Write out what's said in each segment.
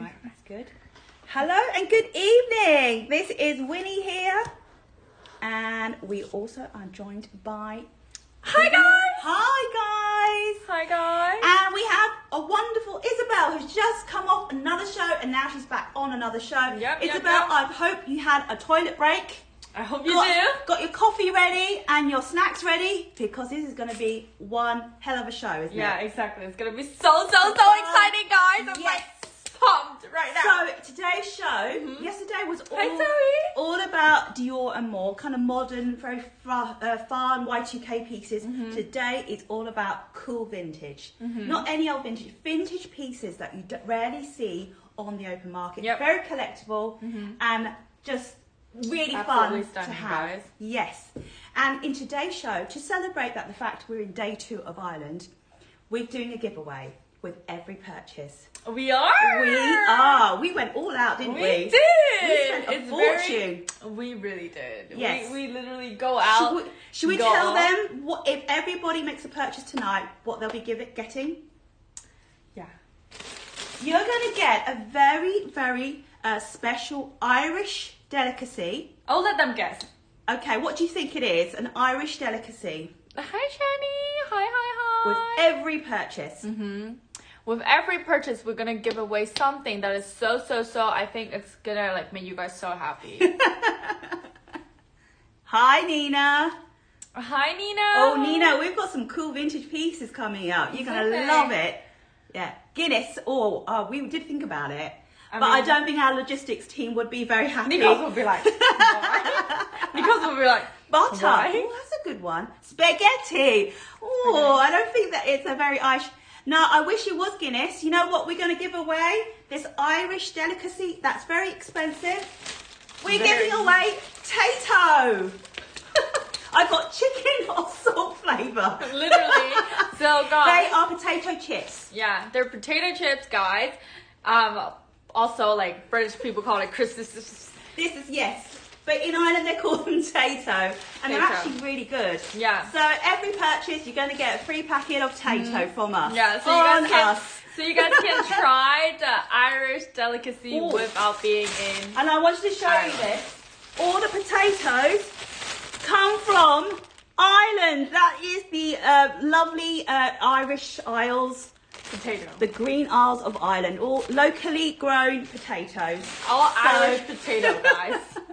Right, that's good. Hello and good evening. This is Winnie here, and we also are joined by. Hi guys! Hi guys! Hi guys! And we have a wonderful Isabel who's just come off another show and now she's back on another show. Yep, yep, Isabel, yep. I hope you had a toilet break. I hope you got, do. got your coffee ready and your snacks ready because this is going to be one hell of a show, isn't Yeah, it? Yeah, exactly. It's gonna be so so so exciting, guys! I'm Yes. like pumped right now. So today's show, yesterday was all, Zoe. all about Dior and more, kind of modern, very far, uh, fun Y2K pieces. Mm-hmm. Today it's all about cool vintage, not any old vintage, vintage pieces that you d- rarely see on the open market. Yep. Mm-hmm. Very collectible and just really Absolutely fun stunning, to have. guys. Yes, and in today's show, to celebrate that the fact we're in day two of Ireland, we're doing a giveaway with every purchase. we are. We are. We went all out, didn't we? We did. We spent a it's fortune. Very, we really did. Yes. We, we literally go out. Should we, should we tell them what if everybody makes a purchase tonight, what they'll be give it, getting? Yeah. You're going to get a very, very uh, special Irish delicacy. I'll let them guess. Okay, what do you think it is? An Irish delicacy Hi, Shani. Hi, hi, hi. with every purchase. Mm-hmm. With every purchase, we're gonna give away something that is so so so. I think it's gonna like make you guys so happy. Hi, Nina. Hi, Nina. Oh, Nina, we've got some cool vintage pieces coming out You're to Okay. love it. Yeah. Guinness. Oh, oh, we did think about it. I but I don't think our logistics team would be very happy. Nikos will be like? Nikos will be like, Butter. Oh, that's a good one. Spaghetti. Oh, I don't think that it's a very Irish. No, I wish it was Guinness. You know what we're going to give away? This Irish delicacy that's very expensive. We're Very. giving away Tayto. I've got chicken or salt flavour. literally. So They are potato chips. yeah, they're potato chips, guys. Um, also like British people call it Christmas. This is yes, but in Ireland they call them Tayto, and they're actually really good. Yeah. So every purchase, you're going to get a free packet of Tayto from us. Mm-hmm. Yeah, so you guys can, us. so you guys can try the Irish delicacy Ooh. without being in. And I want you to show you this. All the potatoes come from Ireland. That is the uh, lovely uh, Irish Isles, Potato. the Green Isles of Ireland. All locally grown potatoes. All So- Irish potato, guys.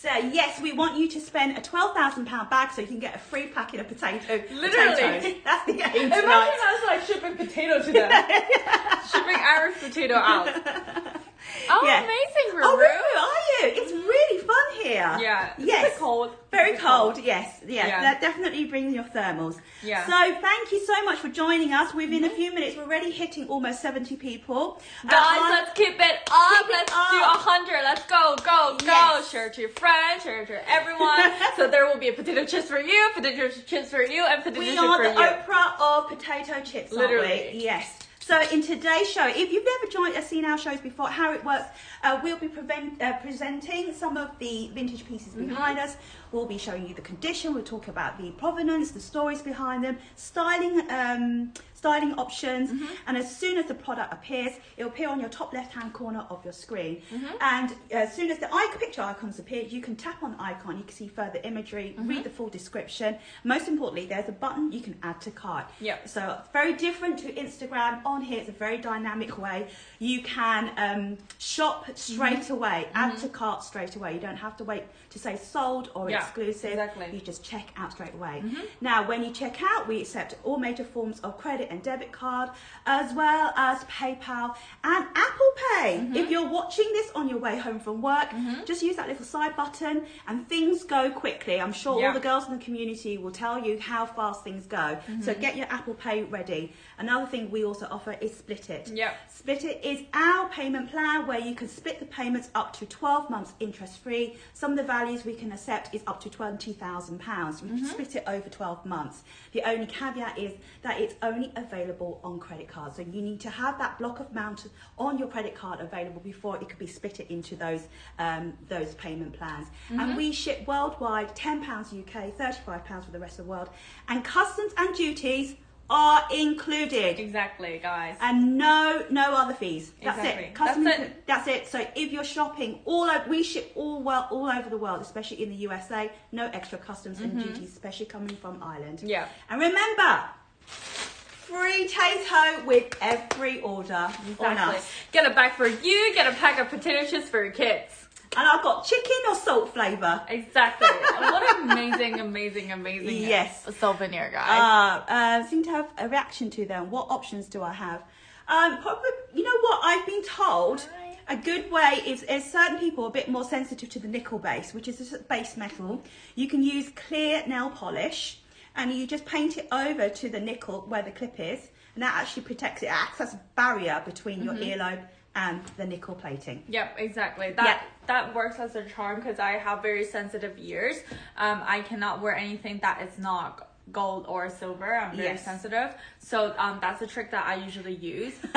So uh, yes, we want you to spend a twelve thousand pound bag so you can get a free packet of potato. Literally. potatoes. That's the aim Imagine tonight. us like shipping potato to them. shipping Irish potato out. Oh, Yeah. amazing, Ruru. Oh, Ruru, are you? It's really fun here. Yeah. Yes. cold. Very a cold, yes, yes. Yeah. That definitely brings your thermals. Yeah. So thank you so much for joining us. Within a few minutes, we're already hitting almost 70 people. Guys, on- let's keep it up. Keep let's up. do a hundred. Let's go, go, go. Yes. Share it to your friends, share it to everyone. so there will be a potato chips for you, potato chips for you, and potato we chips are the you. Oprah of potato chips, Literally. we? Yes. So in today's show, if you've never joined us, seen our shows before, how it works, uh, we'll be prevent, uh, presenting some of the vintage pieces Mm-hmm. behind us. We'll be showing you the condition. We'll talk about the provenance, the stories behind them, styling, um, styling options, Mm-hmm. and as soon as the product appears, it'll appear on your top left-hand corner of your screen. Mm-hmm. And as soon as the icon, picture icons appear, you can tap on the icon. You can see further imagery, Mm-hmm. read the full description. Most importantly, there's a button you can add to cart. Yep. So very different to Instagram. On here, it's a very dynamic way. You can um, shop straight Mm-hmm. away, add to cart straight away. You don't have to wait to say sold or Yeah, exclusive. exactly. You just check out straight away. Mm-hmm. Now, when you check out, we accept all major forms of credit and debit card, as well as PayPal and Apple Pay. Mm-hmm. If you're watching this on your way home from work, just use that little side button, and things go quickly. I'm sure Yeah. all the girls in the community will tell you how fast things go. So Mm-hmm. get your Apple Pay ready. Another thing we also offer is Splitit. Split It is our payment plan where you can split the payments up to 12 months interest free. Some of the values we can accept is up to £20,000. We can split it over 12 months. The only caveat is that it's only available on credit cards. So you need to have that block of amount on your credit card available before it could be split it into those um, those payment plans. And we ship worldwide £10 UK, £35 for the rest of the world. And customs and duties are included. Exactly, guys. And no, no other fees. That's Exactly. it. Custom That's inclu- That's it. So if you're shopping all over, we ship all well all over the world, especially in the USA. No extra customs and duties, especially coming from Ireland. Mm-hmm. Yeah. And remember, free Tayto with every order on Exactly. us. Get a bag for you, get a pack of potato chips for your kids. And I've got chicken or salt flavour. Exactly. what an amazing, amazing, amazing Yes. souvenir, guys. Ah, uh, seem to have a reaction to them. What options do I have? Um, probably, you know what I've been told. A good way is, is certain people are a bit more sensitive to the nickel base, which is a base metal. You can use clear nail polish, and you just paint it over to the nickel where the clip is, and that actually protects it. It acts as a barrier between your earlobe and the nickel plating. Yep, exactly. That Yeah. That works as a charm because I have very sensitive ears. Um, I cannot wear anything that is not gold or silver. I'm very Yes. sensitive, so um, that's a trick that I usually use.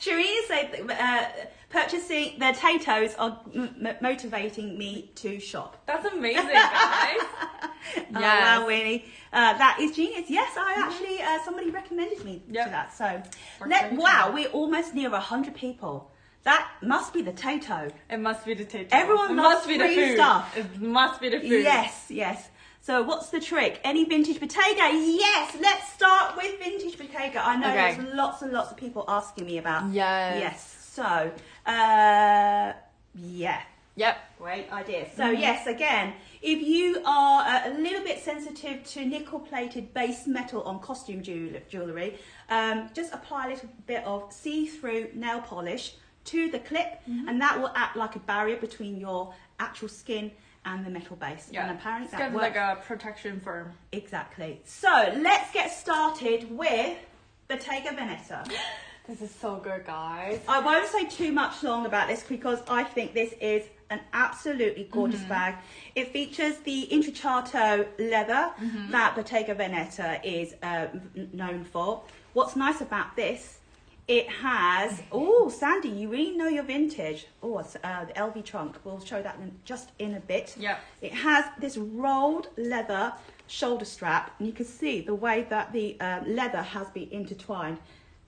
Shireen said uh, purchasing the potatoes are m- motivating me to shop. That's amazing, guys. Oh, wow, Winnie. Uh, that is genius. Yes, I actually, uh, somebody recommended me Yep. to that. So, let, wow, we're almost near 100 people. That must be the Tayto. It must be the taste. Everyone it loves must be the free food. stuff. It must be the food. Yes, yes. So, what's the trick? Any vintage Bottega? Yes, let's start with vintage Bottega. I know Okay. there's lots and lots of people asking me about. Yes. Yes. So, uh, yeah. Yep. Great idea. So Mm-hmm. yes, again, if you are uh, a little bit sensitive to nickel-plated base metal on costume jewellery, um, just apply a little bit of see-through nail polish to the clip, Mm-hmm. and that will act like a barrier between your actual skin and the metal base. Yeah. And apparently it's that kind of works. like a protection firm. Exactly. So let's get started with the Bottega Veneta. This is so good, guys. I won't say too much long about this because I think this is an absolutely gorgeous Mm-hmm. bag. It features the Intrecciato leather Mm-hmm. that Bottega Veneta is uh, known for. What's nice about this, it has, oh, Sandy, you really know your vintage. Oh, it's uh, the LV trunk. We'll show that in, just in a bit. Yep. It has this rolled leather shoulder strap, and you can see the way that the uh, leather has been intertwined.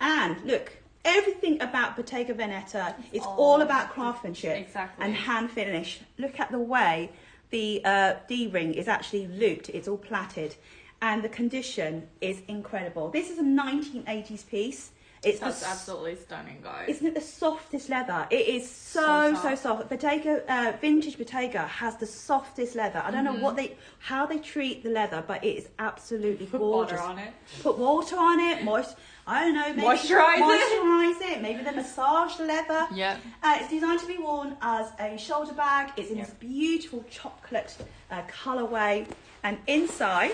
And look, everything about Bottega Veneta is all all about craftsmanship Exactly. and hand finish. Look at the way the uh, D ring is actually looped, it's all plaited, and the condition is incredible. This is a 1980s piece. It's That's s- absolutely stunning, guys. isn't it the softest leather? It is so So so soft. soft. Bottega, uh, vintage Bottega has the softest leather. I don't know what they, how they treat the leather, but it is absolutely Put gorgeous. water on it. Put water on it, moist. I don't know, maybe Moisturize it. moisturize it. Maybe they massage the leather. Yeah. Uh, it's designed to be worn as a shoulder bag. It's in Yep. this beautiful chocolate uh, colorway, and inside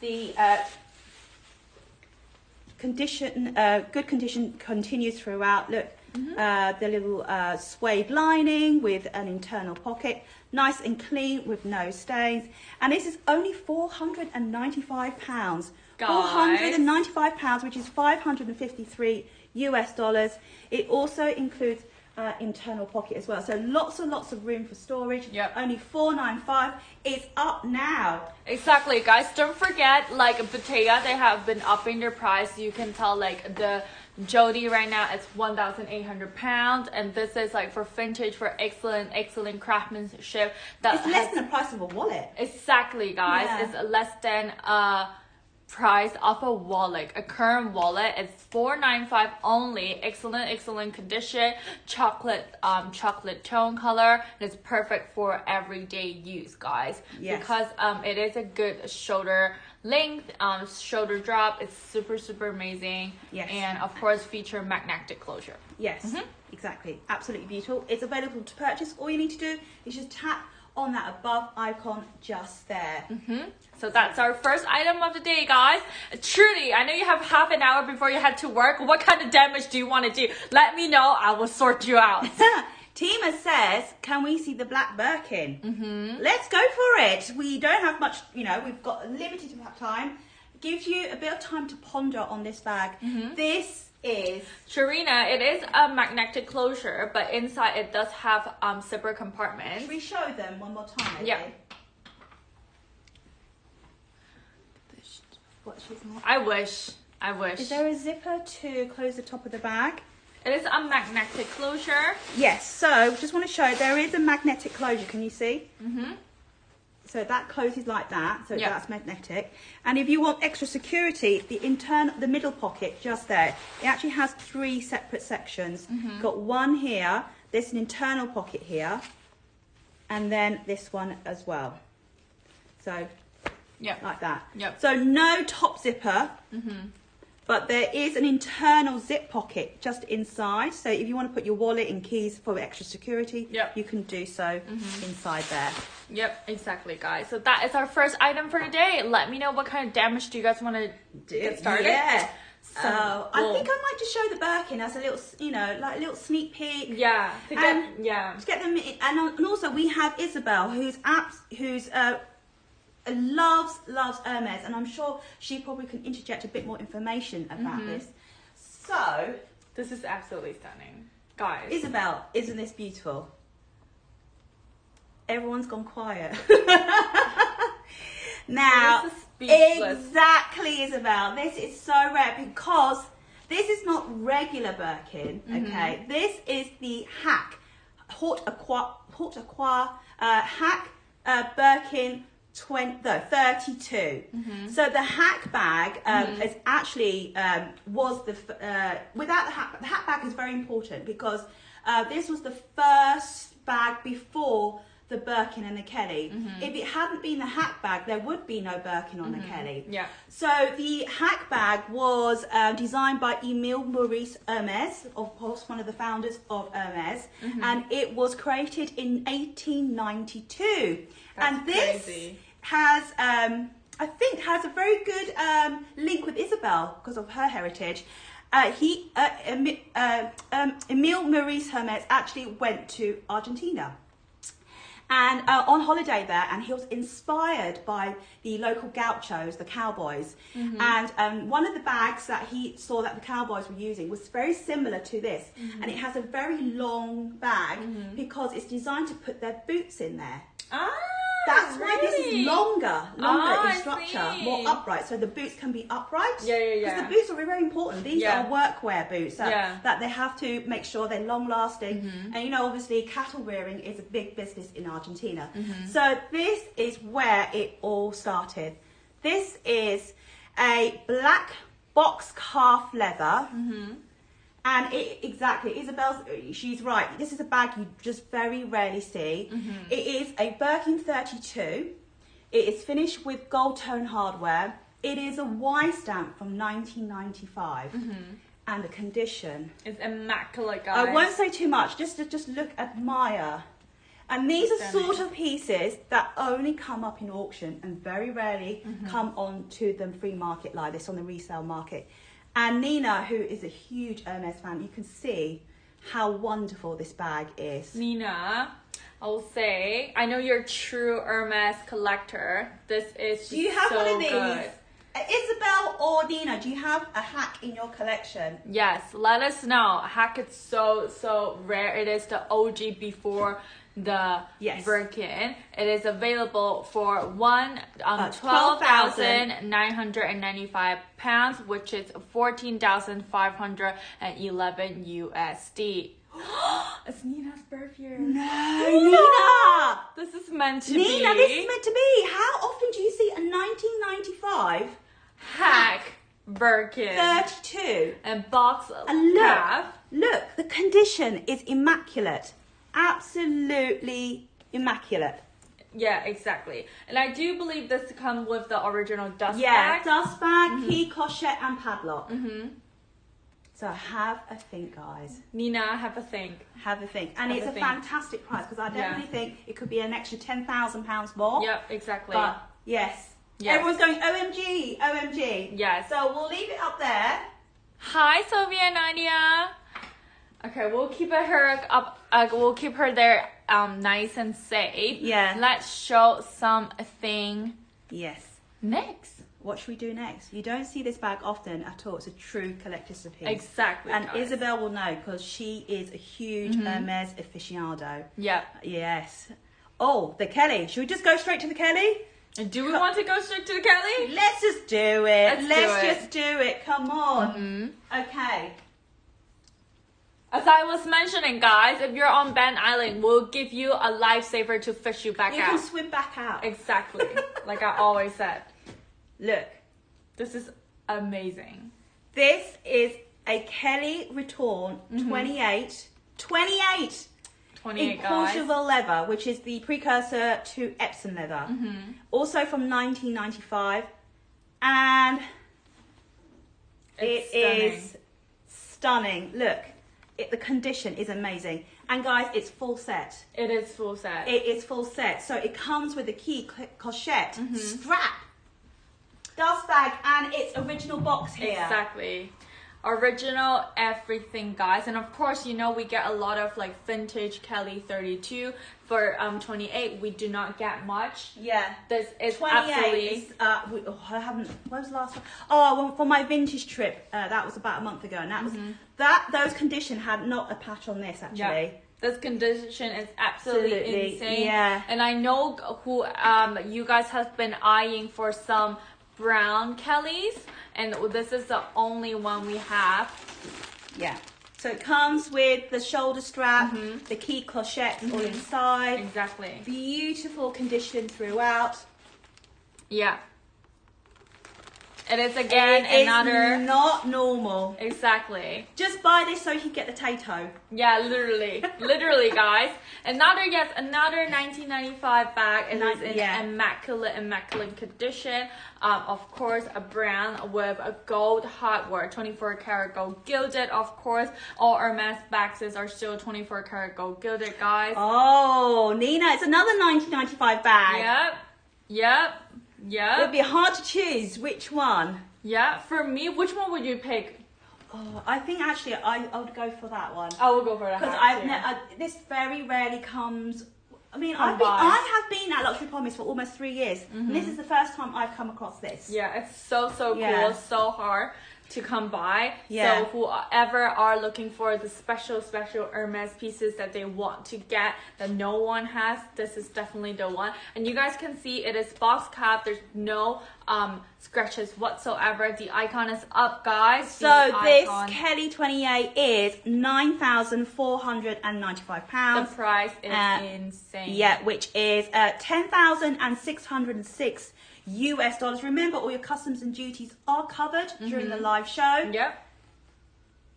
the uh, condition, uh, good condition continues throughout. Look, uh, the little uh, suede lining with an internal pocket, nice and clean with no stains. And this is only four hundred and ninety-five pounds. Guys. Four hundred and ninety-five pounds, which is five hundred and fifty-three US dollars. It also includes. Uh, internal pocket as well, so lots and lots of room for storage. Yep. Only four nine five. It's up now. Exactly, guys. Don't forget, like Bottega, they have been upping their price. You can tell, like the Jodie right now, it's one thousand eight hundred pounds, and this is like for vintage, for excellent, excellent craftsmanship. That It's less has- than the price of a wallet. Exactly, guys. Yeah. It's less than a price of a wallet. A current wallet is four nine five only. Excellent, excellent condition. Chocolate, um, chocolate tone color. And it's perfect for everyday use, guys. Yes. Because um, it is a good shoulder length. Um, shoulder drop. It's super, super amazing. Yes. And of course, feature magnetic closure. Yes, exactly. Absolutely beautiful. It's available to purchase. All you need to do is just tap on that above icon just there. So that's our first item of the day, guys. Truly, I know you have half an hour before you head to work. What kind of damage do you want to do? Let me know. I will sort you out. Tima says, "Can we see the black Birkin?" Mm-hmm. Let's go for it. We don't have much, you know. We've got limited amount of time. Gives you a bit of time to ponder on this bag. This is Sharina, it is a magnetic closure, but inside it does have um zipper compartments. Should we show them one more time? maybe? Yeah. what she's not. I wish. I wish. Is there a zipper to close the top of the bag? It is a magnetic closure. Yes, so just want to show there is a magnetic closure. Can you see? Mm-hmm. So that closes like that, so Yeah. that's magnetic. And if you want extra security, the internal, the middle pocket just there, it actually has three separate sections. Mm-hmm. Got one here, there's an internal pocket here, and then this one as well. So Yep. like that. Yep. So no top zipper, Mm-hmm. but there is an internal zip pocket just inside. So if you want to put your wallet and keys for extra security, Yep. Mm-hmm. you can do so inside there. Yep, exactly, guys. So that is our first item for today. Let me know what kind of damage do you guys want to get started. Yeah. So, So I think I might just show the Birkin as a little, you know, like a little sneak peek. Yeah. To get, And- yeah. To get them, in, and, and also we have Isabel, who's abs, who's uh, loves loves Hermes, and I'm sure she probably can interject a bit more information about Mhm. this. So This is absolutely stunning, guys. Isabel, isn't this beautiful? Everyone's gone quiet. now, This is speechless. exactly, Isabel. This is so rare because this is not regular Birkin. Mm-hmm. Okay, this is the Hack Haute Aqua Haute Aqua uh, Hack uh, Birkin. 20, no, 32. Mm-hmm. So the hack bag um, is actually um, was the uh, without the hack, the hack bag is very important because uh, this was the first bag before the Birkin and the Kelly. Mm-hmm. If it hadn't been the hack bag, there would be no Birkin on the Kelly. Yeah. So the hack bag was uh, designed by Emile Maurice Hermes, of course, one of the founders of Hermes, Mm-hmm. and it was created in 1892. That's and this crazy. has, um, I think, has a very good um, link with Isabel because of her heritage. Uh, he, uh, uh, um, Emile Maurice Hermes actually went to Argentina and uh, on holiday there and he was inspired by the local gauchos the cowboys. And um, one of the bags that he saw that the cowboys were using was very similar to this. And it has a very long bag because it's designed to put their boots in there. Ah, that's why this is longer, longer Ah, in structure, more upright, so the boots can be upright. Yeah, yeah, yeah. Because the boots are very important. These Yeah. are workwear boots that, Yeah. that they have to make sure they're long lasting. Mm-hmm. And you know, obviously, cattle rearing is a big business in Argentina. Mm-hmm. So this is where it all started. This is a black box calf leather. Mm-hmm. And it exactly, Isabel's, she's right. This is a bag you just very rarely see. Mm-hmm. It is a Birkin 32. It is finished with gold tone hardware. It is a Y stamp from 1995. Mm-hmm. And the condition. is immaculate, guys. I won't say too much, just just look, admire. And these are sort of pieces that only come up in auction and very rarely Mm-hmm. come onto the free market like this on the resale market. And Nina, who is a huge Hermes fan, you can see how wonderful this bag is. Nina, I will say, I know you're a true Hermes collector. This is Do you have so one of these? good. Uh, Isabel or Nina, do you have a hack in your collection? Yes, let us know. Hack is so so rare. It is the OG before the Yes. Birkin. It is available for one um Uh, twelve 12,000. thousand nine hundred and ninety five pounds, which is fourteen thousand five hundred and eleven USD. it's Nina's birthday. No, Nina! This is meant to Nina, be. this is meant to be. How often do you see a 1995 Hack Birkin 32? and box And look, calf. look, the condition is immaculate. Absolutely immaculate. Yeah, exactly. And I do believe this to come with the original dust Yeah, bag. dust bag, key, clochette, and padlock. hmm So have a think, guys. Nina, have a think. Have a think. And Have it's a a, fantastic price because I Yeah. definitely think it could be an extra £10,000 more. Yep, exactly. But yes. Yes. Everyone's going OMG, OMG. yes. So we'll leave it up there. Hi, Sylvia and Nadia. Okay, we'll keep her up. Uh, we'll keep her there, um, nice and safe. Yeah. Let's show something Yes. next. What should we do next? You don't see this bag often at all. It's a true collector's piece. Exactly. And guys. Isabel will know because she is a huge Mm-hmm. Hermes aficionado. Yep. Yes. Oh, the Kelly. Should we just go straight to the Kelly? Do we want to go straight to the Kelly? Let's just do it. Let's Let's, do it. just do it. Come on. Mm-hmm. Okay. As I was mentioning, guys, if you're on Ben Island, we'll give you a lifesaver to fish you back You out. You can swim back out. Exactly. like I always said. Look, This is amazing. this is a Kelly Retourne Mm-hmm. 28. 28 28 in guys. Courchevel leather, which is the precursor to Epsom leather. Mm-hmm. Also from 1995. And It's it is stunning. Look, it, the condition is amazing. And guys, it's full set. It is full set. It is full set. So it comes with a key clochette, Mm-hmm. strap, dust bag, and its original box here. Exactly. Original everything, guys. And of course, you know, we get a lot of like vintage Kelly 32. For um 28, we do not get much. Yeah. This is 28 absolutely. is, uh, we, oh, I haven't, when was the last one? Oh, for my vintage trip, uh, that was about a month ago, and that was, that, those condition had not a patch on this, actually. Mm-hmm. Yeah. This condition is absolutely, Absolutely, insane. yeah. And I know who um you guys have been eyeing for some brown Kellys, and this is the only one we have. Yeah. So it comes with the shoulder strap, Mm-hmm. the key clochette all inside. Exactly. Beautiful condition throughout. Yeah. It is again It is another. not normal. Exactly. Just buy this so you can get the Tayto. Yeah, literally, literally, guys. Another yes, another 1995 bag. It is in Yeah. immaculate, immaculate condition. Um, of course, a brand with a gold hardware, 24 karat gold gilded. Of course, all Hermes bags are still 24 karat gold gilded, guys. Oh, Nina, it's another 1995 bag. Yep, yep, It'd be hard to choose which one. yeah. For me, which one would you pick? Oh, I think actually I, I would go for that one. I will go for that. Because I've ne- this very rarely comes. I mean, I've been. I have been at Luxury Promise for almost three years, and this mm-hmm. is the first time I've come across this. Yeah, it's so so cool, Yeah. so hard to come by. Yeah. So whoever are looking for the special, special Hermes pieces that they want to get that no one has, this is definitely the one. And you guys can see it is box calf. There's no um, scratches whatsoever. The icon is up, guys. So this. Kelly 28 is £9,495. The price is uh, insane. Yeah, which is uh, 10606 US dollars. Remember, all your customs and duties are covered mm-hmm. during the live show. Yep.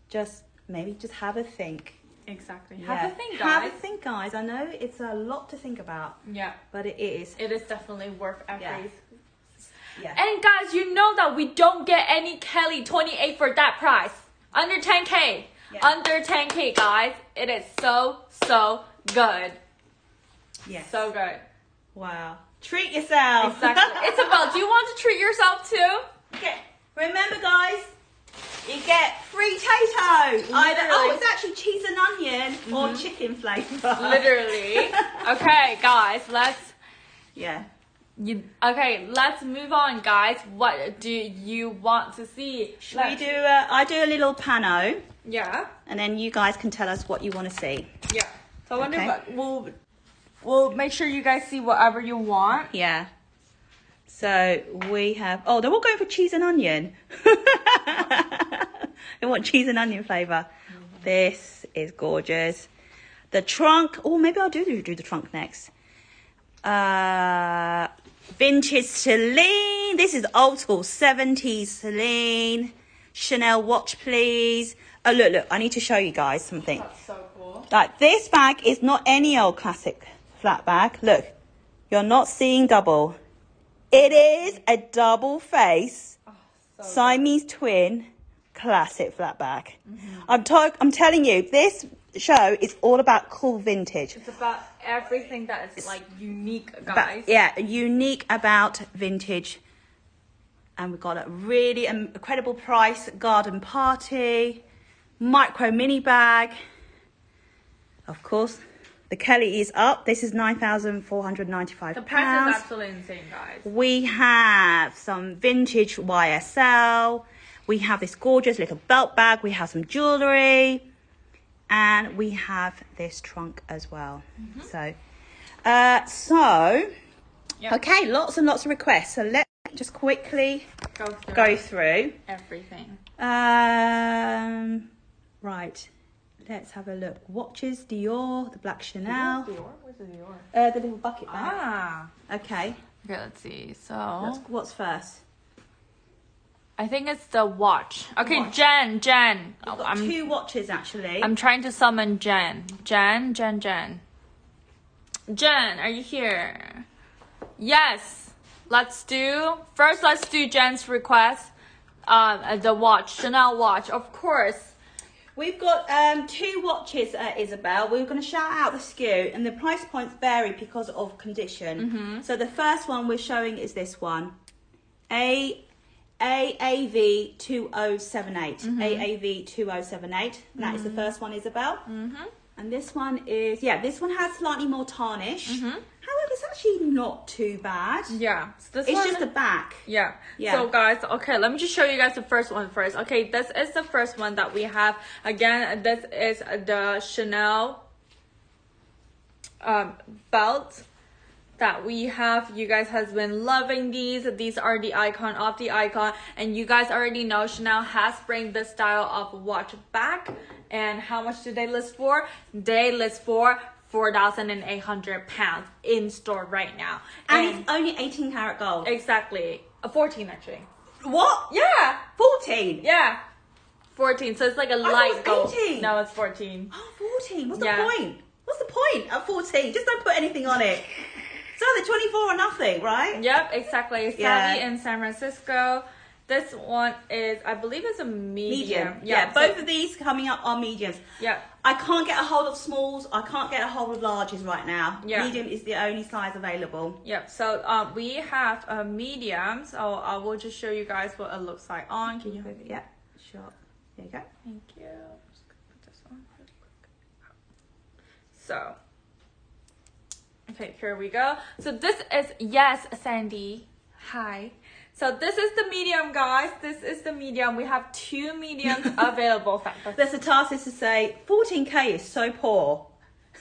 Just maybe just have a think. Exactly. Yeah. Have a think, guys. Have a think, guys. I know it's a lot to think about, Yeah. but it is. It is definitely worth every Yeah. Yeah. And guys, you know that we don't get any Kelly 28 for that price. Under 10k. Yeah. Under 10k, guys. It is so, so good. yes. So good. wow. Treat yourself. Exactly. it's about, do you want to treat yourself too? Okay. Remember, guys, you get free Tayto. Either oh, it's actually cheese and onion or mm-hmm. chicken flavour. Literally. okay, guys, let's. Yeah. You, okay, let's move on, guys. What do you want to see? Should we do? A, I do a little pano, Yeah. and then you guys can tell us what you want to see. Yeah. So I wonder Okay. what we'll we'll make sure you guys see whatever you want. Yeah. So we have. Oh, they're all going for cheese and onion. they want cheese and onion flavour. This is gorgeous. The trunk. Oh, maybe I'll do do the trunk next. Uh, vintage Celine. This is old school 70s Celine. Chanel watch, please. Oh, look, look. I need to show you guys something. That's so cool. Like this bag is not any old classic flat bag. Look, you're not seeing double. It is a double face Oh, so Siamese twin classic flat bag. Mm-hmm. I'm talk- I'm telling you, this show is all about cool vintage. It's about everything that is like unique, guys. yeah, unique about vintage. And we've got a really incredible price garden party, micro mini bag. Of course, the Kelly is up. This is nine thousand four hundred ninety-five the price is absolutely insane, guys. We have some vintage YSL. We have this gorgeous little belt bag. We have some jewellery. And we have this trunk as well. So, uh, so Yeah. Okay, lots and lots of requests. So let's just quickly Go through go through. everything. Um, right. Let's have a look. Watches, Dior, the black Chanel, Dior? Where's the Dior? uh, the little bucket bag. Ah. Okay. Okay, let's see. So What's, what's first? I think it's the watch. Okay, Watch. Jen, Jen. I've Oh, got I'm two watches actually. I'm trying to summon Jen. Jen, Jen, Jen. Jen, are you here? Yes. Let's do first. Let's do Jen's request. Um, uh, the watch, Chanel watch, of course. We've got um, two watches, uh, Isabel. We're going to shout out the SKU, and the price points vary because of condition. So the first one we're showing is this one, A AAV two oh seven eight. AAV two oh seven eight. That is the first one, Isabel. Mm-hmm. And this one is yeah. This one has slightly more tarnish. However, it's actually not too bad. Yeah. So It's just the back. Yeah. Yeah. So guys, okay, let me just show you guys the first one first. Okay, this is the first one that we have. Again, this is the Chanel um belt that we have. You guys has been loving these. These are the icon of the icon, and you guys already know Chanel has bring this style of watch back. And how much do they list for? They list for. 4,800 pounds in store right now. And it's only 18 karat gold. Exactly. Uh, 14 actually. What? Yeah. 14? Yeah. 14. So it's like a light gold. 18. No, it's 14. Oh, 14. What's Yeah. the point? What's the point at 14? Just don't put anything on it. So they're 24 or nothing, right? Yep, exactly. Yeah. In San Francisco. This one is, I believe it's a medium. Medium. Yeah, so- both of these coming up are mediums. Yeah. I can't get a hold of smalls. I can't get a hold of larges right now. Yeah. Medium is the only size available. Yep. So um, we have a medium. So I will just show you guys what it looks like on. Can you? Yeah, sure. There you go. Thank you. I'm just gonna put this on really quick. So, okay, here we go. So this is yes, Sandy. Hi. So this is the medium, guys. This is the medium. We have two mediums available. There's a task is to say 14k is so poor.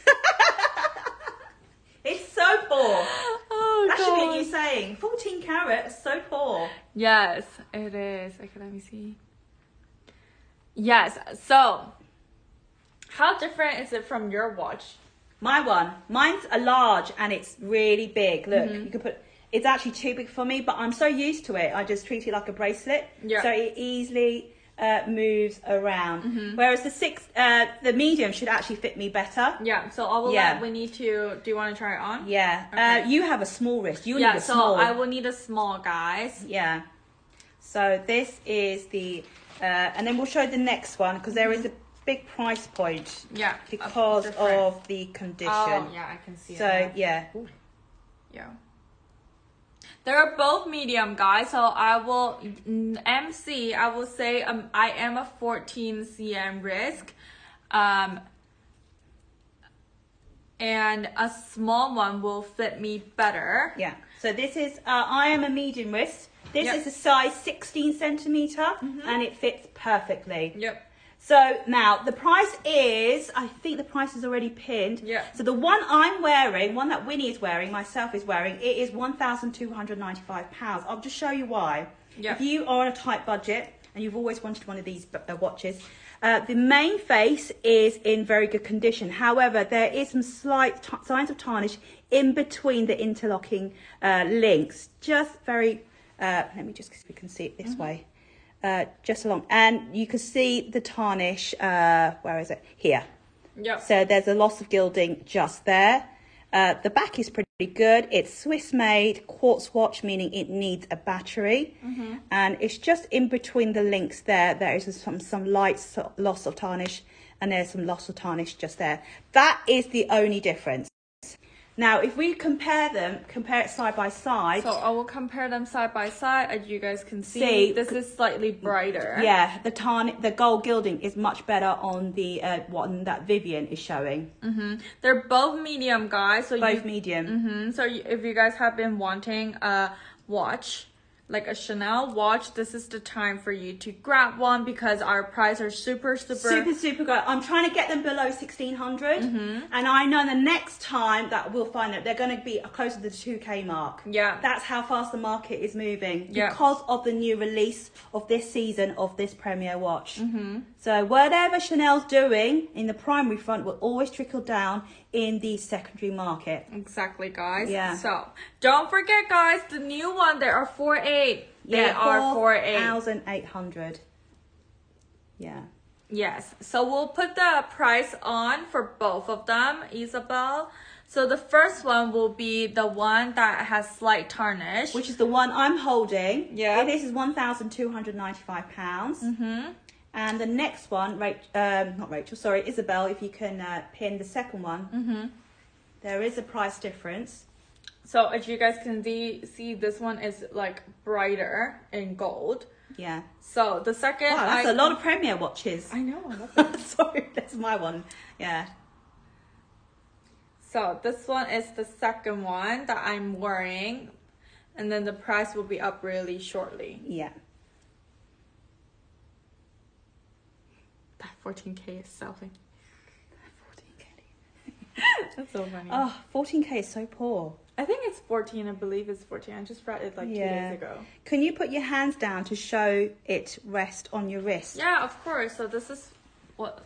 it's so poor. Oh That should god. be you saying 14 carat is so poor. Yes, it is. Okay, let me see. Yes. So, how different is it from your watch? My one, mine's a large and it's really big. Look, Mm-hmm. you can put. It's actually too big for me, but I'm so used to it. I just treat it like a bracelet, Yeah. so it easily uh, moves around. Mm-hmm. Whereas the six, uh, the medium should actually fit me better. Yeah. So I will Yeah. let Winnie to. Do you want to try it on? Yeah, Okay. uh, you have a small wrist. You Yeah. need a small. Yeah, So small. I will need a small, guys. Yeah. So this is the, uh, and then we'll show the next one because there is a big price point Yeah. because different. of the condition. Oh yeah, I can see it. So now. yeah, Yeah. They're both medium, guys. So I will mm, MC. I will say um I am a 14 cm risk, um, and a small one will fit me better. yeah. So this is, uh, I am a medium wrist. This Yep. is a size 16 centimeter and it fits perfectly. Yep. So now the price is, I think the price is already pinned. Yeah. So the one I'm wearing, one that Winnie is wearing, myself is wearing, it is £1,295. I'll just show you why. Yeah. If you are on a tight budget and you've always wanted one of these watches, uh, the main face is in very good condition. However, there is some slight signs of tarnish in between the interlocking uh, links. Just very, uh, let me just, we can see it this way. Uh, just along, and you can see the tarnish. Uh, where is it? Here. Yep. So there's a loss of gilding just there. Uh, the back is pretty good. It's Swiss made quartz watch, meaning it needs a battery. Mhm. And it's just in between the links there. There is some, some light so- loss of tarnish and there's some loss of tarnish just there. That is the only difference. Now, if we compare them, compare it side by side, So I will compare them side by side, as you guys can see. See, this is slightly brighter. yeah, the tarn, the gold gilding is much better on the uh, one that Vivian is showing. They're both medium, guys. So Both you medium. hmm So you, if you guys have been wanting a watch, like a Chanel watch, this is the time for you to grab one because our prices are super, super, super super good i'm trying to get them below 1600 Mm-hmm. and i know the next time that we'll find that they're going to be closer to the 2k mark Yeah. that's how fast the market is moving Yeah. because of the new release of this season of this premier watch Mm-hmm. So whatever chanel's doing in the primary front will always trickle down in the secondary market Exactly, guys. Yeah. So don't forget, guys, the new one. There are four eight. They are four eight. 4800 yeah Yes. So we'll put the price on for both of them, Isabel. So the first one will be the one that has slight tarnish. which is the one I'm holding. Yeah. This is one thousand two hundred ninety-five pounds. mm-hmm. And the next one, Rach, um, not Rachel, sorry, Isabel. If you can uh, pin the second one, Mm-hmm. there is a price difference. So as you guys can see, see this one is like brighter in gold. Yeah. So the second, Wow, that's I- a lot of Premier watches. I know. It. sorry, that's my one. Yeah. So this one is the second one that I'm wearing, and then the price will be up really shortly. Yeah. That 14k is selling. 14k. That's so funny. Ah, oh, 14k is so poor. I think it's 14. I believe it's 14. I just read it like two Yeah. days ago. Can you put your hands down to show it rest on your wrist? Yeah, of course. So this is what.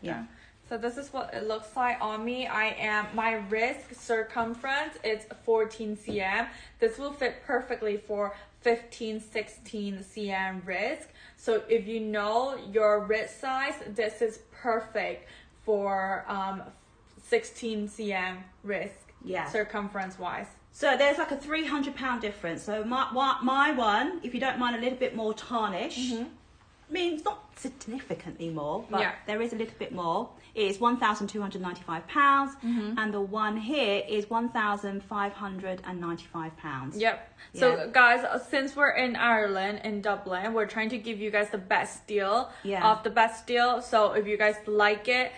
Yeah. So this is what it looks like on me. I am my wrist circumference is 14 cm. This will fit perfectly for 15, 16 cm wrist. So if you know your wrist size, this is perfect for um 16 cm wrist Yeah. circumference wise. So there's like a 300 pound difference. So my, my, my one, if you don't mind a little bit more tarnish, I mean, it's not significantly more, but Yeah. there is a little bit more. It is £1,295, pounds Mm-hmm. and the one here is £1,595. Yep. So guys, uh, since we're in Ireland in Dublin, we're trying to give you guys the best deal Yeah. of the best deal. So if you guys like it,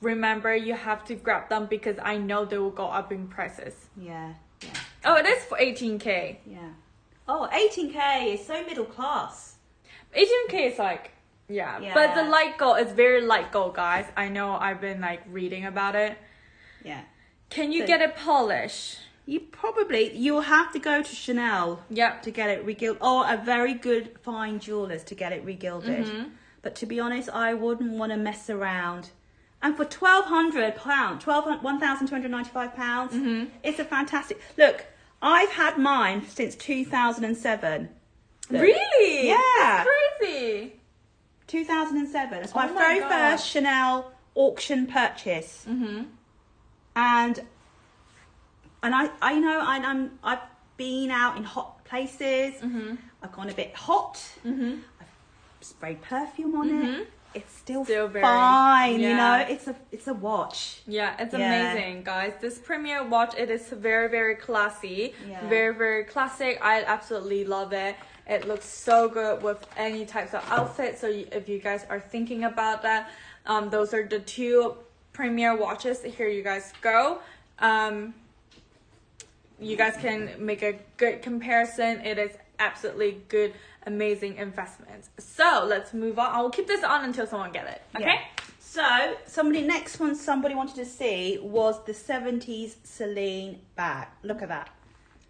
remember you have to grab them because I know they will go up in prices. Yeah, yeah, Oh, it is for 18k. yeah. Oh, 18k is so middle class. 18k is like yeah. But the light gold is very light gold, guys. I know I've been like reading about it. Yeah. Can you So- get it polished? You probably, you'll have to go to Chanel Yep. to get it regilded, or a very good fine jeweller's to get it regilded. Mm-hmm. But to be honest, I wouldn't want to mess around. And for twelve hundred pounds, twelve one thousand two hundred ninety five pounds, Mm-hmm. it's a fantastic look. I've had mine since two thousand and seven. Really? Yeah. That's crazy. Two thousand and seven. It's my, Oh my very God. first Chanel auction purchase. Mm-hmm. and and I I know I, I'm I've been out in hot places. Mm-hmm. I've gone a bit hot. Mm-hmm. I've sprayed perfume on it. It's still, Still very- fine. You know, it's a it's a watch. Yeah, it's Yeah. amazing, guys. This premiere watch, it is very, very classy. Yeah. Very, very classic. I absolutely love it. It looks so good with any types of outfits. So if you guys are thinking about that, um, those are the two premier watches. Here you guys go. Um, you guys can make a good comparison. It is absolutely good, amazing investment. So let's move on. I'll keep this on until someone get it. Okay. Yeah. So somebody next one somebody wanted to see was the seventies Celine bag. Look at that.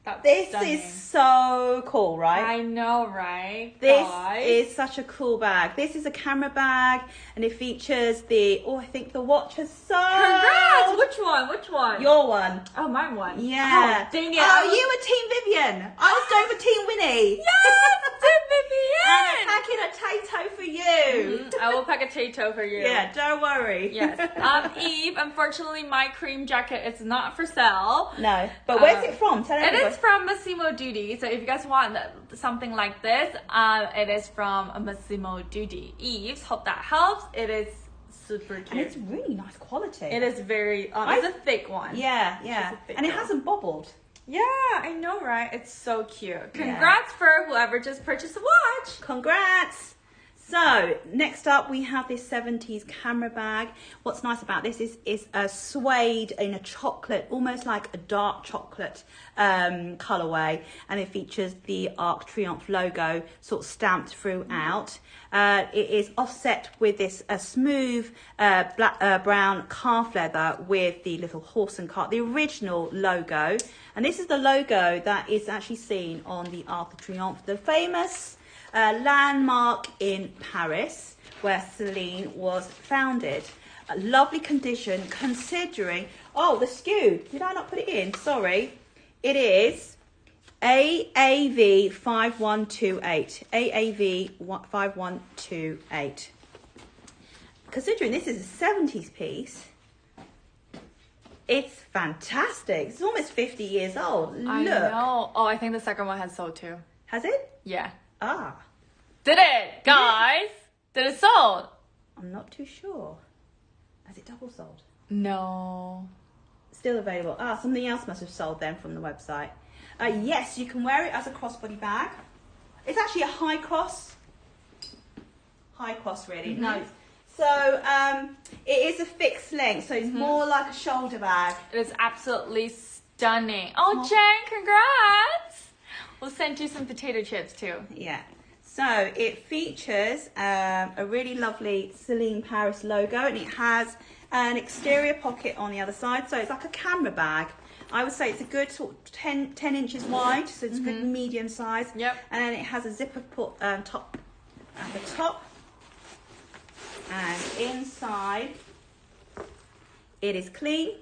That's This stunning. is so cool, right? I know, right? This Guys. is such a cool bag. This is a camera bag, and it features the. Oh, I think the watch has so. Congrats! Which one? Which one? Your one. oh, mine one. Yeah. Oh, dang it. Oh, was- you were Team Vivian. I was going for Team Winnie. Yes, Team And Vivian. I'm packing a Tayto for you. Mhm, I will pack a Tayto for you. Yeah, don't worry. Yes. Um, Eve, unfortunately, my cream jacket is not for sale. no, but where's Um, it from? Tell everybody. Is from Massimo Dutti. So if you guys want something like this, um, it is from Massimo Dutti. Eves, hope that helps. It is super cute. And it's really nice quality. It is very. Um, it's a thick one. Yeah, yeah. She's a thick And it girl. hasn't bobbled. Yeah, I know, right? It's so cute. Congrats for whoever just purchased a watch. Congrats. So next up we have this 70s camera bag. What's nice about this is it's a suede in a chocolate, almost like a dark chocolate um, colorway, and it features the Arc Triomphe logo sort of stamped throughout. Uh, it is offset with this a smooth uh, black uh, brown calf leather with the little horse and cart, the original logo, and this is the logo that is actually seen on the Arc Triomphe, the famous a landmark in Paris where Celine was founded. A lovely condition considering, oh, the SKU, did I not put it in? Sorry. It is AAV 5128. AAV 5128. Considering this is a 70s piece, it's fantastic. It's almost 50 years old. Look. I know. Oh, I think the second one has sold too. Has it? Yeah. Ah, Did it, guys? Did it sold? I'm not too sure. Has it double sold? No. Still available. Ah, something else must have sold then from the website. Uh, yes, you can wear it as a crossbody bag. It's actually a high cross. High cross, really. No. So um, it is a fixed length, so it's more like a shoulder bag. It is absolutely stunning. Oh, Jen, congrats! We'll send you some potato chips too. Yeah. So it features um, a really lovely Celine Paris logo, and it has an exterior pocket on the other side. So it's like a camera bag. I would say it's a good sort of 10, 10 inches wide, so it's a good medium size. Yep. And then it has a zipper put um, top at the top, and inside it is clean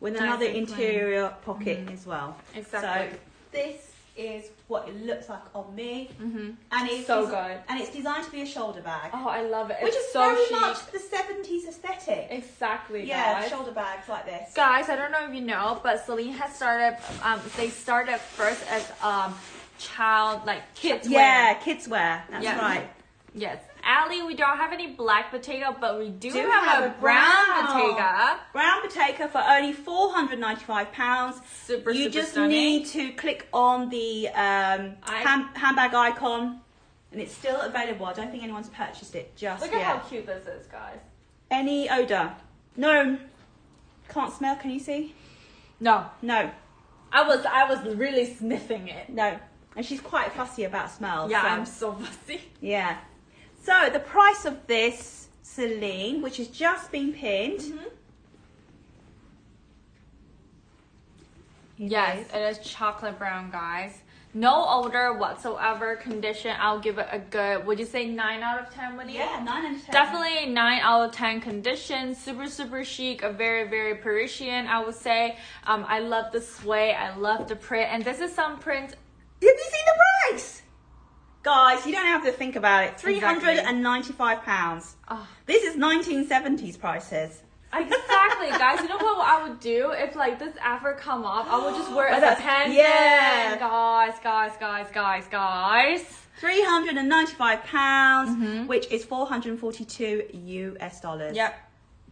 with Nice another and clean. interior pocket as well. Exactly. So this is what it looks like on me, Mm-hmm. and it's So good. and it's designed to be a shoulder bag, Oh, I love it. which it's is so very chic. much the seventies aesthetic. Exactly, yeah, guys. shoulder bags like this. Guys, I don't know if you know, but Celine has started. Um, they started first as um, child like kids Yeah, wear. kids wear. That's Yeah. right. Yes. Allie, we don't have any black potato, but we do, Do have, have a, brown, brown. potato. Brown potato for only four hundred ninety-five pounds. Super, you super just stunning. need to click on the um, I- hand, handbag icon, and it's still available. I don't think anyone's purchased it just Look yet. at how cute this is, guys. Any odor? No. Can't smell. Can you see? No, No. I was I was really sniffing it. No. And she's quite fussy about smells. Yeah, so- I'm so fussy. Yeah. So the price of this Celine, which has just been pinned. Mm-hmm. Yes, it is. chocolate brown, guys. No odor whatsoever. Condition, I'll give it a good. Would you say nine out of ten, Winnie? Yeah, nine and ten. Definitely 9 out of 10 condition. Super, super chic. A very, very Parisian, I would say. Um, I love the sway. I love the print. And this is some print. Have you seen the price? Guys, you don't have to think about it. Three hundred and ninety-five pounds. This is nineteen seventies prices. exactly, guys. You know what I would do if like this ever come up? I would just wear it Oh, as a pendant. yeah. Guys, guys, guys, guys, guys. Three hundred and ninety-five pounds, Mm-hmm. which is four hundred and forty-two US dollars. Yep.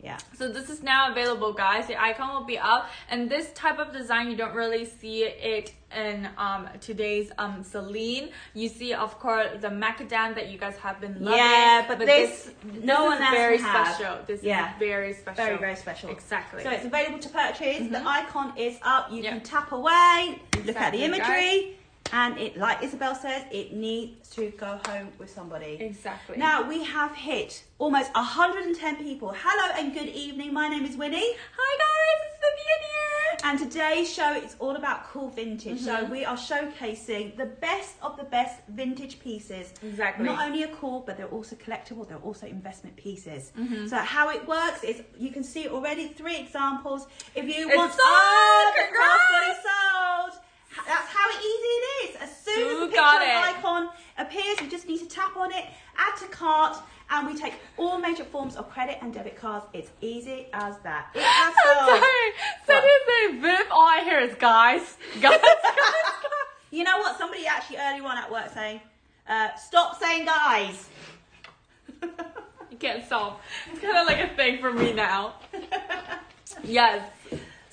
Yeah. So this is now available, guys. The icon will be up, and this type of design you don't really see it in um today's um Celine. You see, of course, the macadam that you guys have been loving. Yeah, but this- no this one is very have. special. This Yeah. is very special. Very, very special. Exactly. So it's available to purchase. The icon is up. You Yep. can tap away, look at the imagery, and it, like Isabel says, it needs to go home with somebody. exactly. Now we have hit almost 110 people. Hello and good evening. My name is Winnie. hi guys, it's Vivian here. And today's show is all about cool vintage. So Mm-hmm. we are showcasing the best of the best vintage pieces. Exactly. Not only are cool, but they're also collectible. They're also investment pieces. Mm-hmm. So how it works is you can see already three examples. If you It's want sold! oh, sold. That's how easy it is. As soon as the picture icon appears, you just need to tap on it, add to cart, and we take all major forms of credit and debit cards. It's easy as that. It has sold. sorry. You say Viv. All I hear is guys, guys, guys, guys. You know what? Somebody actually earlier on at work saying, uh, "Stop saying guys." You can't stop. It's kind of like a thing for me now. Yes.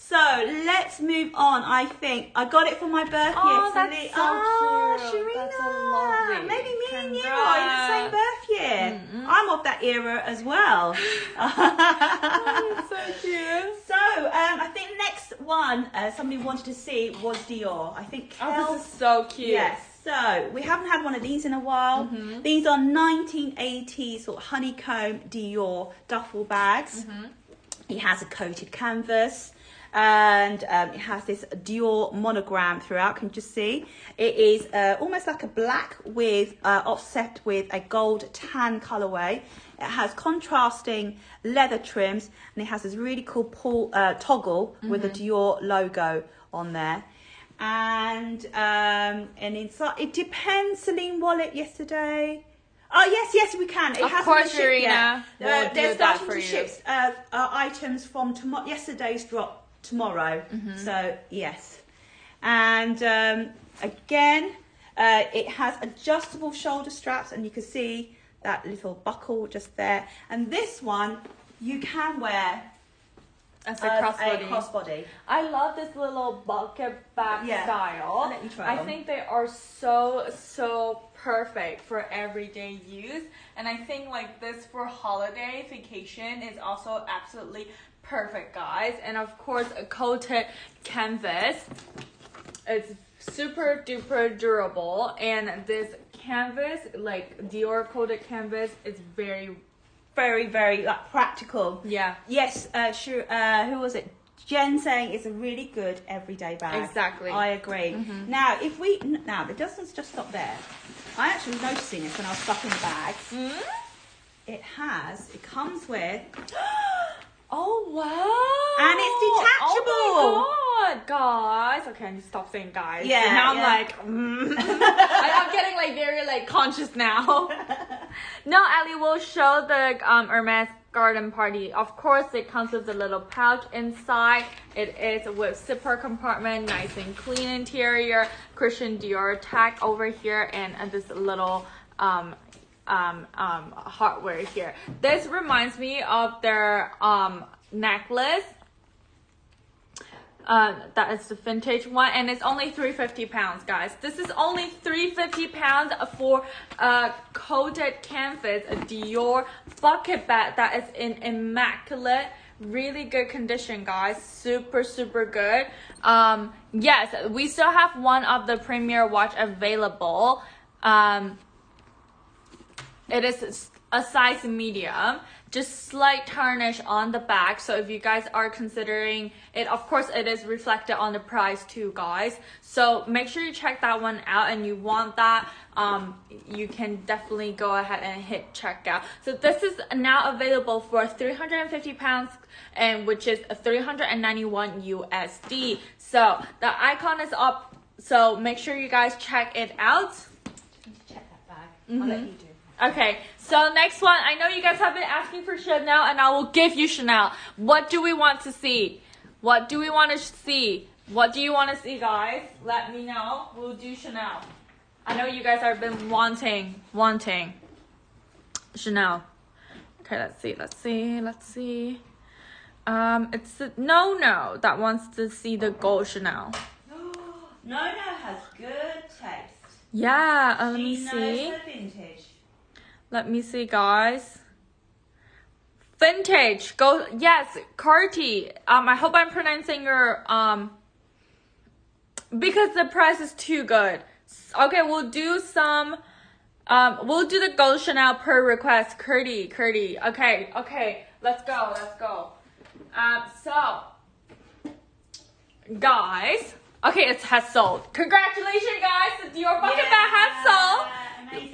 So let's move on. I think I got it for my birthday. Oh, It's that's so oh, cute. Sharina. That's so lovely. Maybe me and you are in the same Congrats. birth year. I'm of that era as well. so cute. so um, I think next one uh, somebody wanted to see was Dior. I think. Oh, Kel- this is so cute. Yes. So we haven't had one of these in a while. Mm-hmm. These are 1980s sort of honeycomb Dior duffel bags. Mm-hmm. It has a coated canvas. And um, it has this Dior monogram throughout. Can you just see? It is uh, almost like a black with uh, offset with a gold tan colorway. It has contrasting leather trims, and it has this really cool pull, uh, toggle with the Dior logo on there and um and inside it depends celine wallet yesterday oh yes yes we can it Of hasn't course, been shipped yet. We'll uh, they're starting to ship uh, uh, items from tomorrow yesterday's drop tomorrow Mm-hmm. so yes and um again uh, it has adjustable shoulder straps and you can see that little buckle just there and this one you can wear As as a crossbody. a crossbody I love this little bucket bag Yeah. style. I'll let you try I them. think they are so so perfect for everyday use, and I think like this for holiday vacation is also absolutely perfect, guys. And of course, a coated canvas. It's super duper durable, and this canvas, like Dior coated canvas, is very very very like practical yeah. Yes, uh, sure. Uh, who was it? Jen saying it's a really good everyday bag. Exactly. I agree. Now, if we now it doesn't just stop there. I actually noticing this when I was stuffing the bags. Mm? It has. It comes with. Oh wow! And it's detachable. Oh my god, guys. Okay, I need to stop saying guys. Yeah, And now I'm like, mm. I- I'm getting like very like conscious now. no, Ali will show the um Hermes garden party. Of course, it comes with a little pouch inside. It is with zipper compartment, nice and clean interior. Christian Dior tag over here, and uh, this little um um, um, hardware here. This reminds me of their um, necklace. Uh, that is the vintage one, and it's only 350 pounds, guys. This is only 350 pounds for a coated canvas, a Dior bucket bag that is in immaculate, really good condition, guys. Super, super good. Um, yes, we still have one of the premier watch available. Um, it is a size medium, just slight tarnish on the back. So if you guys are considering it, of course it is reflected on the price too, guys. So make sure you check that one out and you want that, um, you can definitely go ahead and hit checkout. So this is now available for 350 pounds and which is 391 USD. So the icon is up. So make sure you guys check it out. Check that bag. I'll let you do. Okay, so next one. I know you guys have been asking for Chanel, and I will give you Chanel. What do we want to see? What do we want to see? What do you want to see, guys? Let me know. We'll do Chanel. I know you guys have been wanting, wanting Chanel. Okay, let's see, let's see, let's see. Um, it's the, no, no that wants to see the gold Chanel. no No has good taste. Yeah, uh, let me see. Let me see, guys. Vintage. Go. Yes, Carti. Um, I hope I'm pronouncing your um. Because the price is too good. Okay, we'll do some. Um, we'll do the gold Chanel per request. Curdy, Curdy. Okay, okay. Let's go. Let's go. Um, so, guys. Okay, it has sold. Congratulations, guys. The Dior bucket bag has sold.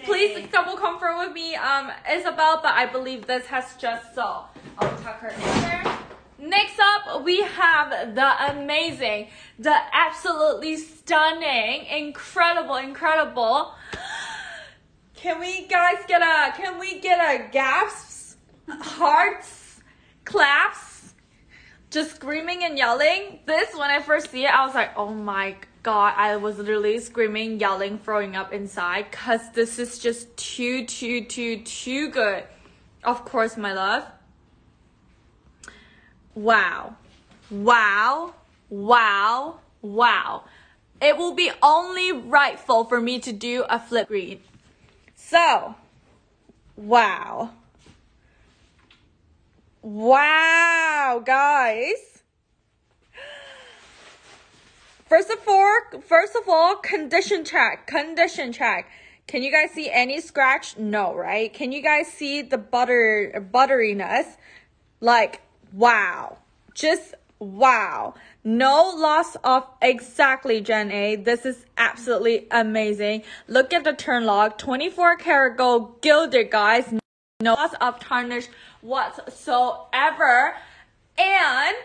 Please double confirm with me, um, Isabel, but I believe this has just sold. I'll tuck her in there. Next up, we have the amazing, the absolutely stunning, incredible, incredible. Can we guys get a, can we get a gasps, hearts, claps, just screaming and yelling? This, when I first see it, I was like, oh my god, I was literally screaming, yelling, throwing up inside, cause this is just too, too, too, too good. Of course, my love. Wow. Wow. wow, wow. It will be only rightful for me to do a flip read. So, wow. Wow, guys. First of all, first of all, condition check, condition check. Can you guys see any scratch? No, right? Can you guys see the butter butteriness? Like, wow. Just wow. No loss of exactly Gen A. This is absolutely amazing. Look at the turn lock. 24 karat gold gilded, guys. No loss of tarnish whatsoever. And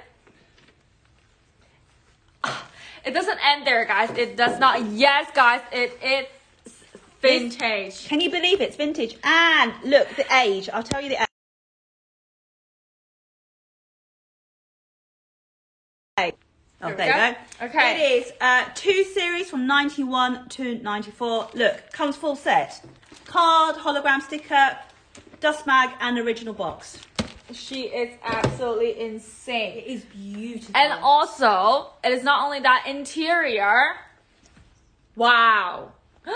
it doesn't end there, guys. It does not. Yes, guys, it it's vintage. Can you believe it's vintage? And look, the age. I'll tell you the age. Oh, There there you go. go. Okay. It is uh, two series from 91 to 94. Look, comes full set. Card, hologram sticker, dust mag, and original box. She is absolutely insane. It is beautiful. And also, it is not only that interior. Wow.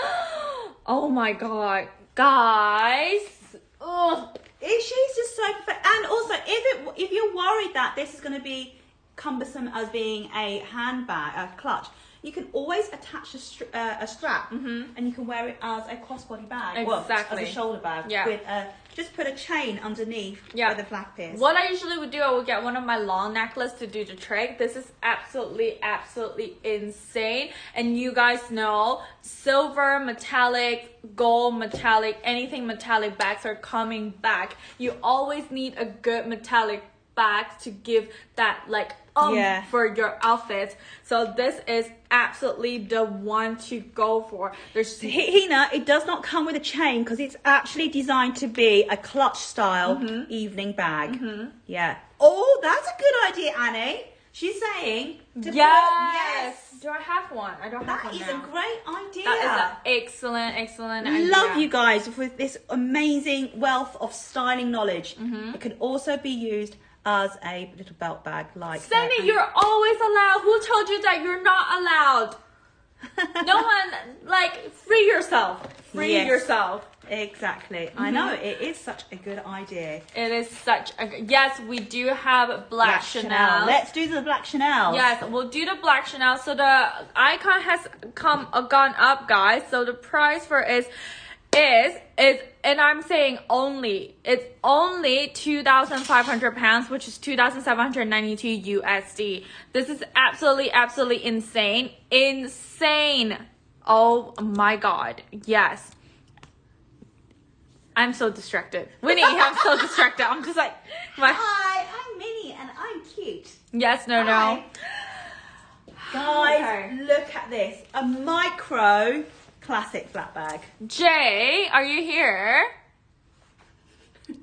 Oh my god. Guys. Ugh. She's just so perfect. And also, if it if you're worried that this is going to be cumbersome as being a handbag, a clutch, you can always attach a, str- uh, a strap, and you can wear it as a crossbody bag, well, Exactly. as a shoulder bag. Yeah. With a, just put a chain underneath Yeah. with a black pierce. What I usually would do, I would get one of my long necklaces to do the trick. This is absolutely, absolutely insane. And you guys know, silver, metallic, gold, metallic, anything metallic bags are coming back. You always need a good metallic bag to give that like um Yeah. for your outfit. So this is absolutely the one to go for. There's Hina, it does not come with a chain because it's actually designed to be a clutch style Mm-hmm. evening bag. Yeah. Oh, that's a good idea, Annie. She's saying put- yes. Do I have one? I don't have one is now. a great idea. That is an excellent, excellent idea. Love you guys with this amazing wealth of styling knowledge. Mm-hmm. It can also be used as a little belt bag, like Sandy, uh, you're always allowed. Who told you that you're not allowed? No one, like, free yourself. Free Yes. yourself. exactly. I Mm-hmm. know it is such a good idea. It is such a. Yes, we do have black, Chanel. Let's do the black Chanel. Yes, we'll do the black Chanel. So the icon has come uh, gone up, guys. So the price for is is is and I'm saying only it's only two thousand five hundred pounds, which is two thousand seven hundred ninety two USD. This is absolutely absolutely insane, insane. Oh my god, yes. I'm so distracted. Winnie, I'm so distracted. I'm just like my Hi, I'm Minnie and I'm cute. yes, no, no. Guys, Okay. look at this. A micro classic flat bag. Jay, are you here?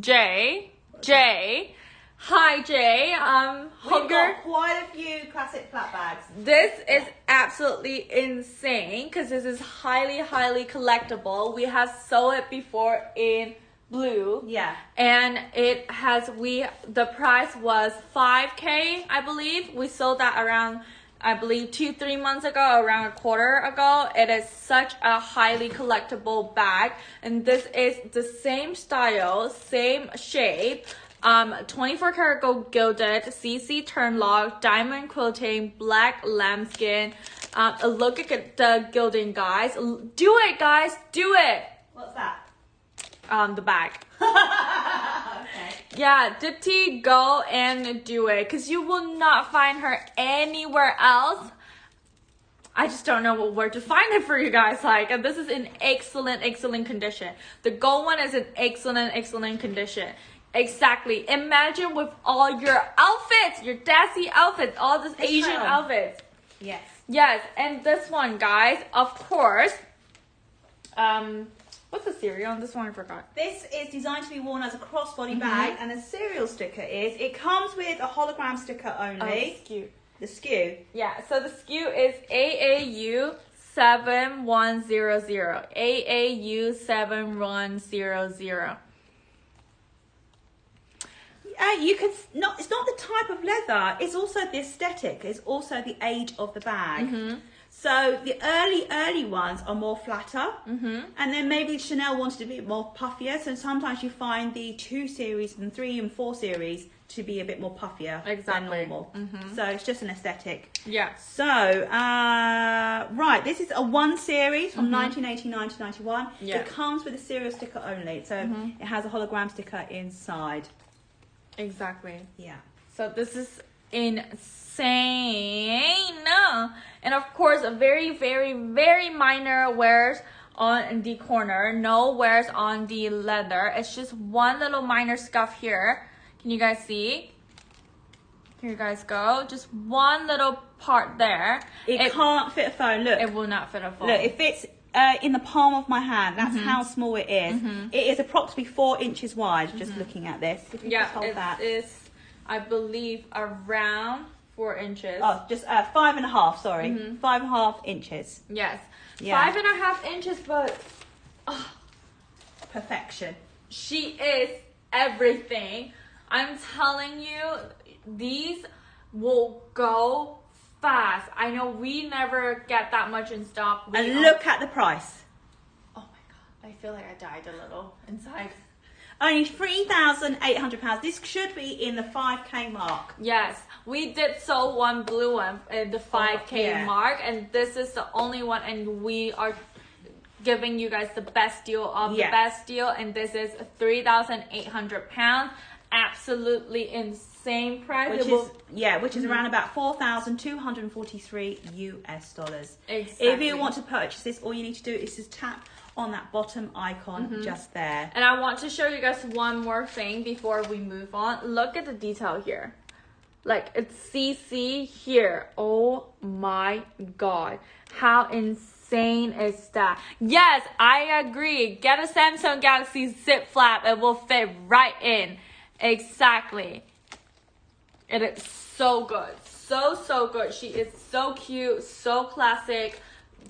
Jay, Jay, hi Jay. Um, We've got quite a few classic flat bags. This is absolutely insane because this is highly, highly collectible. We have sold it before in blue. Yeah. And it has we the price was 5k, I believe. We sold that around I believe 2 3 months ago, around a quarter ago. It is such a highly collectible bag and this is the same style, same shape. Um, 24 karat gold gilded, CC turn lock, diamond quilting, black lambskin. Um, look at the gilding, guys. Do it, guys. Do it. What's that? Um, the bag. okay. Yeah, Dipti, go and do it because you will not find her anywhere else. I just don't know where to find it for you guys. Like, this is in excellent, excellent condition. The gold one is in excellent, excellent condition. Exactly. Imagine with all your outfits, your Desi outfits, all these Asian outfits. Yes. Yes, and this one, guys, of course. Um, what's the cereal on this one? I forgot. This is designed to be worn as a crossbody Mm-hmm. bag, and the serial sticker is it comes with a hologram sticker Oh, only. it's cute. the SKU. Yeah, so the SKU is AAU seven one zero zero. AAU seven one zero zero. Uh, you s- not. It's not the type of leather. It's also the aesthetic. It's also the age of the bag. Mm-hmm. So the early, early ones are more flatter, Mm-hmm. and then maybe Chanel wanted to be more puffier. So sometimes you find the two series and three and four series to be a bit more puffier Exactly. than normal. Mhm. So it's just an aesthetic. Yeah. So, uh, right, this is a one series from 1989 to 91. Mm-hmm. Yeah. Mm-hmm. It comes with a serial sticker only, so it has a hologram sticker inside. Exactly. Yeah. So this is insane. And of course, a very, very, very minor wears on the corner. No wears on the leather. It's just one little minor scuff here. Can you guys see? Here you guys go. Just one little part there. It, It, can't fit a phone. Look, it will not fit a phone. look, it fits uh, in the palm of my hand. That's Mm-hmm. how small it is. It is approximately four inches wide. Just looking at this. If you yeah, it that. is, I believe, around four inches. Oh, just uh, five and a half. Sorry, Mm-hmm. five and a half inches. Yes. Yeah. Five and a half inches, but Perfection. She is everything. I'm telling you, these will go fast. I know we never get that much in stock. We And look at the price. Oh my god, I feel like I died a little inside. Only three thousand eight hundred pounds. This should be in the five k mark. Yes, we did sell one blue one at the 5k yeah. mark, and this is the only one, and we are giving you guys the best deal of Yes. the best deal, and this is 3,800 pounds. Absolutely insane price. which is yeah, which is mm-hmm. around about four thousand two hundred and forty-three US dollars. If you want to purchase this, all you need to do is just tap on that bottom icon mm-hmm. just there. And I want to show you guys one more thing before we move on. Look at the detail here. Like it's CC here. Oh my god. How insane is that? Yes, I agree. Get a Samsung Galaxy Z Flip. It will fit right in. Exactly. And It is so good. So, so good. She is so cute, so classic.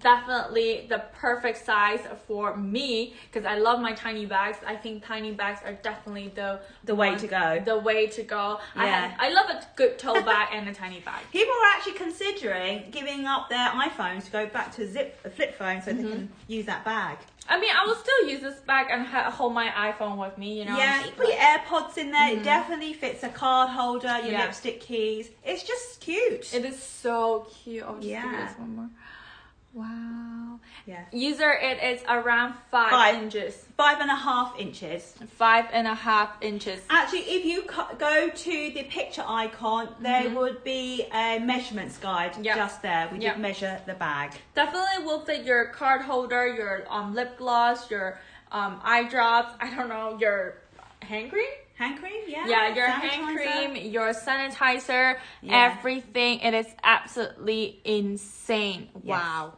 Definitely the perfect size for me because I love my tiny bags. I think tiny bags are definitely the The way one- to go. The way to go. I, Yeah. have, I love a good tote bag and a tiny bag. People are actually considering giving up their iPhones to go back to a zip a flip phone so they can mm-hmm. use that bag. I mean, I will still use this bag and ha- hold my iPhone with me, you know? Yeah, you put your AirPods in there. It mm-hmm. definitely fits a card holder, your Yeah. lipstick keys. It's just cute. It is so cute. I'll just give Yeah. this one more. Wow. yeah. User, it is around five, Five. inches. Five and a half inches. Five and a half inches. Actually, if you go to the picture icon, there would be a measurements guide. Yep. just there. We Yep. did measure the bag. Definitely will fit your card holder, your um lip gloss, your um eye drops. I don't know your hand cream. Hand cream, yeah. Yeah, your hand cream, your sanitizer, Yeah. everything. It is absolutely insane. Yes. Wow.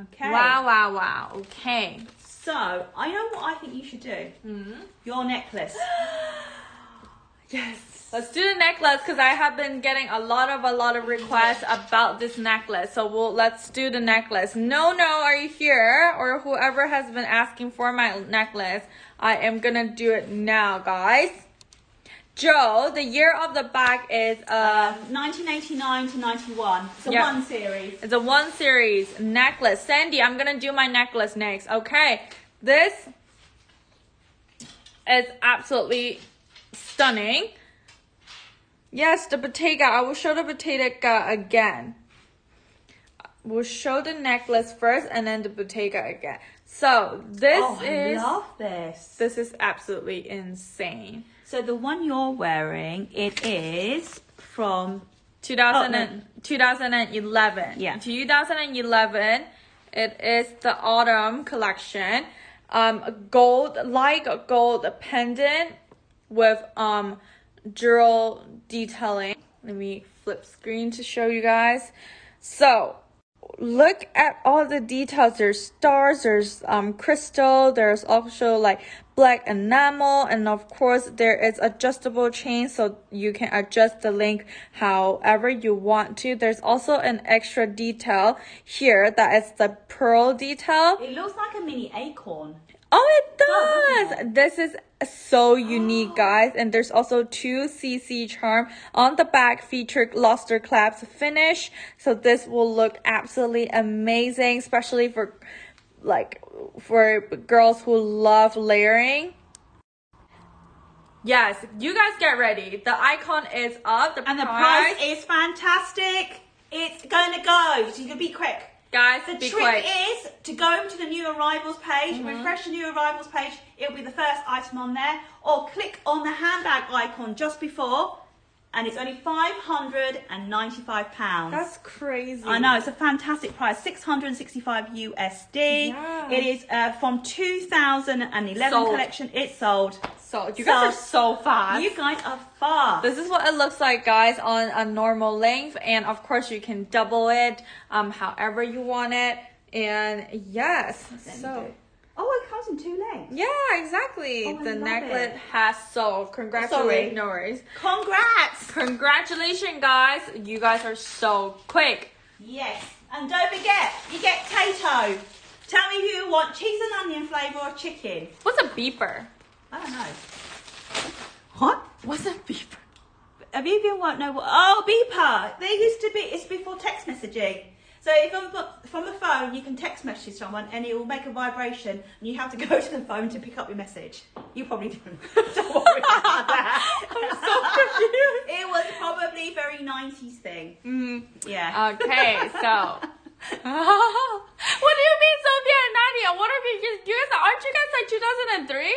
Okay. Wow, wow, wow. Okay. So I know what I think you should do. hmm Your necklace. Yes. Let's do the necklace because I have been getting a lot of a lot of requests about this necklace. So we'll let's do the necklace. No, no, are you here? Or whoever has been asking for my necklace, I am gonna do it now, guys. Joe, the year of the bag is uh Um, 1989 to 91. It's a Yeah. one series. it's a one series necklace. Sandy, I'm gonna do my necklace next. Okay, this is absolutely stunning. Yes, the Bottega. I will show the Bottega again. We'll show the necklace first and then the Bottega again. So this oh, I is love this. this is absolutely insane. So the one you're wearing, it is from 2000 Oh, and, 2011. Yeah. 2011. It is the autumn collection. Um, gold, like a gold pendant with um jewel detailing. Let me flip screen to show you guys. So look at all the details. There's stars, there's um crystal, there's also like black enamel, and of course there is adjustable chain so you can adjust the length however you want to. There's also an extra detail here that is the pearl detail. It looks like a mini acorn. Oh, it does, does. This is so unique, guys. And there's also two CC charm on the back, featured lobster clasp finish. So this will look absolutely amazing, especially for like for girls who love layering. Yes, you guys get ready. The icon is up. The And the price, price is fantastic. It's gonna go, so you can be quick. Guys, The trick quick. is to go to the new arrivals page, Mm-hmm. refresh the new arrivals page, it'll be the first item on there, or click on the handbag icon just before, and it's only £595. That's crazy. I know, it's a fantastic price 665 USD. Yeah. It is uh, from 2011 Sold. collection, it's sold. So you guys are so fast. You guys are fast. This is what it looks like, guys, on a normal length, and of course you can double it, um, however you want it. And yes, so Oh, it comes in two lengths. yeah, exactly. Oh, the necklet it. has sold. Congratulations, Sorry. no worries. Congrats! Congratulations, guys. You guys are so quick. Yes, and don't forget, you get Tayto. Tell me if you want cheese and onion flavour or chicken. What's a beeper? I don't know. What? What's a beeper? Have you even what? Oh, beeper. There used to be. It's before text messaging. So if I'm from a phone, you can text message someone and it will make a vibration, and you have to go to the phone to pick up your message. You probably don't. Don't worry about that. I'm so confused. It was probably a very 90s thing. Mm, Yeah. okay, so. what do you mean, Sophia and Nadia? What are you? You guys aren't you guys like 2003?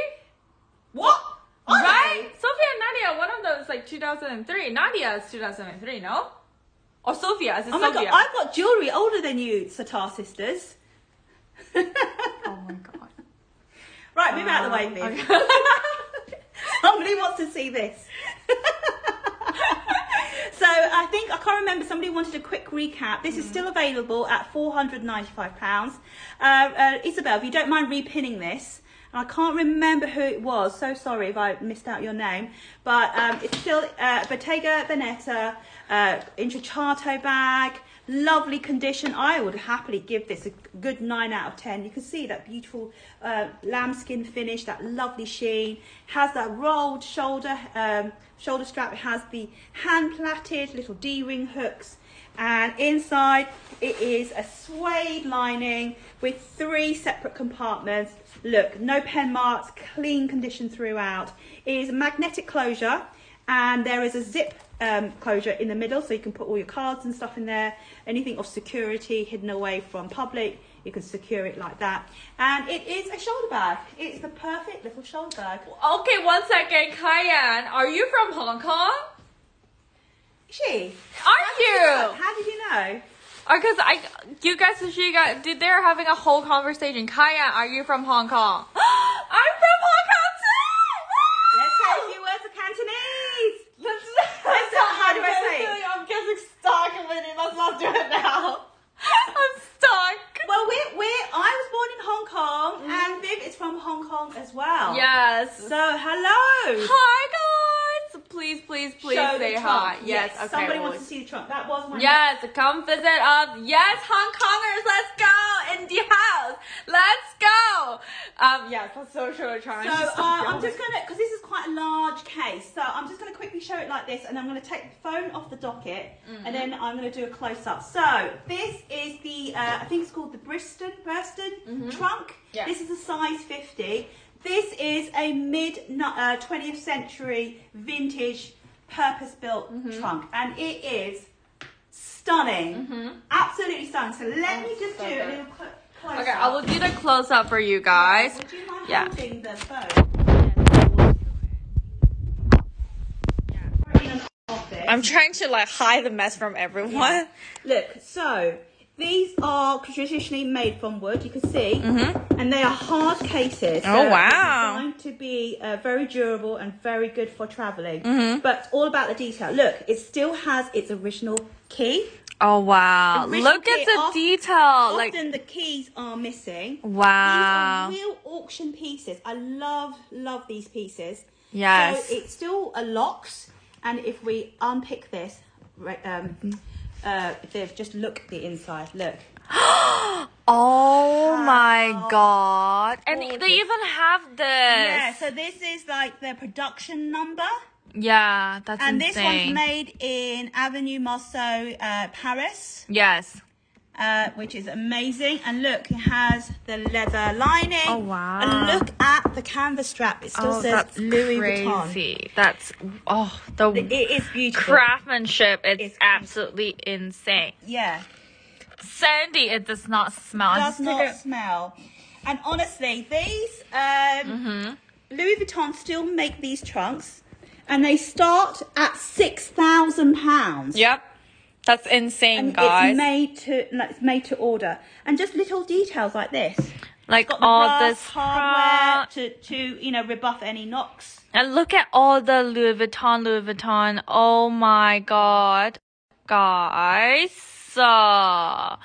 what? Are Right? they? Sophia and Nadia, one of them is like 2003. Nadia is 2003, no? Or Sophia, is it Oh my Sophia? god, I've got jewellery older than you, Satar sisters. oh my god. right, move out of the way, Viv. Okay. Somebody wants to see this. so I think I can't remember. Somebody wanted a quick recap. This is still available at four hundred ninety-five pounds. Uh, uh, Isabel, if you don't mind repinning this, and I can't remember who it was. So sorry if I missed out your name, but um, it's still uh, Bottega Veneta uh, bag. Lovely condition. I would happily give this a good 9 out of 10. You can see that beautiful uh, lambskin finish, that lovely sheen. Has that rolled shoulder um, shoulder strap. It has the hand plaited little D-ring hooks. And inside it is a suede lining with three separate compartments. Look, no pen marks, clean condition throughout. It is a magnetic closure and there is a zip um, closure in the middle so you can put all your cards and stuff in there anything of security hidden away from public you can secure it like that and it is a shoulder bag it's the perfect little shoulder bag Okay, one second. Kyan, are you from Hong Kong? she Are you? how did you know Because I, you guys, and she got, did they're having a whole conversation. Kyan, are you from Hong Kong? I'm from Hong Kong too. let's say a few words of cantonese Let's not- how do I say? I'm getting stuck, Winnie. Let's not do it now. I'm stuck. well we're, we're i was born in hong kong mm. and viv is from hong kong as well Yes. so hello Hi guys. Please, please, please Show say trunk. hi. Yes. Okay. somebody well, wants to see the trunk that was my Yes, come visit us. Yes, Hong Kongers, let's go in the house. Let's go. Um, yes, that's so. So uh, I'm just gonna, because this is quite a large case, so I'm just gonna quickly show it like this, and I'm gonna take the phone off the docket, and then I'm gonna do a close up. So this is the, uh, I think it's called the Briston, Burston trunk. Yeah. This is a size 50. This is a mid uh, 20th century vintage purpose built trunk, and it is stunning, absolutely stunning. So let me just so do a little cl- close Okay, up. I will do the close up for you guys. Would you mind Yeah. holding the phone? in an office. I'm trying to like hide the mess from everyone. Look, so these are traditionally made from wood. You can see, and they are hard cases. Mm-hmm. Oh, wow. they're Designed to be uh, very durable and very good for traveling. Mm-hmm. But all about the detail. Look, it still has its original key. Oh wow! Original Look at the off- detail. Often Like the keys are missing. wow. These are real auction pieces. I love love these pieces. Yes. So it's still a locks, and if we unpick this, right, um, uh, they just look at the inside, look. Oh my god. And gorgeous. they even have this. Yeah, so this is like the production number. Yeah, that's And this one's made in Avenue Marceau, uh, Paris, yes. Uh, which is amazing. And look, it has the leather lining. Oh, wow. And look at the canvas strap. It still oh, says that's Louis crazy. Vuitton. That's oh the It is beautiful. craftsmanship is It's- absolutely insane. Yeah, Sandy, it does not smell. does not smell. And honestly, these um, Mm-hmm. Louis Vuitton still make these trunks, and they start at six thousand pounds. Yep, that's insane, and guys. it's made to like, it's made to order, and just little details like this. like Got the all brass this hardware to to you know rebuff any knocks. and look at all the Louis Vuitton, Louis Vuitton. Oh my god, guys, so I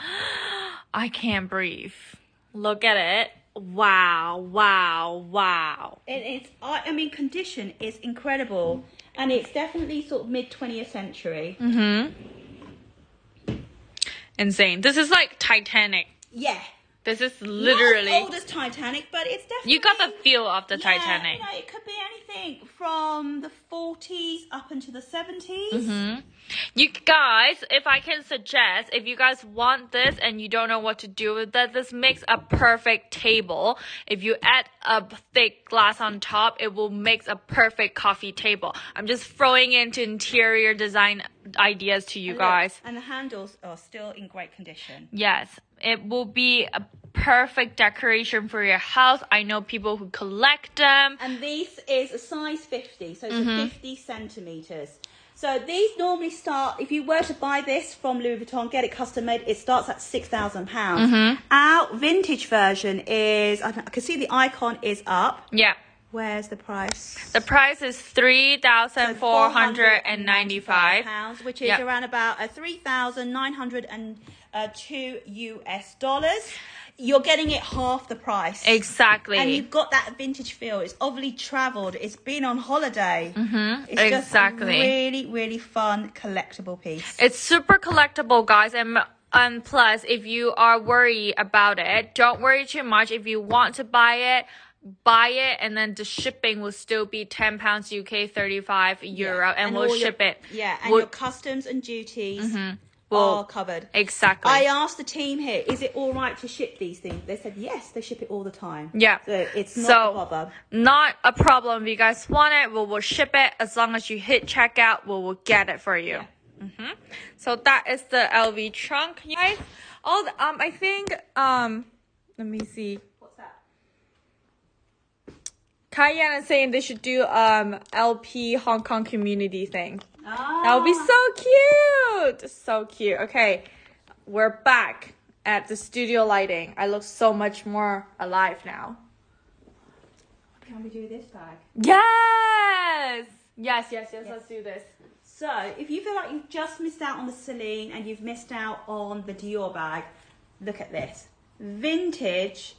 can't breathe. Look at it. Wow, wow, wow. It, it's I, I mean condition is incredible, and it's definitely sort of mid twentieth century. Mm. Insane. This is like Titanic. Yeah, This is Not literally. as old as Titanic, but it's definitely You got the feel of the Yeah, Titanic. You know, it could be anything from the forties up into the 70s Mm-hmm. You guys, if I can suggest, if you guys want this and you don't know what to do with that, this makes a perfect table. If you add a thick glass on top, it will make a perfect coffee table. I'm just throwing into interior design ideas to you Look, guys. and the handles are still in great condition. Yes, it will be a perfect decoration for your house. I know people who collect them. And this is a size 50, so it's Mm-hmm. 50 centimeters. So these normally start, if you were to buy this from Louis Vuitton, get it custom made, it starts at £6,000. pounds Mm-hmm. Our vintage version is, I can see the icon is up. Yeah. Where's the price? The price is three thousand four hundred and ninety-five. pounds, which is Yep. around about a three thousand nine hundred and two US dollars. You're getting it half the price. Exactly. And you've got that vintage feel. It's obviously travelled. It's been on holiday. Mm-hmm. It's just exactly. a really, really fun collectible piece. It's super collectible, guys, and and plus, if you are worried about it, don't worry too much. If you want to buy it, buy it, and then the shipping will still be ten pounds UK, thirty five euro, and, we'll all your- ship it. Yeah, and We'll- your customs and duties We'll- are covered. exactly. I asked the team here, is it all right to ship these things? They said yes, they ship it all the time. Yeah. So it's not So- a problem. Not a problem. If you guys want it, we will ship it. As long as you hit checkout, we will get it for you. hmm So that is the LV trunk, you guys. All the, um, I think um, let me see. Cayenne is saying they should do um LP Hong Kong community thing. Ah. That would be so cute. So cute. Okay, we're back at the studio lighting. I look so much more alive now. Can we do this bag? Yes. Yes, yes, yes. Let's do this. So, if you feel like you've just missed out on the Celine and you've missed out on the Dior bag, look at this. Vintage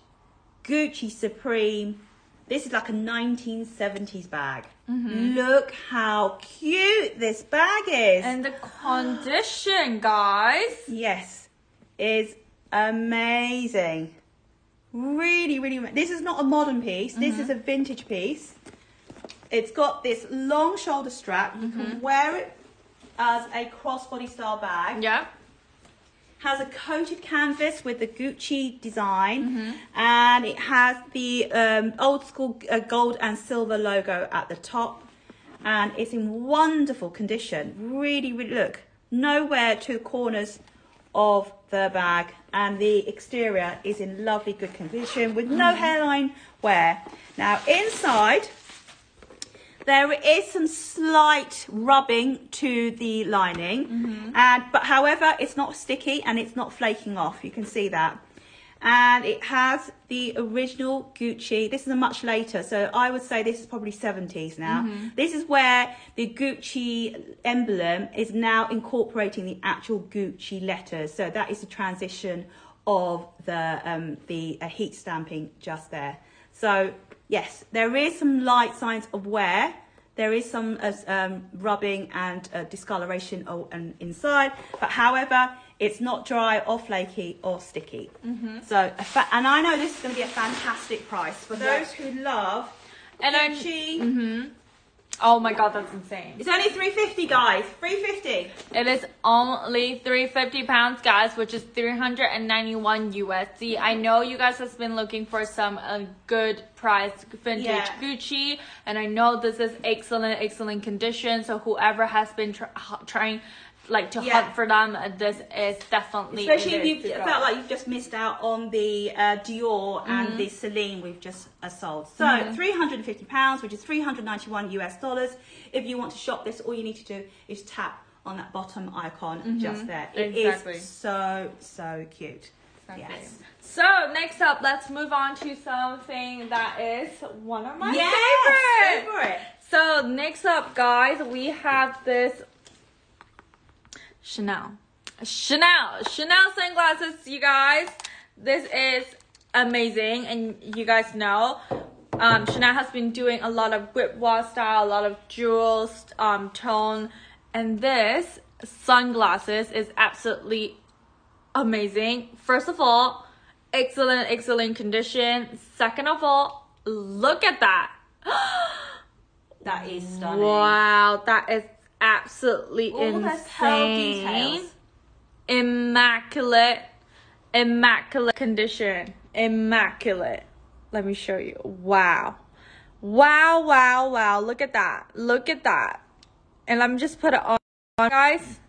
Gucci Supreme. This is like a 1970s bag. Mm-hmm. Look how cute this bag is. And the condition, guys. yes, is amazing. Really, really. This is not a modern piece. This is mm-hmm. a vintage piece. It's got this long shoulder strap. You can mm-hmm. wear it as a crossbody style bag. Yeah. Has a coated canvas with the Gucci design, and it has the um, old school uh, gold and silver logo at the top, and it's in wonderful condition. Really, really look nowhere to the corners of the bag, and the exterior is in lovely good condition with no hairline wear. Now inside. There is some slight rubbing to the lining, and but however, it's not sticky and it's not flaking off. You can see that, and it has the original Gucci. This is a much later, so I would say this is probably seventies now. This is where the Gucci emblem is now incorporating the actual Gucci letters. So that is the transition of the um, the uh, heat stamping just there. So yes, there is some light signs of wear. There is some uh, um, rubbing and uh, discoloration o- and inside, but however, it's not dry or flaky or sticky. Mm-hmm. So, a fa- and I know this is going to be a fantastic price for those who love And Gucci. hmm Oh my god, that's insane. It's only three fifty, guys. Three fifty. It is only 350 pounds, guys, which is 391 USD. I know you guys has been looking for some uh, good price vintage Yeah. Gucci, and I know this is excellent, excellent condition. So whoever has been tr- trying, like to Yeah. hunt for them, uh, this is definitely Especially if you've felt like you've just missed out on the uh, Dior Mm-hmm. and the Celine we've just uh, sold. So three hundred and fifty pounds, which is three hundred ninety one US dollars. If you want to shop this, all you need to do is tap on that bottom icon just there. It is Mm-hmm. Exactly. so so cute. Yes. So next up, let's move on to something that is one of my Yes, favorites. So next up, guys, we have this Chanel. Chanel. Chanel sunglasses, you guys. This is amazing, and you guys know. Um, Chanel has been doing a lot of wall style, a lot of jewels, um, tone, and this sunglasses is absolutely amazing. First of all, excellent, excellent condition. Second of all, look at that. That is stunning. Wow, that is absolutely those insane. Immaculate, immaculate condition. Immaculate. Let me show you. Wow. Wow, wow, wow. Look at that. Look at that. And let me just put it on, guys.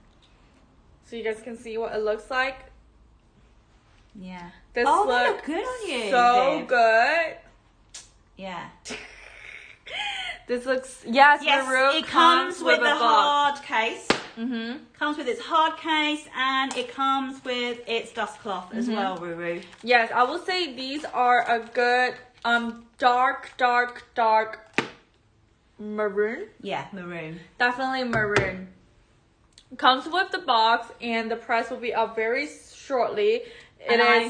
So you guys can see what it looks like. Yeah. This oh, they look look good on you. so babe. good. Yeah. This looks yes, Yes, it comes, with, a the box. hard case. Mm-hmm. Comes with its hard case and it comes with its dust cloth as Mm-hmm. well, Ruru. Yes, I will say these are a good um dark, dark, dark maroon. Yeah, maroon. Definitely maroon. Comes with the box and the price will be up very shortly. It and I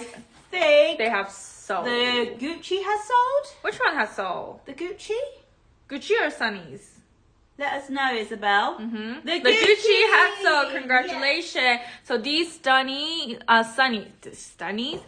think They have sold. the Gucci has sold. Which one has sold? The Gucci. Gucci or Sunny's? Let us know, Isabel. Mm-hmm. The, The, Gucci, sold. Yeah. Congratulations. So these stunning, uh, sunny, sunnies,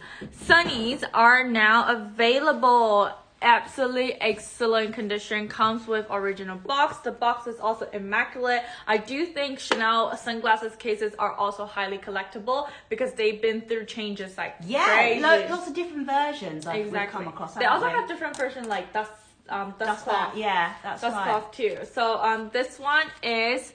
sunnies are now available. Absolutely excellent condition. Comes with original box. The box is also immaculate. I do think Chanel sunglasses cases are also highly collectible because they've been through changes like Yeah, crazy. lots of different versions we've exactly. come across. they also have different versions like dust, um, dust, cloth. Yeah, that's Dust right. cloth too. So um, this one is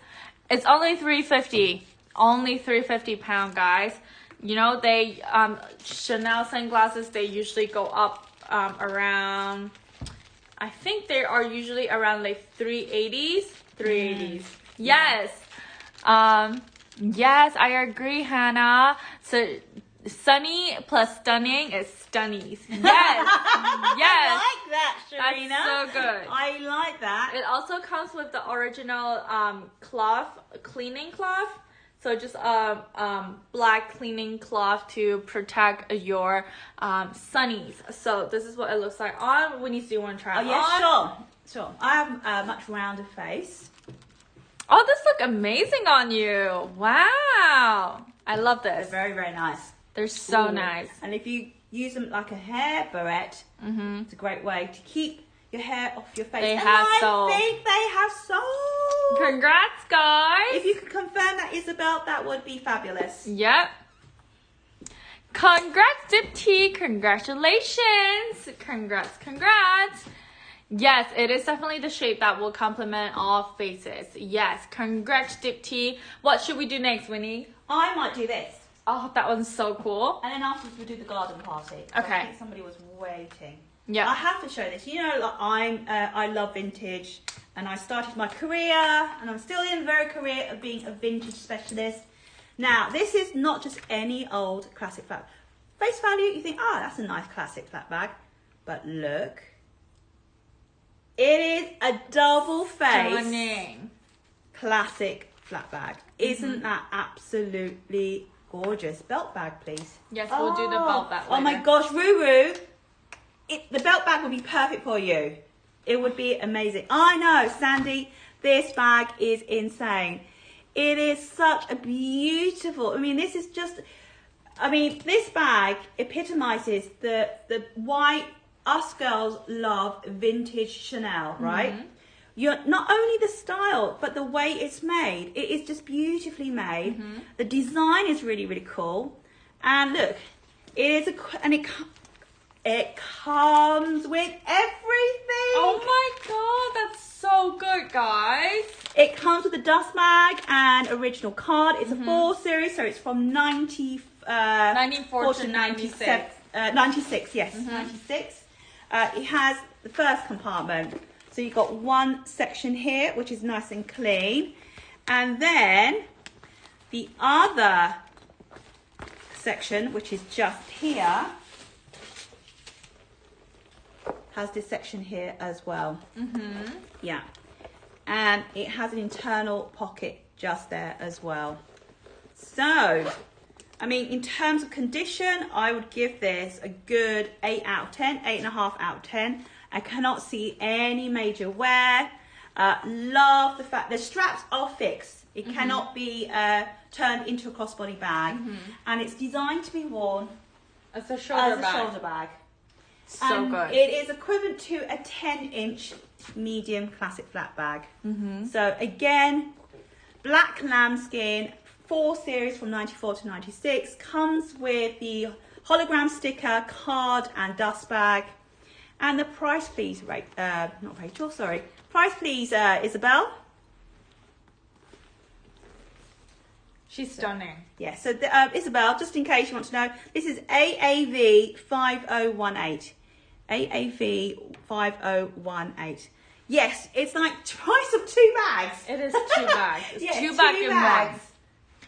it's only three fifty, only three fifty pound, guys. You know they um Chanel sunglasses they usually go up um around. I think they are usually around like three eighties, three eighties. Yes, um, yes, I agree, Hannah. So. Sunny plus stunning is stunnies. Yes, yes. I like that, Sharina. That's so good. I like that. It also comes with the original um, cloth, cleaning cloth. So just um, um, black cleaning cloth to protect your um, sunnies. So this is what it looks like on. Winnie, do you want to try Oh it yeah, on? sure, sure. I have a much rounder face. Oh, this look amazing on you. Wow. I love They're this. very, very nice. They're so Ooh. nice. And if you use them like a hair barrette, hmm it's a great way to keep your hair off your face. They and have I sold. think they have sold. Congrats, guys. If you could confirm that, Isabel, that would be fabulous. Yep. Congrats, Dipty. Congratulations. Congrats, congrats. Yes, it is definitely the shape that will complement all faces. Yes, congrats, Dipty. What should we do next, Winnie? I might do this. Oh, that one's so cool. And then afterwards we'll do the garden party. Okay. I think somebody was waiting. Yeah. I have to show this. You know, like I'm, uh, I love vintage, and I started my career, and I'm still in the very career of being a vintage specialist. Now, this is not just any old classic flat. Face value, you think, ah, that's a nice classic flat bag, but look, it is a double face Stunning. classic flat bag. Isn't that absolutely gorgeous? Belt bag, please. Yes, we'll do the belt bag Oh, oh my gosh, Ruru, it, the belt bag would be perfect for you. It would be amazing. I know, Sandy, this bag is insane. It is such a beautiful, I mean, this is just, I mean, this bag epitomizes the, the why us girls love vintage Chanel, right? Mm-hmm. You're not only the style, but the way it's made. It is just beautifully made. The design is really, really cool. And look, it is a, and it, it comes with everything. Oh my god, that's so good, guys. It comes with a dust bag and original card. It's a four series, so it's from 90, uh, 94 to 97 96. Uh, 96, yes, 96. Uh, it has the first compartment. So you've got one section here, which is nice and clean. And then the other section, which is just here, has this section here as well. Mm-hmm. Yeah. And it has an internal pocket just there as well. So, I mean, in terms of condition, I would give this a good 8 out of 10, 8.5 out of 10. I cannot see any major wear. Uh, love the fact the straps are fixed. It cannot be uh, turned into a crossbody bag. And it's designed to be worn It's a shoulder as a bag. shoulder bag. So And good. It is equivalent to a 10 inch medium classic flat bag. Mm-hmm. So again, black lambskin, four series from 94 to 96, comes with the hologram sticker, card, and dust bag. And the price, please, Ra- uh, not Rachel, sorry. Price, please, uh, Isabel. She's stunning. Yeah, so the, uh, Isabel, just in case you want to know, this is AAV 5018. AAV 5018. Yes, it's like price of two bags. It is two bags. It's Yeah, two bag in bags.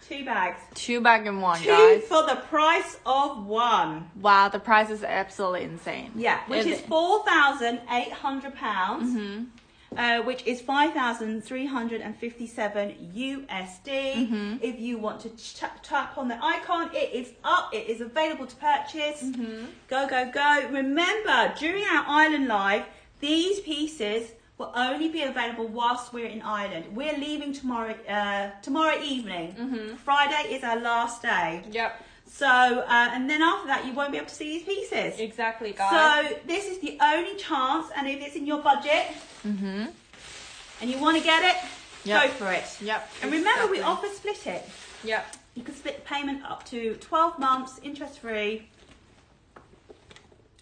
Two bags. Two bag in one, Two guys. for the price of one. Wow, the price is absolutely insane. Yeah, which is four thousand eight hundred pounds. Mm-hmm. Uh, which is five thousand three hundred and fifty-seven USD. Mm-hmm. If you want to ch- tap on the icon, it is up. It is available to purchase. Mm-hmm. Go go go! Remember, during our Ireland Live, these pieces will only be available whilst we're in Ireland. We're leaving tomorrow. Uh, tomorrow evening. Mm-hmm. Friday is our last day. Yep, So, uh, and then after that, you won't be able to see these pieces. exactly, guys. So this is the only chance, and if it's in your budget mm-hmm. and you want to get it, Yep. go for it. Yep. And remember, we offer Splitit. Yep. You can split the payment up to 12 months, interest free.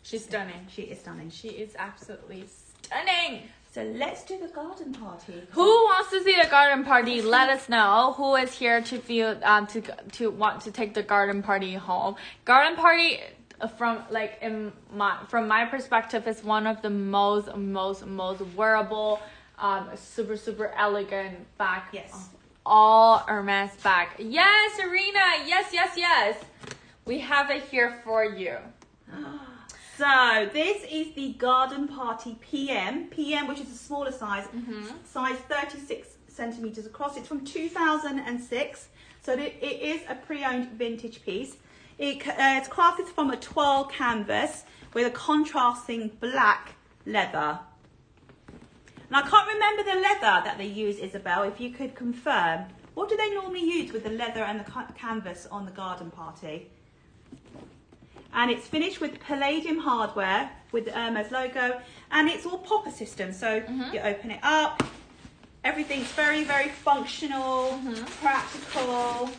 She's stunning. She is stunning. She is absolutely stunning. So let's do the garden party. Who wants to see the garden party? Let us know. Who is here to feel um to to want to take the garden party home? Garden party uh, from like in my from my perspective is one of the most most most wearable um super super elegant bag. Yes. All Hermes bag. Yes, Serena. Yes, yes, yes. We have it here for you. So this is the garden party PM. PM, which is a smaller size, size 36 centimeters across. It's from 2006, so it, it is a pre-owned vintage piece. It, uh, it's crafted from a twill canvas with a contrasting black leather. And I can't remember the leather that they use, Isabel. If you could confirm, what do they normally use with the leather and the canvas on the garden party? And it's finished with palladium hardware with the Hermes logo. And it's all popper system. So mm-hmm. you open it up. Everything's very very functional mm-hmm. practical.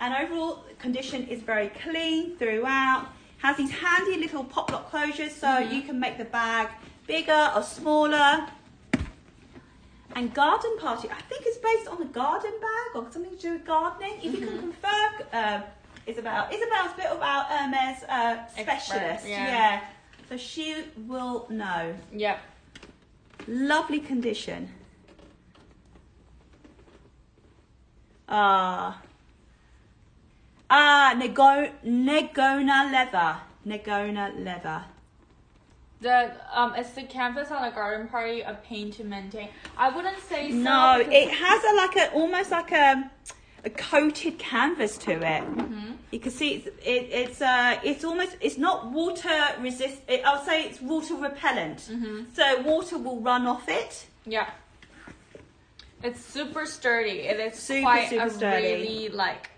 And overall condition is very clean throughout. Has these handy little pop lock closures so mm-hmm. you can make the bag bigger or smaller. And garden party i think it's based on the garden bag or something to do with gardening. If you can confirm uh, isabel isabel's a bit about hermes uh, specialist yeah. yeah so she will know Yep. lovely condition ah ah Nego- negonda leather negonda leather The um, is the canvas on a garden party a pain to maintain? I wouldn't say so. No, it has a like a almost like a a coated canvas to it. Mhm. You can see it's it, it's uh it's almost it's not water resist. It, I'll say it's water repellent. Mm-hmm. So water will run off it. Yeah. It's super sturdy. It is Super, quite super a sturdy. really like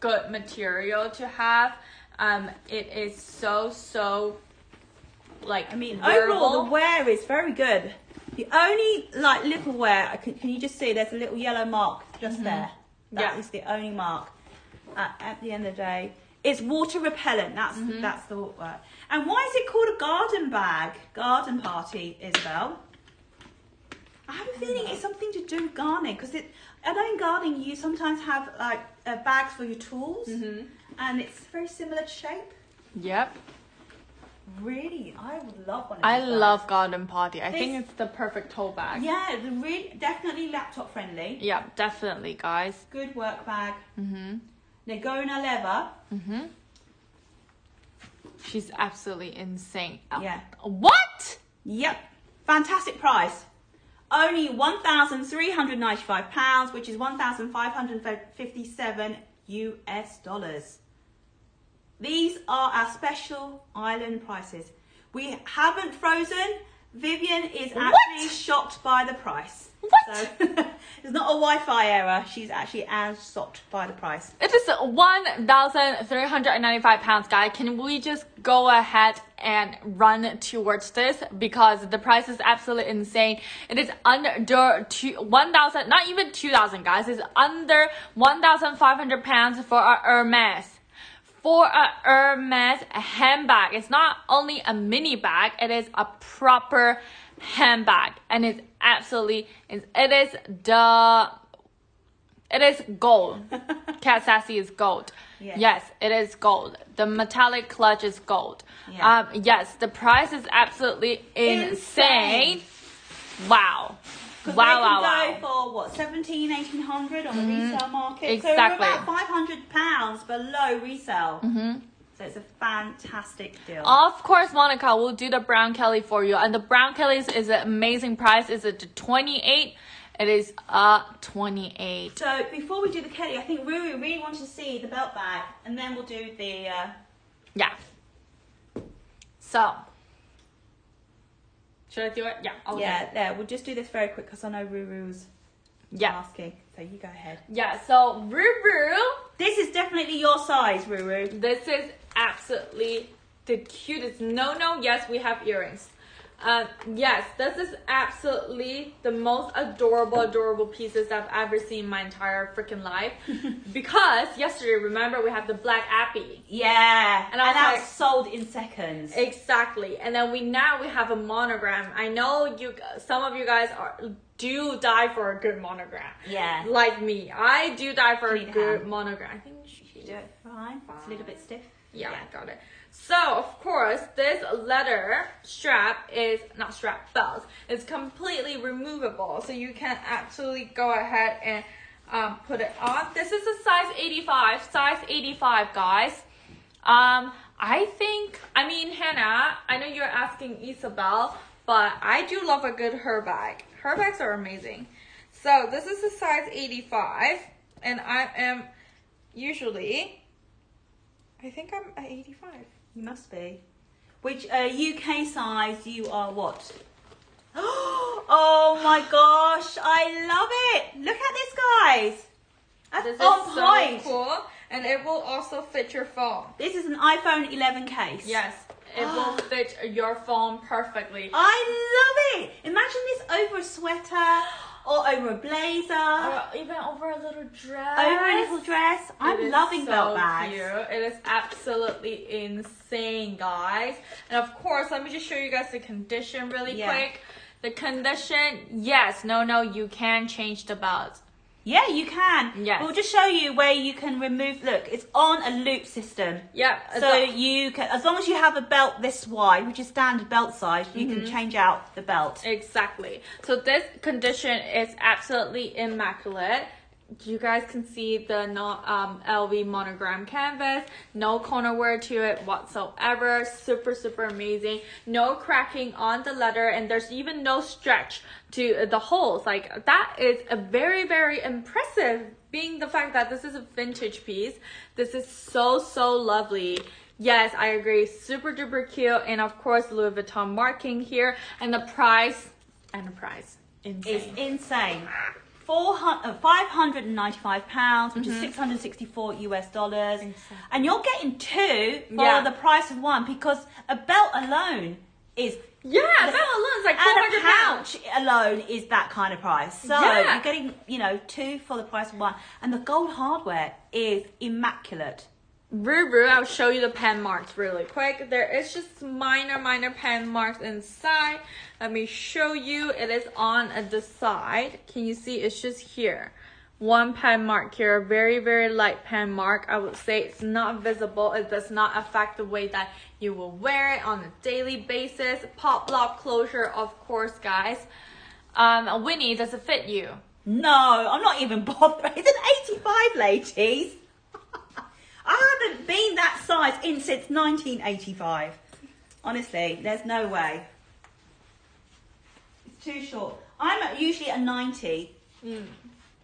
good material to have. Um, it is so so like I mean, wearable. overall the wear is very good. The only like little wear, I can, can you just see? There's a little yellow mark just there. That is Mm-hmm. Yeah. the only mark. At, at the end of the day, it's water repellent. That's Mm-hmm. that's the word. And why is it called a garden bag? Garden party, Isabel. I have a feeling it's something to do with gardening because it. I know in gardening you sometimes have like uh, bags for your tools, Mhm. and it's very similar shape. Yep. Really, I would love one. Of I these bags. love garden party. I think it's the perfect tote bag. Yeah, the really definitely laptop friendly. Yeah, definitely, guys. Good work bag. Mhm. Negonda leather. Mhm. She's absolutely insane. Uh, Yeah. What? Yep. Fantastic price. Only one thousand three hundred ninety-five pounds, which is one thousand five hundred fifty-seven US dollars. These are our special island prices. We haven't frozen. Vivian is What? actually shocked by the price. What? So it's not a Wi-Fi error. She's actually as shocked by the price. It is one thousand three hundred and ninety-five pounds, guys. Can we just go ahead and run towards this because the price is absolutely insane. It is under two one thousand, not even two thousand, guys. It's under one thousand five hundred pounds for a Hermes. For a Hermes handbag, it's not only a mini bag; it is a proper handbag, and it's absolutely it's, it is the it is gold. Cat Sassy is gold. Yes. Yes, it is gold. The metallic clutch is gold. Yeah. Um, yes, the price is absolutely insane. Insane. Wow. Wow, they can wow. go for what 17 1800 on the resale market Exactly. so we're about 500 pounds below resale Mm-hmm. so it's a fantastic deal Of course, Monica we'll do the brown Kelly for you, and the brown Kelly is, an amazing price. Is it twenty eight? It is uh twenty eight. so before we do the Kelly I think Ruru really wants to see the belt bag and then we'll do the uh, Yeah. So. Should I do it? Yeah. I'll do yeah it. there we'll just do this very quick because I know Ruru's Yeah. asking so you go ahead Yeah. So Ruru. this is definitely your size Ruru This is absolutely the cutest. No, no, yes, we have earrings. Um, yes, this is absolutely the most adorable, adorable pieces I've ever seen in my entire freaking life. because yesterday, remember, we have the black appy. yeah And I was like- sold in seconds Exactly, and then we now we have a monogram. I know you, some of you guys are do die for a good monogram. yeah Like me, I do die for a a good hand. monogram. I think she you do it fine it's a little bit stiff Yeah, Yeah. got it. So of course, this leather strap is not strap belt. It's completely removable, so you can absolutely go ahead and um, put it on. This is a size 85. Size 85, guys. Um, I think. I mean, Hannah. I know you're asking Isabel, but I do love a good her bag. Her bags are amazing. So this is a size 85, and I am usually. I think I'm at 85. You must be. Which uh, UK size you are what? Oh my gosh, I love it! Look at this, guys. That's This on point. so cool, and it will also fit your phone. This is an iPhone 11 case. Yes, it will fit your phone perfectly. I love it. Imagine this over a sweater or over a blazer, Or even over a little dress. over a little dress. I'm loving so belt bags. Cute. It is absolutely insane, guys. And of course, let me just show you guys the condition really Yeah. quick. The condition, yes, no, no, you can change the belt. Yeah, you can. Yes. We'll just show you where you can remove. Look, it's on a loop system. Yeah. So you can, as long as you have a belt this wide, which is standard belt size, you Mm-hmm. can change out the belt. Exactly. So this condition is absolutely immaculate. You guys can see the no, um, LV monogram canvas, no corner wear to it whatsoever. Super, super amazing. No cracking on the leather, and there's even no stretch to the holes. Like that is a very, very impressive. Being the fact that this is a vintage piece, this is so, so lovely. Yes, I agree. Super duper cute, and of course Louis Vuitton marking here, and the price and the price insane. It's insane. 400, uh, 595 pounds, which is 664 US dollars. Insane. And you're getting two for Yeah. the price of one because a belt alone is yeah, that alone is like and 400 pounds. alone is that kind of price. So Yeah. you're getting, you know, two for the price of one. And the gold hardware is immaculate. Ruru, I'll show you the pen marks really quick. There is just minor, minor pen marks inside. Let me show you. It is on the side. Can you see? It's just here. One pen mark here, very, very light pen mark. I would say it's not visible. It does not affect the way that you will wear it on a daily basis. Pop lock closure, of course, guys. Um, Winnie, does it fit you? No, I'm not even bothered. It's an 85, ladies. I haven't been that size in since 1985. Honestly, there's no way. Too short. I'm usually a 90.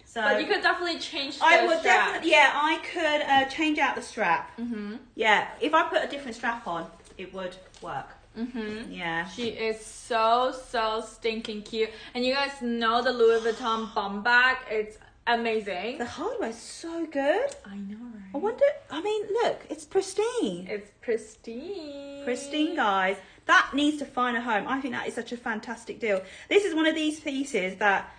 So But you could definitely change the I would definitely, yeah, I could uh, change out the strap. Mm-hmm. Yeah, if I put a different strap on, it would work. Mm-hmm. Yeah. She is so so stinking cute, and you guys know the Louis Vuitton bum bag. It's amazing. The hardware's so good. I know, I wonder, I mean, look, it's pristine. It's pristine. Pristine, guys. That needs to find a home. I think that is such a fantastic deal. This is one of these pieces that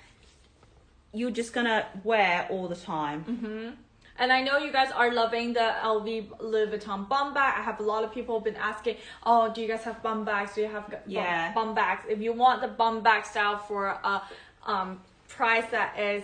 you're just gonna wear all the time. Mm-hmm. And I know you guys are loving the LV Louis Vuitton bum bag. I have a lot of people been asking, oh, do you guys have bum bags? Do you have bum- Yeah. bum bags? If you want the bum bag style for a um, price that is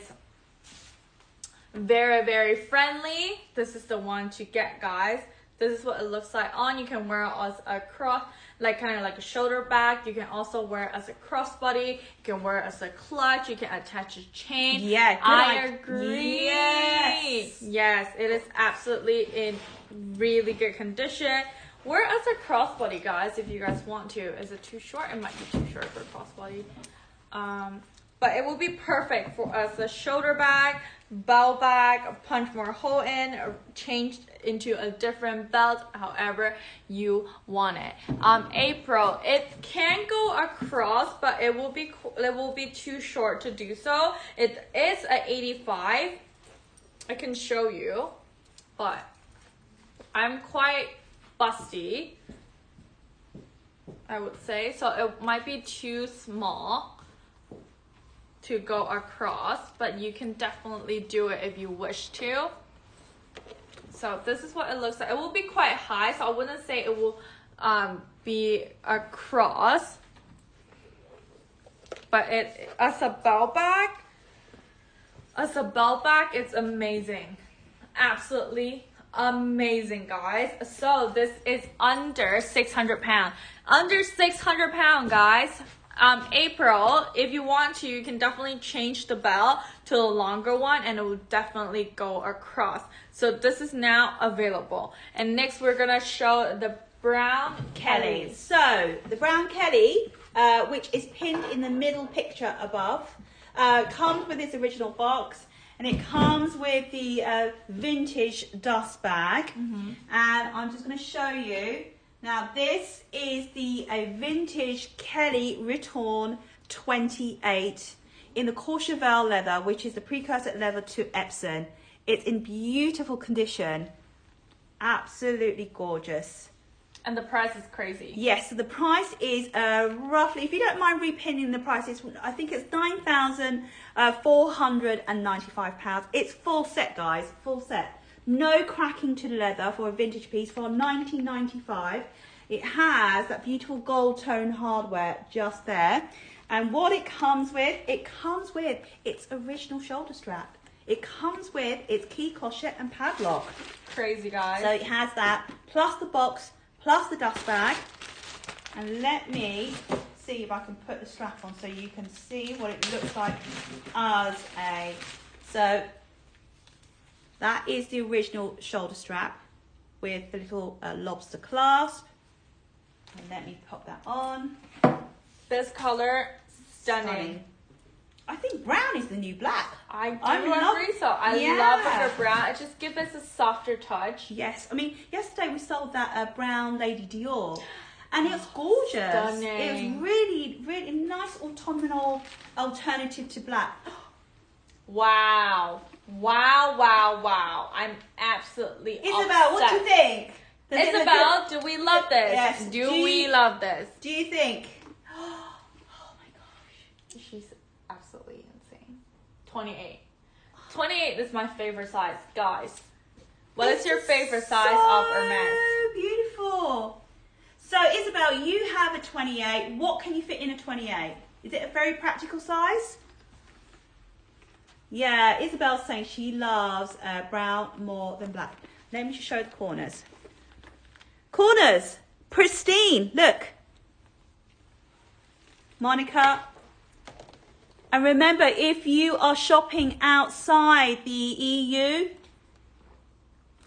very very friendly this is the one to get guys this is what it looks like on you can wear it as a cross like kind of like a shoulder bag. You can also wear it as a crossbody. You can wear it as a clutch. You can attach a chain. Yeah, i agree. Yes. yes it is absolutely in really good condition. Wear as a crossbody guys if you guys want to. Is it too short? It might be too short for a crossbody. Um, but it will be perfect for us a shoulder bag, belt bag, punch more hole in, change into a different belt, however you want it. Um, April, it can go across, but it will be it will be too short to do so. It is a 85. I can show you, but I'm quite busty. I would say so. It might be too small to go across, but you can definitely do it if you wish to. So this is what it looks like. It will be quite high, so I wouldn't say it will um, be across. But it as a belt bag, as a belt bag, it's amazing. Absolutely amazing, guys. So this is under 600 pound. Under 600 pound, guys. Um, April, if you want to, you can definitely change the belt to a longer one and it will definitely go across. So this is now available. And next we're gonna show the brown Kelly. Kellys. So the brown Kelly, uh, which is pinned in the middle picture above, uh, comes with its original box. And it comes with the uh, vintage dust bag. Mm-hmm. And I'm just going to show you. Now, this is the a vintage Kelly Retourne 28 in the Courchevel leather, which is the precursor leather to Epsom. It's in beautiful condition. Absolutely gorgeous. And the price is crazy. Yes, so the price is uh, roughly, if you don't mind repinning the price, it's, I think it's £9,495. It's full set, guys, full set. No cracking to the leather for a vintage piece for 1995 It has that beautiful gold tone hardware just there. And what it comes with, it comes with its original shoulder strap. It comes with its key clochette and padlock. Crazy guys. So it has that, plus the box, plus the dust bag. And let me see if I can put the strap on so you can see what it looks like as a. So That is the original shoulder strap with the little uh, lobster clasp. And let me pop that on. This color, stunning. Stunning. I think brown is the new black. I do I love- agree so. I Yeah. love the brown. It just gives us a softer touch. Yes, I mean yesterday we sold that uh, brown Lady Dior, and it's gorgeous. It Stunning. was really, really nice autumnal alternative to black. Wow. Wow, wow, wow. I'm absolutely Isabel, what do you think? Does it look Isabel, do we love this? Yes. Do, Do we you- love this? Do you think? Oh my gosh. She's absolutely insane. 28. 28 is my favorite size, guys. What is your favorite size so of Hermes? beautiful. So Isabel, you have a 28. What can you fit in a 28? Is it a very practical size? Yeah, Isabel's saying she loves uh, brown more than black. Let me just show the corners. Corners, pristine. Look, Monica. And remember, if you are shopping outside the EU,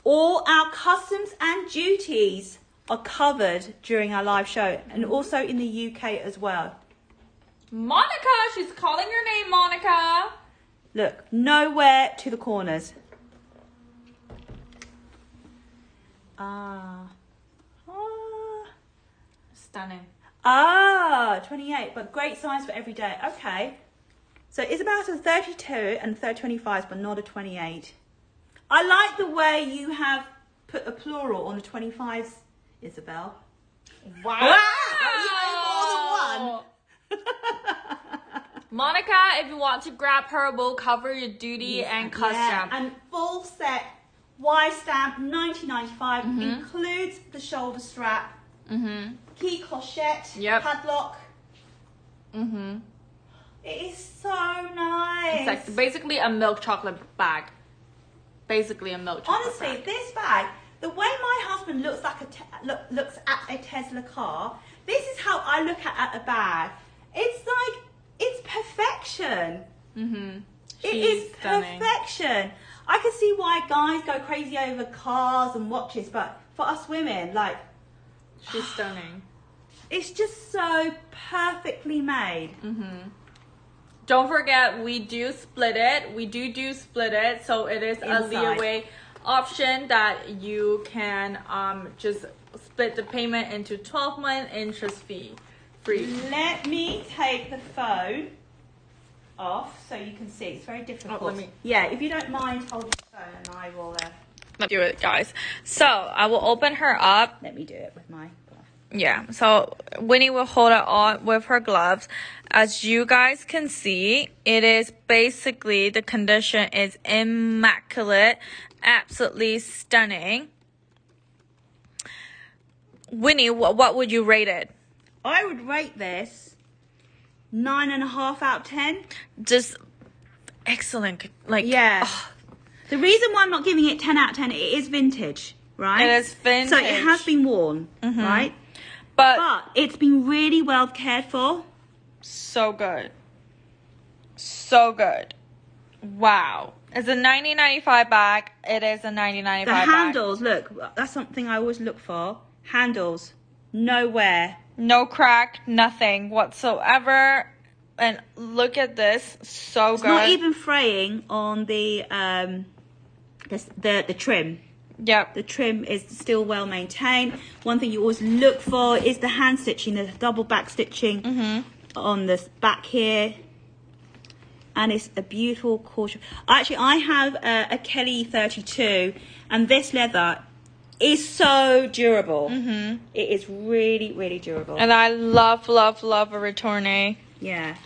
all our customs and duties are covered during our live show and also in the UK as well. Monica, she's calling your name Monica. Look, nowhere to the corners. Ah. Ah. Stunning. Ah, 28, but great size for every day. Okay. So Isabel has a 32 and 30 25, but not a 28. I like the way you have put a plural on the 25s, Isabel. Wow. Wow, you know more Monica, if you want to grab her, we'll cover your duty and custom. Yeah, and full set Y stamp 1995 Mm-hmm. includes the shoulder strap, mm-hmm. key clochette, Yep. padlock. Mm-hmm. It is so nice. It's like basically a milk chocolate bag. Basically a milk chocolate Honestly, bag. this bag, the way my husband looks like a te- look, looks at a Tesla car, this is how I look at, at a bag. It's like it's perfection. Mm-hmm. It is stunning. perfection. I can see why guys go crazy over cars and watches, but for us women, like She's stunning. it's just so perfectly made. Mm-hmm. Don't forget, we do Splitit. We do do Splitit, so it is a leeway option that you can um just split the payment into 12 month interest fee Let me take the phone off so you can see. It's very difficult. Oh, me- Yeah, if you don't mind holding the phone, and I will. Uh, do it, guys. So I will open her up. let me do it with my. glove. Yeah, so Winnie will hold it on with her gloves. As you guys can see, it is basically the condition is immaculate, absolutely stunning. Winnie, what, what would you rate it? I would rate this nine and a half out of ten. Just excellent. Like Yeah. oh, The reason why I'm not giving it ten out of ten, it is vintage, right? It is vintage. So it has been worn, mm-hmm. right? but But it's been really well cared for. so good, so good. Wow, it's a 1995 bag. It is a 1995 The bag. handles, look, that's something I always look for. Handles, nowhere. No crack, nothing whatsoever. And look at this, so It's good. not even fraying on the um the the, the trim. Yep. The trim is still well maintained. One thing you always look for is the hand stitching, the double back stitching Mm-hmm. on this back here. And it's a beautiful caution. Actually, I have a, a Kelly 32, and this leather is so durable. Mm-hmm. is really, really durable. And I love, love, love a retourne. yeah.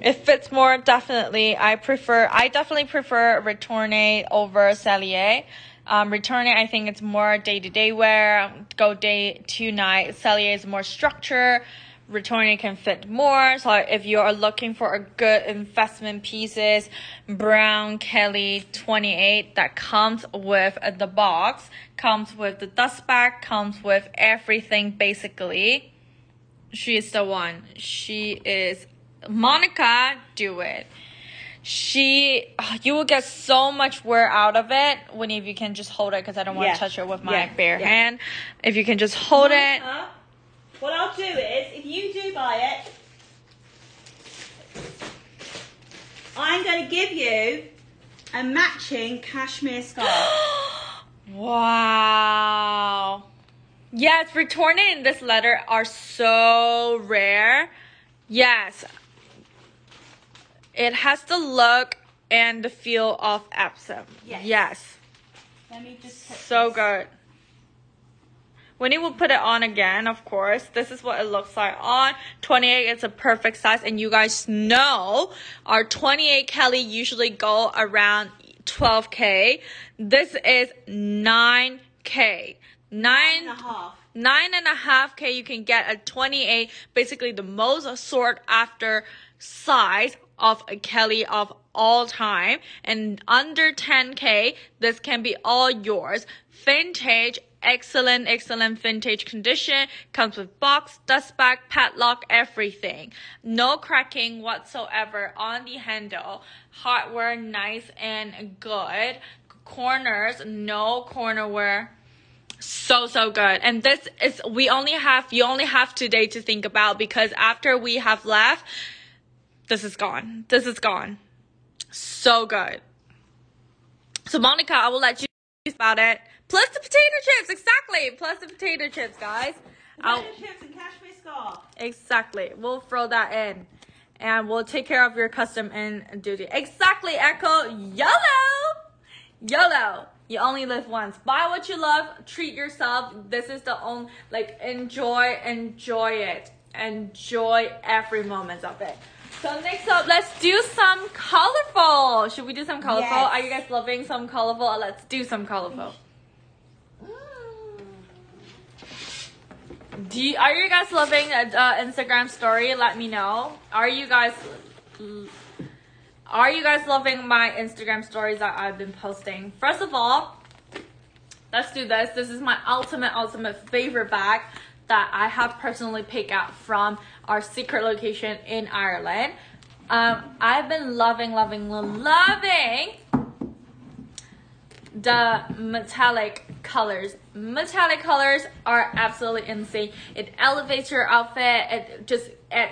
It fits more definitely. I prefer. I definitely prefer retourne over sellier. Um, retourne, I think it's more day to day wear. Go day to night. Sellier is more structure. Retourne can fit more. So if you are looking for a good investment pieces, Brown Kelly 28 that comes with the box, comes with the dust bag, comes with everything basically. She is the one. She is Monica. Do it. she you will get so much wear out of it when if you can just hold it because I don't want to Yeah. touch it with my Yeah. bare Yeah. hand. If you can just hold it. What I'll do is, if you do buy it, I'm going to give you a matching cashmere scarf. Wow. Yes, returning in this letter are so rare. Yes. It has the look and the feel of Epsom. Yes. yes. Let me just So this- good. When you will put it on again, of course, this is what it looks like on 28. It's a perfect size, and you guys know our 28 Kelly usually go around 12k. This is 9k. Nine and a half. nine and a half k you can get a 28 basically the most sought after size of a kelly of all time and under 10k this can be all yours vintage excellent excellent vintage condition. Comes with box dust bag padlock everything. No cracking whatsoever on the handle. Hardware nice and good. Corners no corner wear. So so good. And this is we only have you only have today to think about because after we have left this is gone. This is gone. So good. So monica i will let you about it plus the potato chips exactly plus the potato chips guys I'll, Potato chips and cashmere scarf. exactly we'll throw that in and we'll take care of your custom and duty exactly echo yolo YOLO. You only live once. Buy what you love. Treat yourself. This is the only like enjoy, enjoy it, enjoy every moment of it. So next up, let's do some colorful. Should we do some colorful? Yes. Are you guys loving some colorful? Let's do some colorful. Do you, are you guys loving uh, Instagram story? Let me know. Are you guys are you guys loving my Instagram stories that I've been posting? First of all, let's do this. This is my ultimate, ultimate favorite bag that I have personally picked out from our secret location in Ireland. Um, I've been loving, loving, loving the metallic colors. Metallic colors are absolutely insane. It elevates your outfit. It just it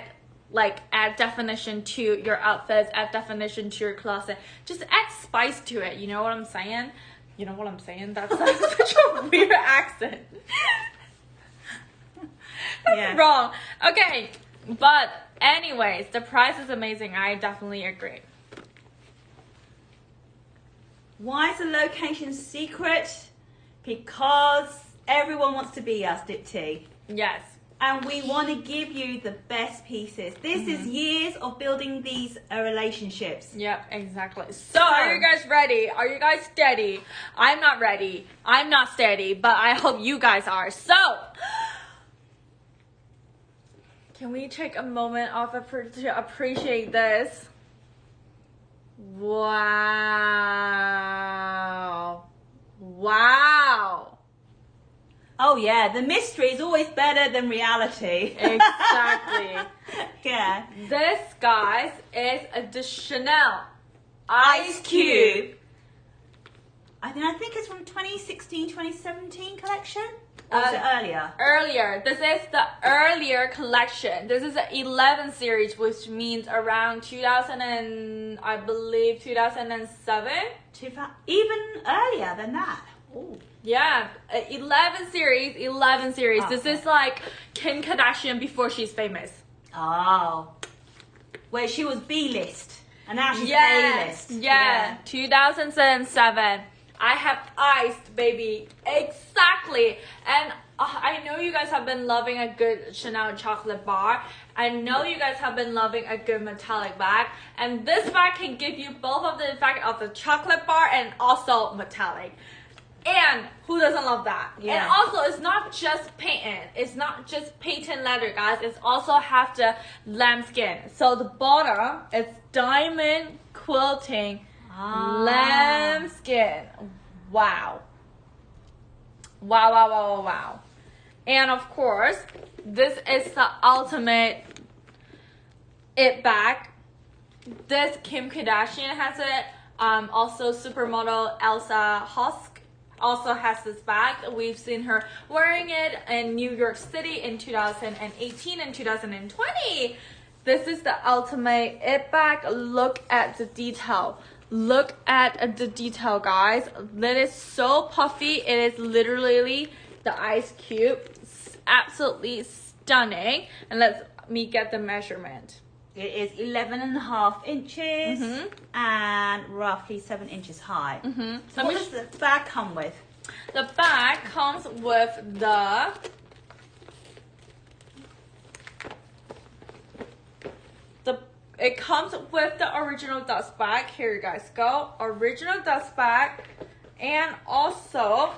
like add definition to your outfits, add definition to your closet. Just add spice to it. You know what I'm saying? You know what I'm saying? That's such a weird accent. That's Yeah. wrong. Okay, but anyways, the price is amazing. I definitely agree. Why is the location secret? Because everyone wants to be us, Dipti. Yes. And we want to give you the best pieces. This is years of building these uh, relationships. Yep, exactly. So, are you guys ready? Are you guys steady? I'm not ready. I'm not steady, but I hope you guys are. So, can we take a moment off of to appreciate this? Wow. Wow. Oh yeah, the mystery is always better than reality. Exactly. yeah. This, guys, is a the Chanel Ice Cube. I think I think it's from 2016, 2017 collection. Or was Uh, it earlier? earlier. This is the earlier collection. This is the 11 series, which means around 2000 and I believe 2007. Two even earlier than that. Ooh. Yeah, uh, 11 series, 11 series. This Okay. is like Kim Kardashian before she's famous. Oh. Where she was B list. And now she's A Yes, list. yeah, 2007. I have iced, baby. Exactly. And uh, I know you guys have been loving a good Chanel chocolate bar. I know you guys have been loving a good metallic bag. And this bag can give you both of the effect of the chocolate bar and also metallic. And who doesn't love that? Yeah. And also, it's not just patent. It's not just patent leather, guys. It's also have the lambskin. So the bottom is diamond quilting Ah. lambskin. Wow. Wow, wow, wow, wow, wow. And of course, this is the ultimate it bag This Kim Kardashian has it. Um, also supermodel Elsa Hosk also has this bag. We've seen her wearing it in New York City in 2018 and 2020. This is the ultimate it bag. Look at the detail. Look at the detail, guys. It is so puffy. It is literally the ice cube. It's absolutely stunning. And let me get the measurement. It is 11 and a half inches Mhm. and roughly 7 inches high. Mm-hmm. So what does the bag come with? The bag comes with the the it comes with the original dust bag. Here you guys go. Original dust bag and also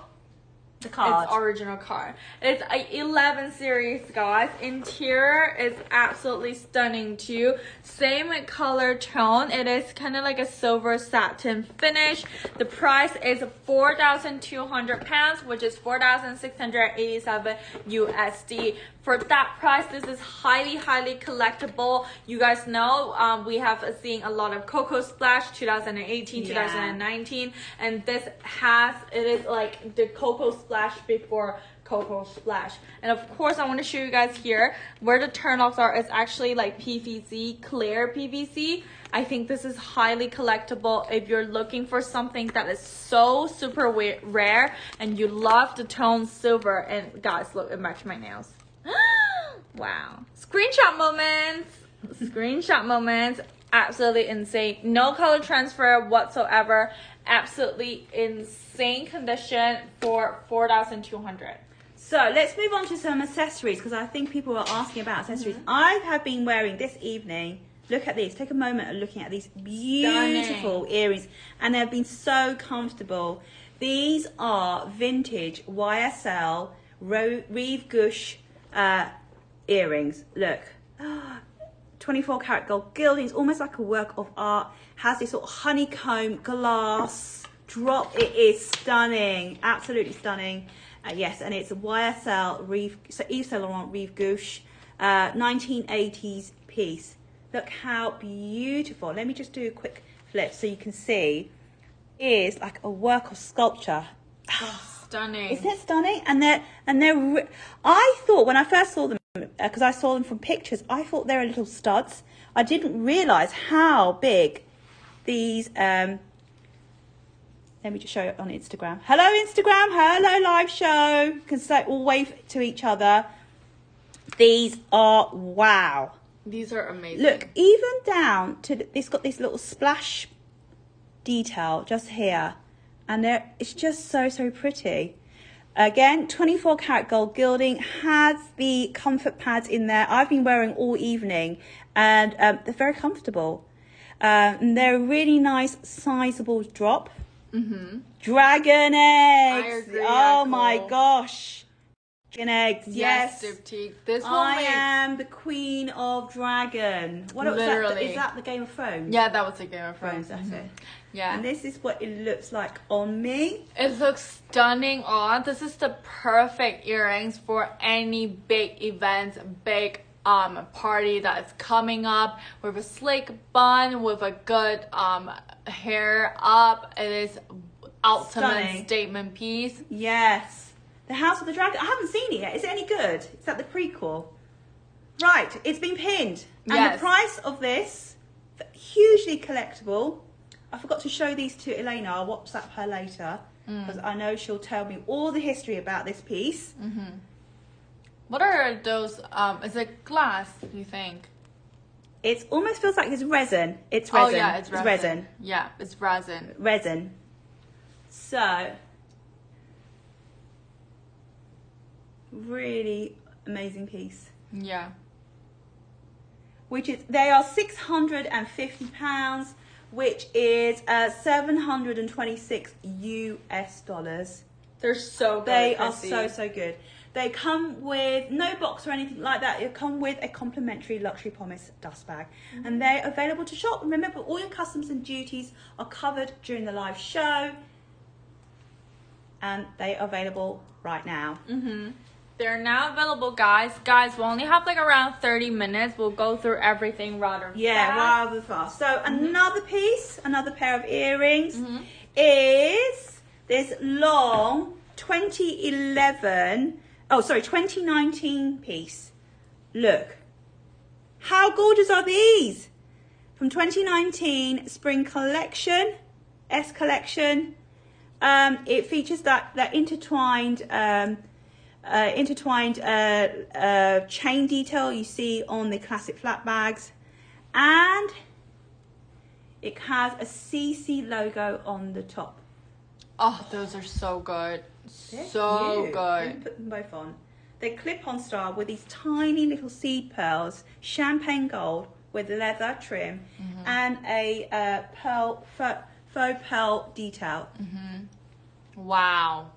The card. It's original card. It's a 11 series, guys. Interior is absolutely stunning too. Same color tone. It is kind of like a silver satin finish. The price is 4,200 pounds, which is 4,687 USD. For that price, this is highly, highly collectible. You guys know um, we have seen a lot of Coco Splash 2018, Yeah. 2019, and this has it is like the Coco Splash before Coco Splash. And of course, I want to show you guys here where the turnoffs are. It's actually like PVC, clear PVC. I think this is highly collectible if you're looking for something that is so super rare and you love the tone silver. And guys, look, it matched my nails. wow. Screenshot moments. Screenshot moments. Absolutely insane. No color transfer whatsoever. Absolutely insane condition for 4,200. So let's move on to some accessories because I think people are asking about accessories. Mm-hmm. I have been wearing this evening. Look at these. Take a moment of looking at these beautiful earrings, and they've been so comfortable. These are vintage YSL Rive Gauche uh, earrings. Look, 24 karat gold gilding. It's almost like a work of art. Has this sort of honeycomb glass drop. It is stunning, absolutely stunning. Uh, yes, and it's a YSL Rive, so Yves Saint Laurent Rive Gauche, uh, 1980s piece. Look how beautiful. Let me just do a quick flip so you can see. Is like a work of sculpture. Stunning. Isn't it stunning? And they're and they're. Re- I thought when I first saw them, because I saw them from pictures, I thought they were little studs. I didn't realise how big these. Um, let me just show it on Instagram. Hello Instagram. Hello live show. You can say all wave to each other. These are wow. These are amazing. Look, even down to the, it's got this little splash detail just here, and there it's just so so pretty. Again, 24 karat gold gilding has the comfort pads in there. I've been wearing all evening, and um, they're very comfortable. Um, they're a really nice, sizable drop. Mm-hmm. Dragon eggs. agree, oh my cool. gosh. Dragon eggs. Yes, Yes. Diptyque. This I make. am the queen of dragon. What was that? Is that the Game of Thrones? Yeah, that was a Game of Thrones. Thrones. That's Mhm. it. Yeah. And this is what it looks like on me. It looks stunning on. This is the perfect earrings for any big events, big um party that is coming up with a slick bun with a good um hair up. It is ultimate Stunning. statement piece. Yes. The House of the Dragon. I haven't seen it yet. Is it any good? Is that the prequel? Right. It's been pinned. And Yes. the price of this, hugely collectible. I forgot to show these to Elena. I'll WhatsApp her later Mm. because I know she'll tell me all the history about this piece. What are those? Um, is it glass? You think? It almost feels like it's resin. It's resin. Oh yeah, it's resin. resin. Yeah, it's resin. resin. So, really amazing piece. Yeah. Which is they are six hundred and fifty pounds, which is uh, seven hundred and twenty six US dollars. They're so good. They are Chrissy. so so good. They come with no box or anything like that. They come with a complimentary luxury promise dust bag, and they're available to shop. Remember, all your customs and duties are covered during the live show, and they are available right now. Mhm. They're now available, guys. Guys, we'll only have like around 30 minutes. We'll go through everything rather fast. Yeah, fast. rather fast. So Mm-hmm. another piece, another pair of earrings is this long 2011, oh sorry, 2019 piece. Look. How gorgeous are these? From 2019 spring collection, S collection. Um, it features that, that intertwined um, uh, intertwined uh, uh, chain detail you see on the classic flap bags and it has a CC logo on the top. Oh, those are so good. They're So cute. Let me good. put them both on. They're clip-on style with these tiny little seed pearls, champagne gold with leather trim, Mm-hmm. and a uh, pearl faux, faux pearl detail. Wow.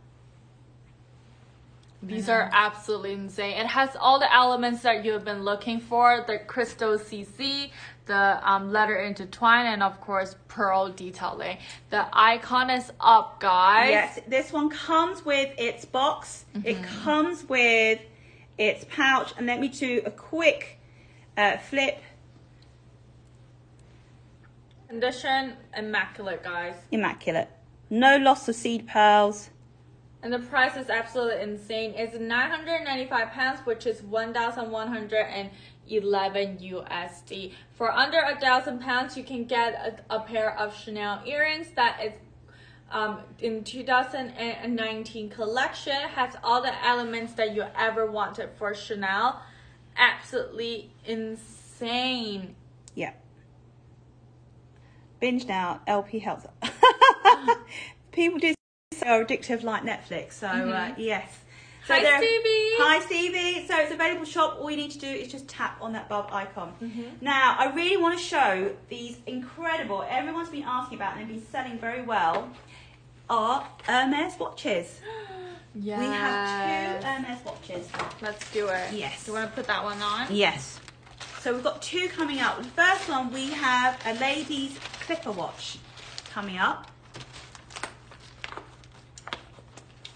These are absolutely insane. It has all the elements that you have been looking for the crystal CC, the um, letter intertwine, and of course, pearl detailing. The icon is up, guys. Yes, this one comes with its box. It comes with its pouch, and let me do a quick uh, flip. Condition immaculate, guys. Immaculate. No loss of seed pearls. And the price is absolutely insane. It's 995 pounds, which is 1,111 USD. For under a thousand pounds, you can get a, a pair of Chanel earrings that is um, in 2019 collection has all the elements that you ever wanted for Chanel. Absolutely insane. Yeah. Binge now. LP helps. People do are addictive like Netflix. So uh, yes. So Hi, there- Stevie. Hi Stevie. So it's available shop. All you need to do is just tap on that bulb icon. Mm-hmm. Now I really want to show these incredible. Everyone's been asking about and they've been selling very well. Are Hermes watches? Yeah. We have two Hermes watches. Let's do it. Yes. Do you want to put that one on? Yes. So we've got two coming up. The first one we have a ladies clipper watch coming up.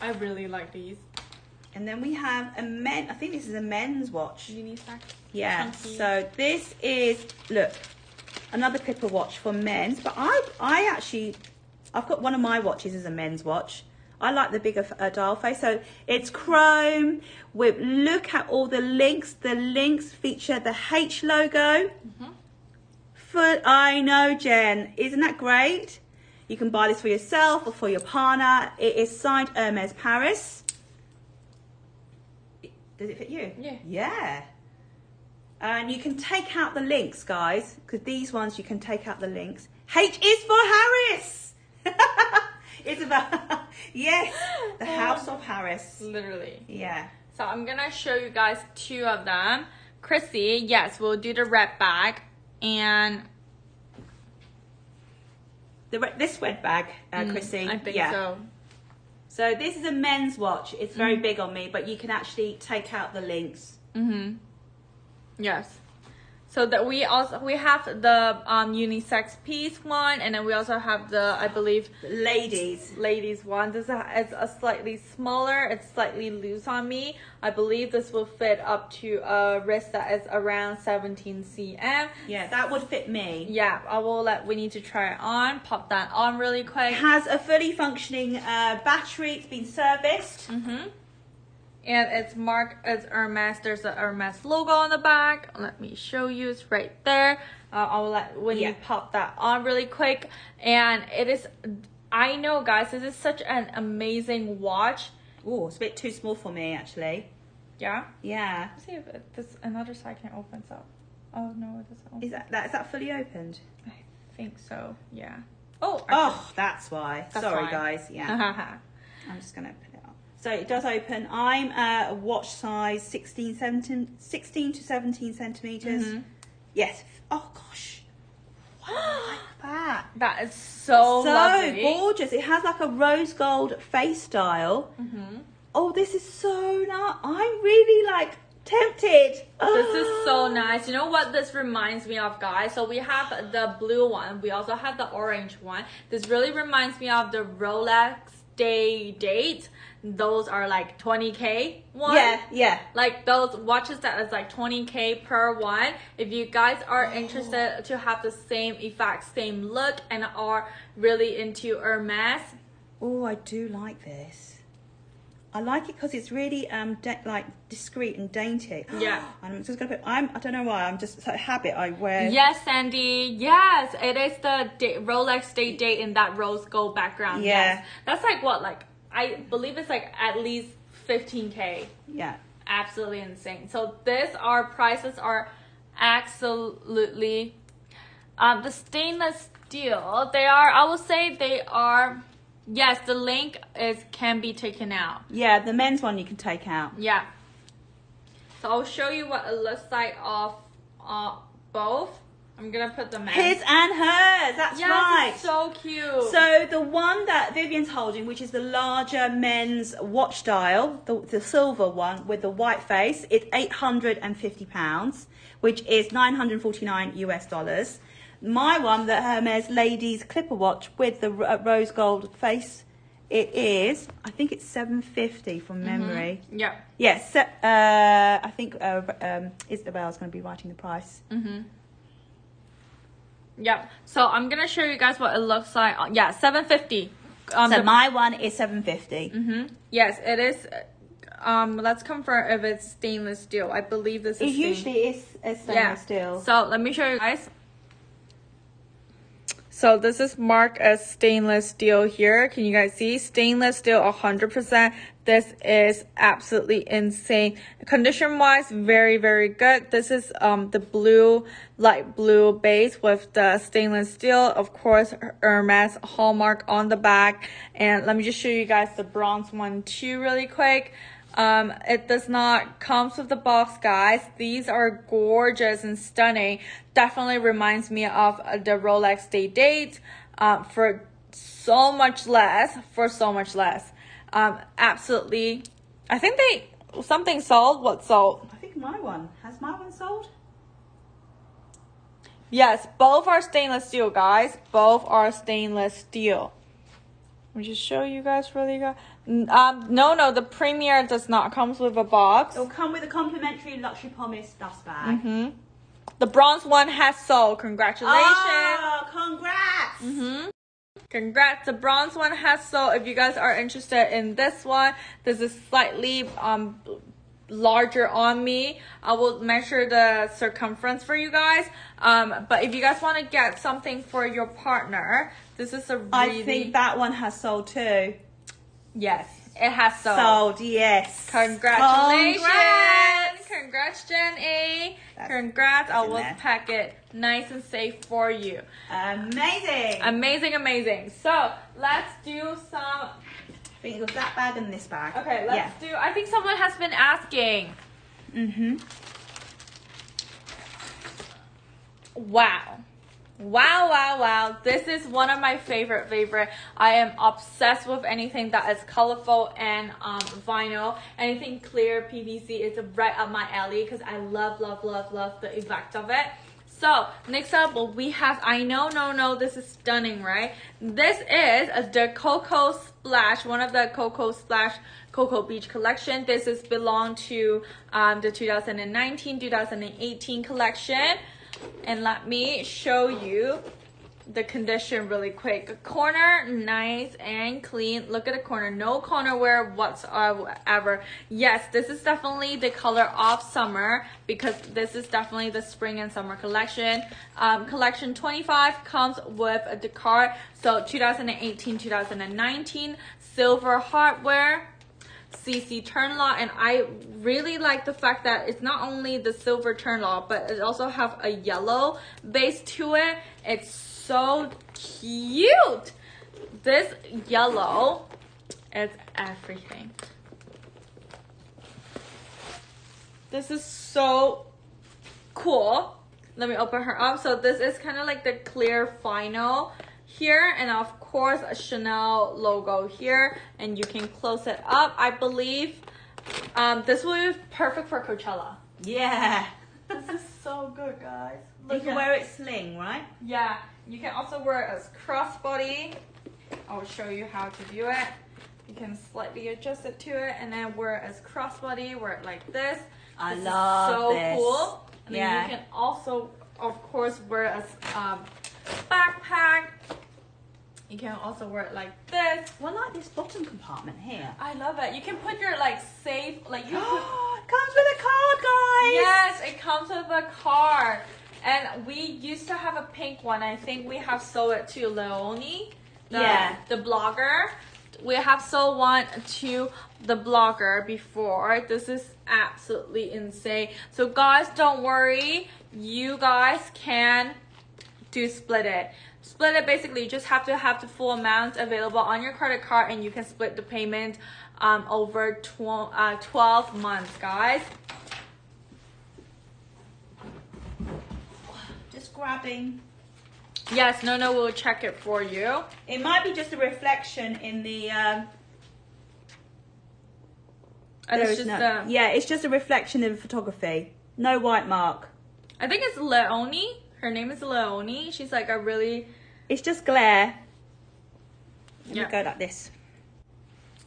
I really like these. And then we have a men I think this is a men's watch. Unisex. Yeah. So this is look, another clipper watch for men's, but I I actually I've got one of my watches as a men's watch. I like the bigger uh, dial face. So it's chrome with look at all the links. The links feature the H logo. For I know, Jen, isn't that great? You can buy this for yourself or for your partner. It is signed Hermes Paris. Does it fit you? Yeah. Yeah. And you can take out the links, guys, because these ones you can take out the links. H is for Harris. it's about yes, the um, House of Harris. Literally. Yeah. So I'm gonna show you guys two of them. Chrissy, yes, we'll do the red bag and The re- this red bag, uh, Chrissy. Mm, I think yeah. so. So this is a men's watch. It's very big on me, but you can actually take out the links. Mm-hmm. Yes. So that we also we have the um unisex piece one, and then we also have the I believe Ladies. ladies one. This is a slightly smaller. It's slightly loose on me. I believe this will fit up to a wrist that is around 17 cm. Yeah, that would fit me. Yeah, I will let we need to try it on. Pop that on really quick. It has a fully functioning uh, battery. It's been serviced. Mm-hmm. And it's marked as Hermes. There's a Hermes logo on the back. Let me show you. It's right there. Uh, I will let when Yeah. you pop that on really quick. And it is. I know, guys. This is such an amazing watch. Oh, it's a bit too small for me, actually. Yeah. Yeah. Let's see if this another side can open up. Oh no, it doesn't. Is that, that is that fully opened? I think so. Yeah. Oh. Oh, that's why. That's Sorry, why. guys. Yeah. I'm just going So it does open. I'm a watch size 16, 17, 16 to 17 centimeters. Mhm. Yes. Oh, gosh. Wow, like that. that is so, so lovely. gorgeous. It has like a rose gold face style. hmm Oh, this is so nice. I'm really like tempted. This is so nice. You know what this reminds me of, guys? So we have the blue one. We also have the orange one. This really reminds me of the Rolex Day Date. Those are like 20k one. Yeah, yeah. Like those watches that is like 20k per one. If you guys are Oh. interested to have the same effect, same look, and are really into Hermes, Oh, I do like this. I like it because it's really um da- like discreet and dainty. Yeah. I'm just gonna put. I'm. I don't know why. I'm just it's a habit. I wear. Yes, Sandy. Yes, it is the Rolex Day Date in that rose gold background. Yeah. Yes. That's like what? Like I believe it's like at least 15k. Yeah. Absolutely insane. So this our prices are absolutely um the stainless steel. They are I will say they are yes, the link is can be taken out. Yeah. The men's one you can take out. Yeah. So I'll show you what it looks like of uh both. I'm gonna put them in. His and hers. That's Yes, right. it's so cute. So the one that Vivian's holding, which is the larger men's watch dial, the, the silver one with the white face, it's eight hundred and fifty pounds, which is nine hundred forty nine US dollars. My one, the Hermes ladies clipper watch with the uh, rose gold face, it is I think it's seven fifty from memory. yeah. Yes, uh, I think uh, um, Isabel's going to be writing the price. Mm-hmm. Yep. So I'm gonna show you guys what it looks like. Uh, Yeah, 750. Um, so the- my one is seven fifty. Mhm. Yes, it is. Um, let's confirm if it's stainless steel. I believe this is. It usually is, is stainless steel. So let me show you guys. So this is marked as stainless steel here. Can you guys see? Stainless steel 100%. This is absolutely insane. Condition wise, very, very good. This is um the blue, light blue base with the stainless steel. Of course, Hermes hallmark on the back. And let me just show you guys the bronze one too really quick. Um, it does not comes with the box, guys. These are gorgeous and stunning. Definitely reminds me of uh, the Rolex Day Date. Um, for so much less, for so much less. Um, absolutely. I think they something sold. What sold? I think my one has my one sold. Yes, both are stainless steel, guys. Both are stainless steel. Let me just show you guys really good. Um, no, no, the Premier does not comes with a box. It'll come with a complimentary luxury promise dust bag. hmm The bronze one has sold. Congratulations. Oh, congrats! hmm Congrats. The bronze one has sold. If you guys are interested in this one, this is slightly um larger on me. I will measure the circumference for you guys. Um, but if you guys want to get something for your partner, this is a really I think that one has sold too. yes, it has sold. Sold, yes. Congratulations! Congrats! Congrats, A. That's- Congrats. I will pack it nice and safe for you. Amazing. Amazing, amazing. So let's do some. I think it was that bag and this bag. Okay, let's do. I think someone has been asking. Yeah. Mm-hmm. Wow. Wow, wow, wow. This is one of my favorite, favorite. I am obsessed with anything that is colorful and um, vinyl. Anything clear, PVC is right up my alley because I love, love, love, love the effect of it. So, next up, we have, I know, no, no, this is stunning, right? This is the Coco Splash, one of the Coco Splash Coco Beach collection. This is belong to um, the 2019-2018 collection. And let me show you the condition really quick. Corner, nice and clean. Look at the corner. No corner wear whatsoever. Yes, this is definitely the color of summer because this is definitely the spring and summer collection. Um, collection 25 comes with a card. So 2018, 2019, silver hardware. CC turn lock and I really like the fact that it's not only the silver turn lock but it also have a yellow base to it. It's so cute. This yellow is everything. This is so cool. Let me open her up. So this is kind of like the clear vinyl here and of course a Chanel logo here and you can close it up. I believe um, this will be perfect for Coachella. Yeah. This is so good guys. You Look can at- wear it sling, right? Yeah, you can also wear it as crossbody. I'll show you how to do it. You can slightly adjust it to it, and then wear it as crossbody, wear it like this. I This is so this. cool. And then Yeah. you can also, of course, wear it as um, backpack. You can also wear it like this. Well, I like this bottom compartment here. I love it. You can put your like safe, like you put it comes with a card, guys. Yes, it comes with a card. And we used to have a pink one. I think we have sold it to Leonie, the, Yeah. the blogger. We have sold one to the blogger before. This is absolutely insane. So guys, don't worry. You guys can do Splitit. Split it basically, you just have to have the full amount available on your credit card and you can split the payment um, over tw- uh, 12 months, guys. Just grabbing. Yes, no, no, we'll check it for you. It might be just a reflection in the. Um, And there it's just, no- um, yeah, it's just a reflection in photography. No white mark. I think it's Leonie. Her name is Leonie. She's like a really, It's just glare. Let Yeah. me go like this.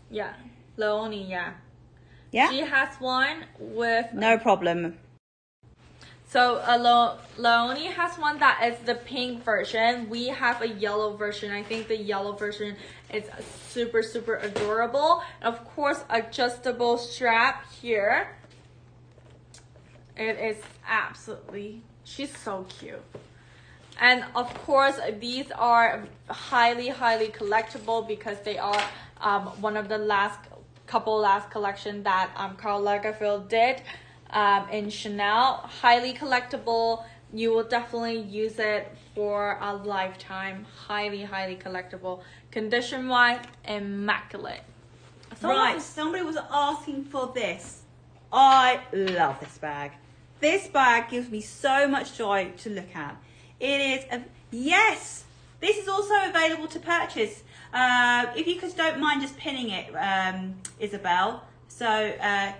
yeah, Leonie, yeah. Yeah. She has one with No problem. So uh, Leonie has one that is the pink version. We have a yellow version. I think the yellow version is super super adorable. And of course, adjustable strap here. It is absolutely. She's so cute. And of course, these are highly, highly collectible because they are um, one of the last couple last collection that um, Karl Lagerfeld did um, in Chanel. Highly collectible. You will definitely use it for a lifetime. Highly, highly collectible. Condition wise, immaculate. Right, somebody was asking for this. I love this bag. This bag gives me so much joy to look at. It is a yes. This is also available to purchase. Uh, if you just don't mind just pinning it, um, Isabel. So uh,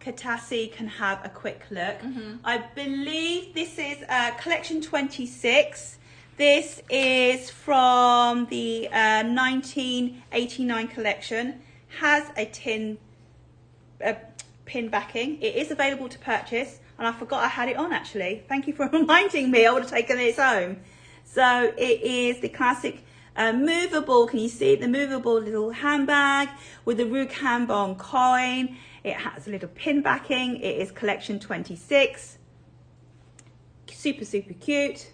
Katassi can have a quick look. I believe this is uh, collection 26. This is from the uh, 1989 collection. Has a tin uh, pin backing. It is available to purchase, and I forgot I had it on actually. Thank you for reminding me. I would have taken this home. So it is the classic uh, movable. Can you see it? The movable little handbag with the Rue Cambon coin. It has a little pin backing. It is collection 26. Super, super cute.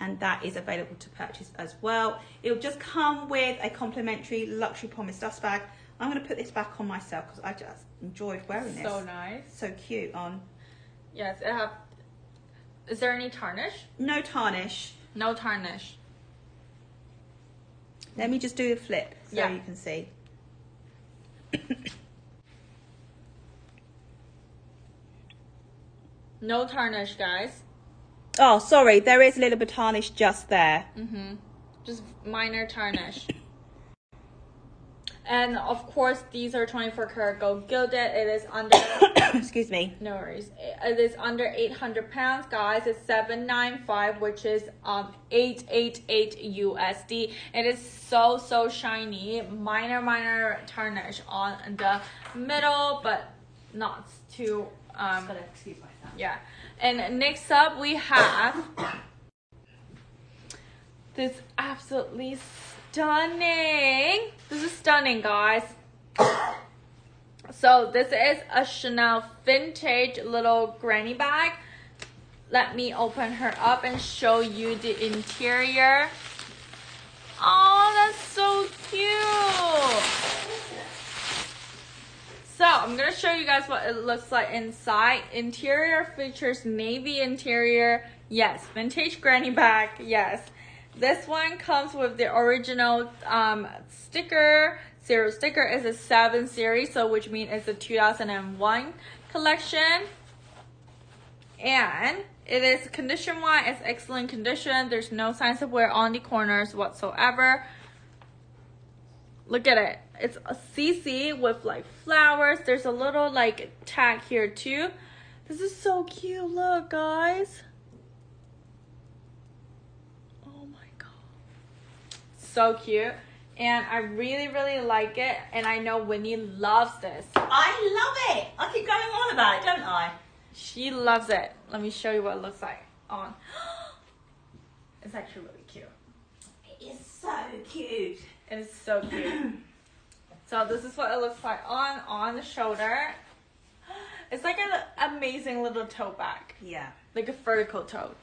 And that is available to purchase as well. It'll just come with a complimentary luxury promise dust bag. I'm going to put this back on myself because I just enjoyed wearing this. So nice. So cute on. Yes, it have. Is there any tarnish? No tarnish. No tarnish. Let me just do a flip so Yeah. you can see. No tarnish, guys. Oh, sorry. There is a little bit tarnish just there. Mm-hmm. Just minor tarnish. And of course, these are 24 karat gold gilded. It is under, Excuse me. no worries. It is under 800 pounds, guys. It's 795, which is um 888 USD. It is so so shiny. Minor minor tarnish on the middle, but not too um excuse myself. yeah. And next up we have this absolutely stunning. This is stunning, guys. So this is a Chanel vintage little granny bag. Let me open her up and show you the interior. Oh, that's so cute. So I'm gonna show you guys what it looks like inside. Interior features navy interior. Yes, vintage granny bag. Yes. This one comes with the original um, sticker. Zero sticker is a seven series, so which means it's a 2001 collection. And it is condition wise, it's excellent condition. There's no signs of wear on the corners whatsoever. Look at it. It's a CC with like flowers. There's a little like tag here too. This is so cute. Look, guys. Oh my god. So cute. and I really, really like it. And I know Winnie loves this. I love it. I keep going on about it, don't I? She loves it. Let me show you what it looks like on. It's actually really cute. It is so cute. It is so cute. so this is what it looks like on on the shoulder. It's like an amazing little tote bag, Yeah. like a vertical tote.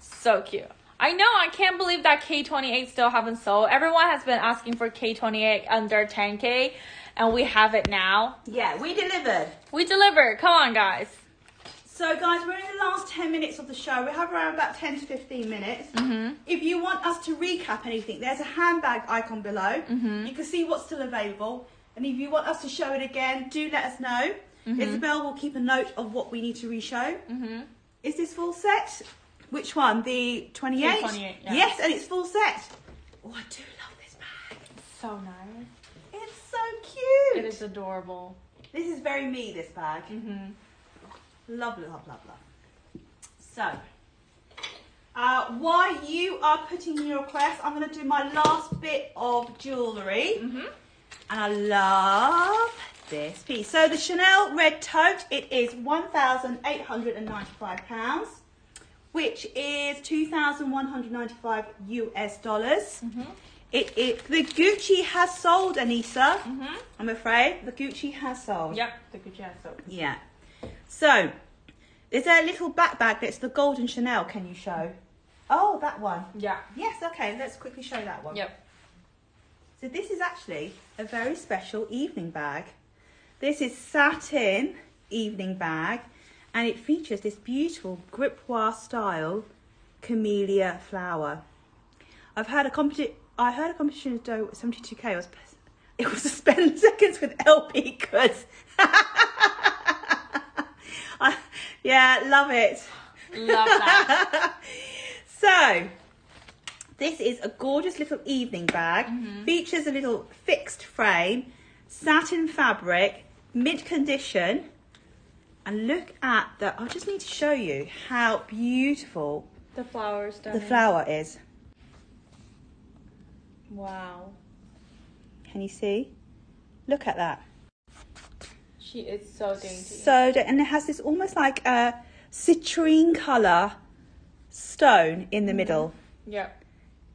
So cute. I know. I can't believe that K28 still haven't sold. Everyone has been asking for K28 under 10K, and we have it now. Yeah, we delivered. We delivered. Come on, guys. So, guys, we're in the last 10 minutes of the show. We have around about 10 to 15 minutes. Mm-hmm. If you want us to recap anything, there's a handbag icon below. Mhm. You can see what's still available. And if you want us to show it again, do let us know. Isabel will keep a note of what we need to reshow. Mm-hmm. Is this full set? Which one? The 28? 28, yeah. Yes, and it's full set. Oh, I do love this bag. So nice. It's so cute. It is adorable. This is very me, this bag. Mm-hmm. Love, love, love, love. So, uh, while you are putting in your request, I'm going to do my last bit of jewellery. Mm-hmm. And I love this piece. So the Chanel red tote, it is £1,895, which is 2,195 US dollars. Mm-hmm. It, it, the Gucci has sold, Anissa. Mm-hmm. I'm afraid the Gucci has sold. Yep. The Gucci has soap. Yeah. So, is there a little back bag that's the golden Chanel? Can you show? Oh, that one. Yeah. Yes, okay, let's quickly show that one. Yep. So, this is actually a very special evening bag. This is satin evening bag and it features this beautiful gripoix style camellia flower. I've had a competition. I heard a competition of dough 72k. It was it was spend seconds with LP goods. I, yeah, love it. Love that. so, this is a gorgeous little evening bag. Mm-hmm. Features a little fixed frame, satin fabric, mint condition. And look at the. I just need to show you how beautiful the flowers. the flower is. Wow. Can you see? Look at that. She is so dainty. So, and it has this almost like a citrine color stone in the mm-hmm. middle. Yep.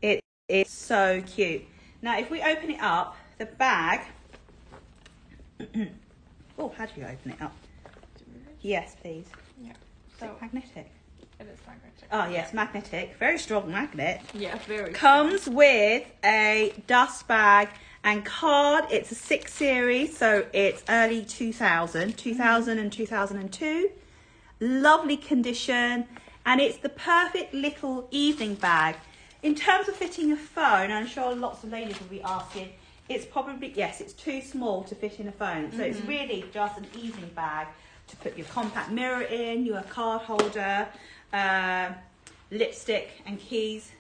It is so cute. Now, if we open it up, the bag. oh, how do you open it up? Yes, please. Yeah. Is So it magnetic? it is magnetic. Oh, yes, magnetic. Very strong magnet. Yeah, very. Comes with a dust bag and card. It's a six series, so it's early 2000, mm-hmm. 2000 and 2002. Lovely condition, and it's the perfect little evening bag. In terms of fitting a phone, I'm sure lots of ladies will be asking, it's probably, yes, it's too small to fit in a phone. So it's mm-hmm. really just an evening bag to put your compact mirror in, your card holder, uh, lipstick and keys,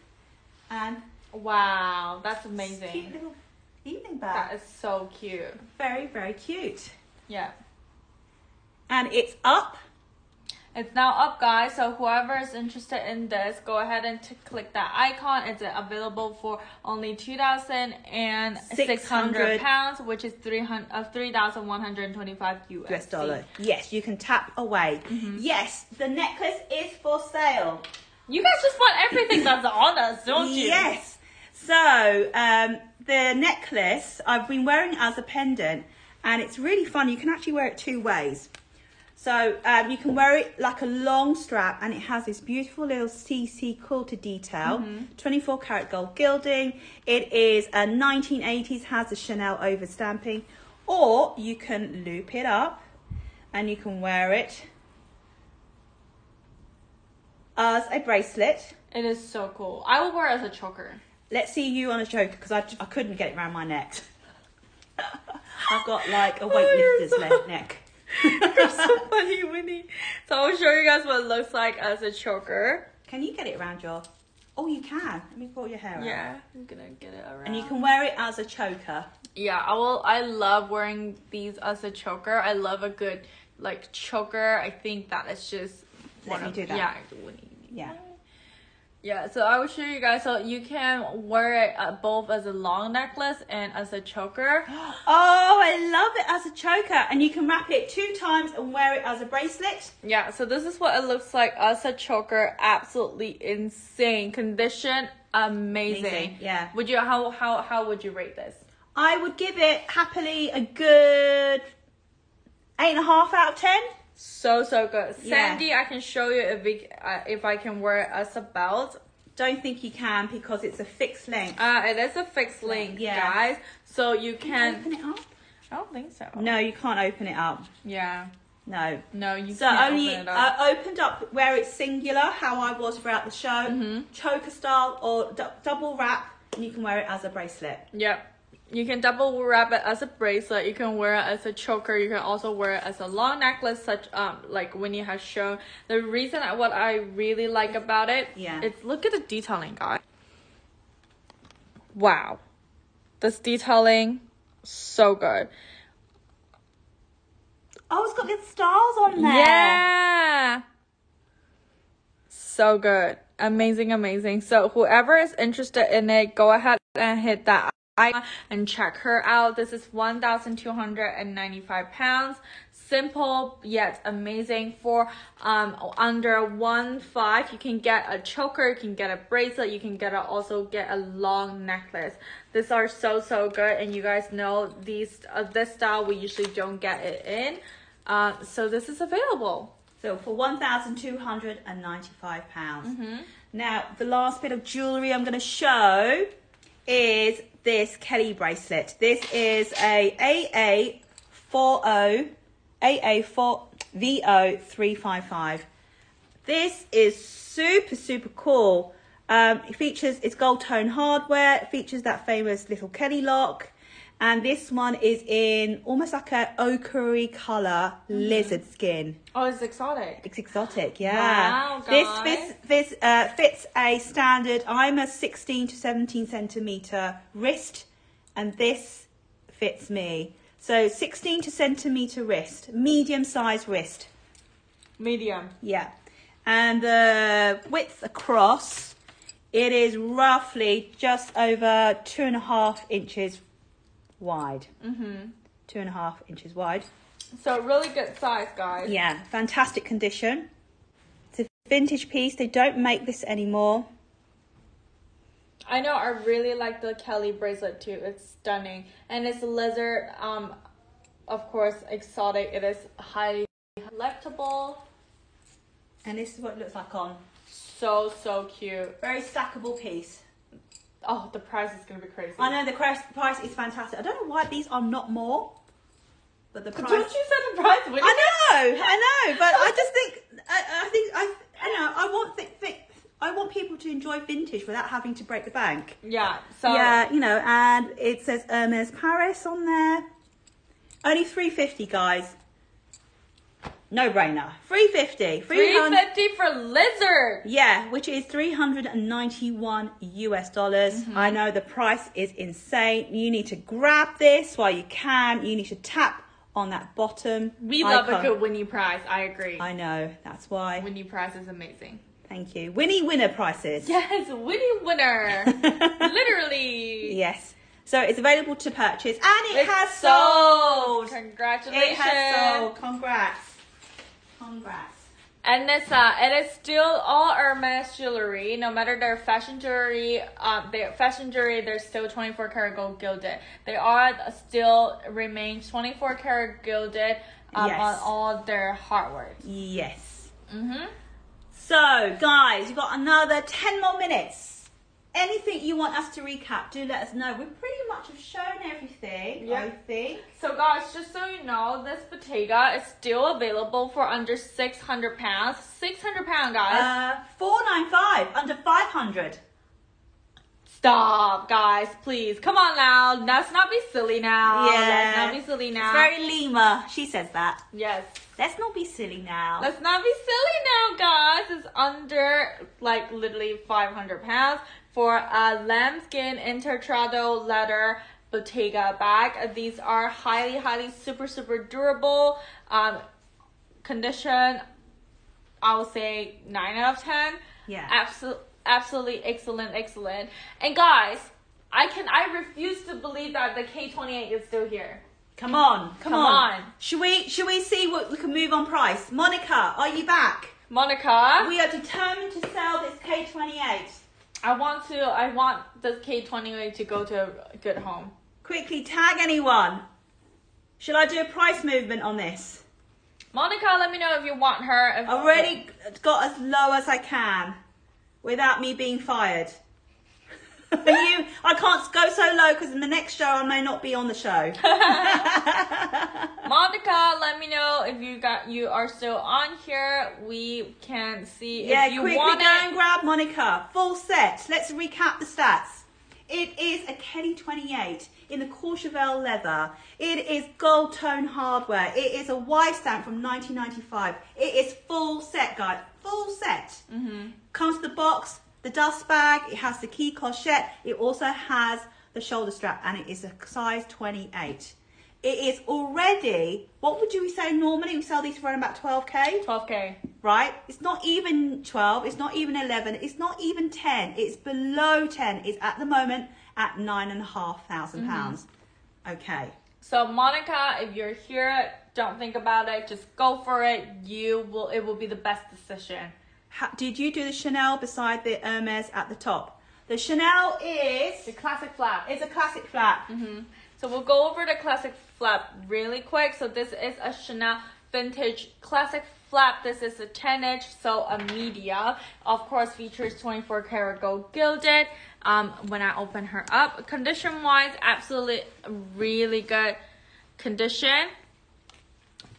and Wow, that's cute amazing. little evening bag. is so cute. Very, very cute. Yeah. And it's up. It's now up, guys. So whoever is interested in this, go ahead and click that icon. It's available for only two thousand and six hundred 600 pounds, which is three hundred uh, three thousand one hundred twenty-five US US dollar. Yes, you can tap away. Yes, the necklace is for sale. You guys just want everything that's on us, don't you? Yes. So um, the necklace I've been wearing as a pendant, and it's really fun. You can actually wear it two ways. So um, you can wear it like a long strap, and it has this beautiful little CC quilted detail, 24 karat gold gilding. It is a 1980s, has the Chanel over stamping, or you can loop it up, and you can wear it as a bracelet. It is so cool. I will wear it as a choker. Let's see you on a choker because I, I couldn't get it around my neck. I've got like a Oh, you're so- neck. You're so funny, Winnie. So I'll show you guys what it looks like as a choker. Can you get it around your? Oh, you can. Let me pull your hair out. Yeah, I'm gonna get it around. And you can wear it as a choker. Yeah, I will. I love wearing these as a choker. I love a good like choker. I think that is just Let one me of do that. yeah. Winnie. Yeah. Yeah, so I will show you guys. So you can wear it uh, both as a long necklace and as a choker. Oh, I love it as a choker. And you can wrap it two times and wear it as a bracelet. Yeah, so this is what it looks like as a choker. Absolutely insane condition, amazing. Amazing, yeah. Would you how how how would you rate this? I would give it happily a good eight and a half out of ten. So so good. Yeah. Sandy, I can show you if we uh, if I can wear it as a belt. Don't think you can because it's a fixed length. Uh, it is a fixed length, Yeah. guys. So you Open can. it up? I don't think so. No, you can't open it up. Yeah. No. No, you So can't only open it up. uh, opened up where it's singular, how I was throughout the show, Mm-hmm. choker style or d- double wrap, and you can wear it as a bracelet. Yep. You can double wrap it as a bracelet. You can wear it as a choker. You can also wear it as a long necklace, such um like Winnie has shown. The reason what I really like about it, Yeah. it's look at the detailing, guys. Wow, this detailing, so good. Oh, it's got little stars on there. Yeah. So good. Amazing, amazing. So whoever is interested in it, go ahead and hit that icon and check her out. This is 1,295 pounds. Simple yet amazing for um under one five. You can get a choker, you can get a bracelet, you can get a, also get a long necklace. These are so so good, and you guys know these uh, this style we usually don't get it in. Uh, so this is available. So for one thousand two hundred and ninety-five pounds. Mm-hmm. Now the last bit of jewelry I'm going to show is this Kelly bracelet. This is a AA four O AA four VO three five five. This is super super cool. Um, it features it's gold tone hardware. It features that famous little Kelly lock, and this one is in almost like a ochre color lizard skin. Oh, it's exotic. It's exotic, yeah. Wow, this guys. fits this uh, fits a standard. I'm a 16 to 17 centimeter wrist, and this fits me. So 16 to centimeter wrist, medium size wrist. Medium. Yeah, and the width across, it is roughly just over two and a half inches wide. Mm-hmm. Two and a half inches wide. So really good size, guys. Yeah, fantastic condition. It's a vintage piece. They don't make this anymore. I know. I really like the Kelly bracelet too. It's stunning, and it's lizard. Um, of course, exotic. It is highly collectible. And this is what it looks like on. So so cute. Very stackable piece. Oh, the price is gonna be crazy. I know the price, price is fantastic. I don't know why these are not more, but the price. Don't you set the price? When I know, I know, but I just think I, I think I, I know I want th- th- I want people to enjoy vintage without having to break the bank. Yeah. So yeah, you know, and it says Hermes Paris on there. Only three fifty, guys. No brainer. Three fifty. three fifty for lizard. Yeah, which is 391 US dollars. Mm-hmm. I know the price is insane. You need to grab this while you can. You need to tap on that bottom. We love a good Winnie prize. I agree. I know, that's why. Winnie prize is amazing. Thank you. Winnie winner prices. Yes, Winnie winner. Literally. Yes. So it's available to purchase and it It's has sold. sold. Congratulations. It has sold. Congrats. Congrats. And it's uh, it is still all Hermes jewelry. No matter their fashion jewelry, uh, their fashion jewelry, they're still twenty four karat gold gilded. They are still remain twenty four karat gilded um, Yes. on all their hardware. Yes. Mhm. So, guys, you've got another 10 more minutes. Anything you want us to recap, do let us know. We pretty much have shown everything, Yeah. I think. So guys, just so you know, this Bottega is still available for under six hundred pounds. Six hundred pound, guys. Uh, 495 under 500. Stop, guys, please. Come on now. Let's not be silly now. Yeah. Let's not be silly now. It's very Lima. She says that. yes. Let's not be silly now. Let's not be silly now, guys. It's under like literally 500 pounds for a lambskin Intrecciato leather Bottega bag. These are highly, highly super, super durable. Um, condition, I would say nine out of ten. Yeah. Absolute, absolutely excellent, excellent. And guys, I can I refuse to believe that the K28 is still here. Come on, come, Come on. on. Should we should we see what we can move on price? Monica, are you back? Monica, We are determined to sell this K28. I want to I want the K28 to go to a good home. Quickly tag anyone. Shall I do a price movement on this? Monica, let me know if you want her. I've already got as low as I can without me being fired. You, I can't go so low because in the next show I may not be on the show. Monica, let me know if you got you are still on here. We can see yeah, if you quickly want go it. and grab Monica. Full set. Let's recap the stats. It is a Kelly 28 in the Courchevel leather. It is gold tone hardware. It is a Y stamp from 1995. It is full set, guys. Full set. Mm-hmm. Comes to the box, the dust bag. It has the key clochette. It also has the shoulder strap, and it is a size 28. It is already. What would you say normally? We sell these for around about 12k 12k. right? It's not even 12, it's not even 11, it's not even 10, it's below 10. It's at the moment at nine and a half thousand mm-hmm. pounds. Okay. So Monica, if you're here, don't think about it. Just go for it. You will. It will be the best decision. Ha- did you do the Chanel beside the Hermes at the top? The Chanel is The classic flap. It's a classic flap. hmm So we'll go over the classic flap really quick. So this is a Chanel vintage classic flap. This is a 10 inch, so a media. Of course, features 24 karat gold gilded. Um, when I open her up, condition wise, absolutely really good condition.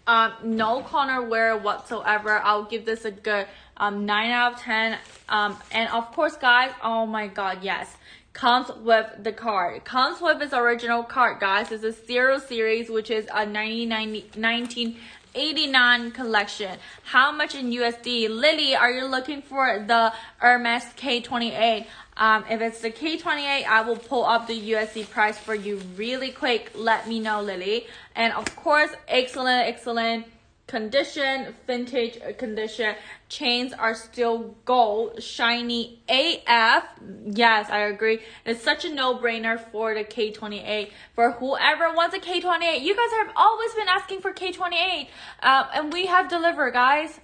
Um, no corner wear whatsoever. I'll give this a good um, 9 out of 10. Um, and of course, guys, oh my god, yes. Comes with the card. Comes with its original card, guys. It's a Zero Series, which is a 1990, 1989 collection. How much in USD? Lily, are you looking for the Hermes K28? Um, if it's the K28, I will pull up the USD price for you really quick. Let me know, Lily. And of course, excellent, excellent condition, vintage condition. Chains are still gold, shiny AF. Yes, I agree. It's such a no-brainer for the K28. For whoever wants a K28, you guys have always been asking for K28, um, and we have delivered, guys.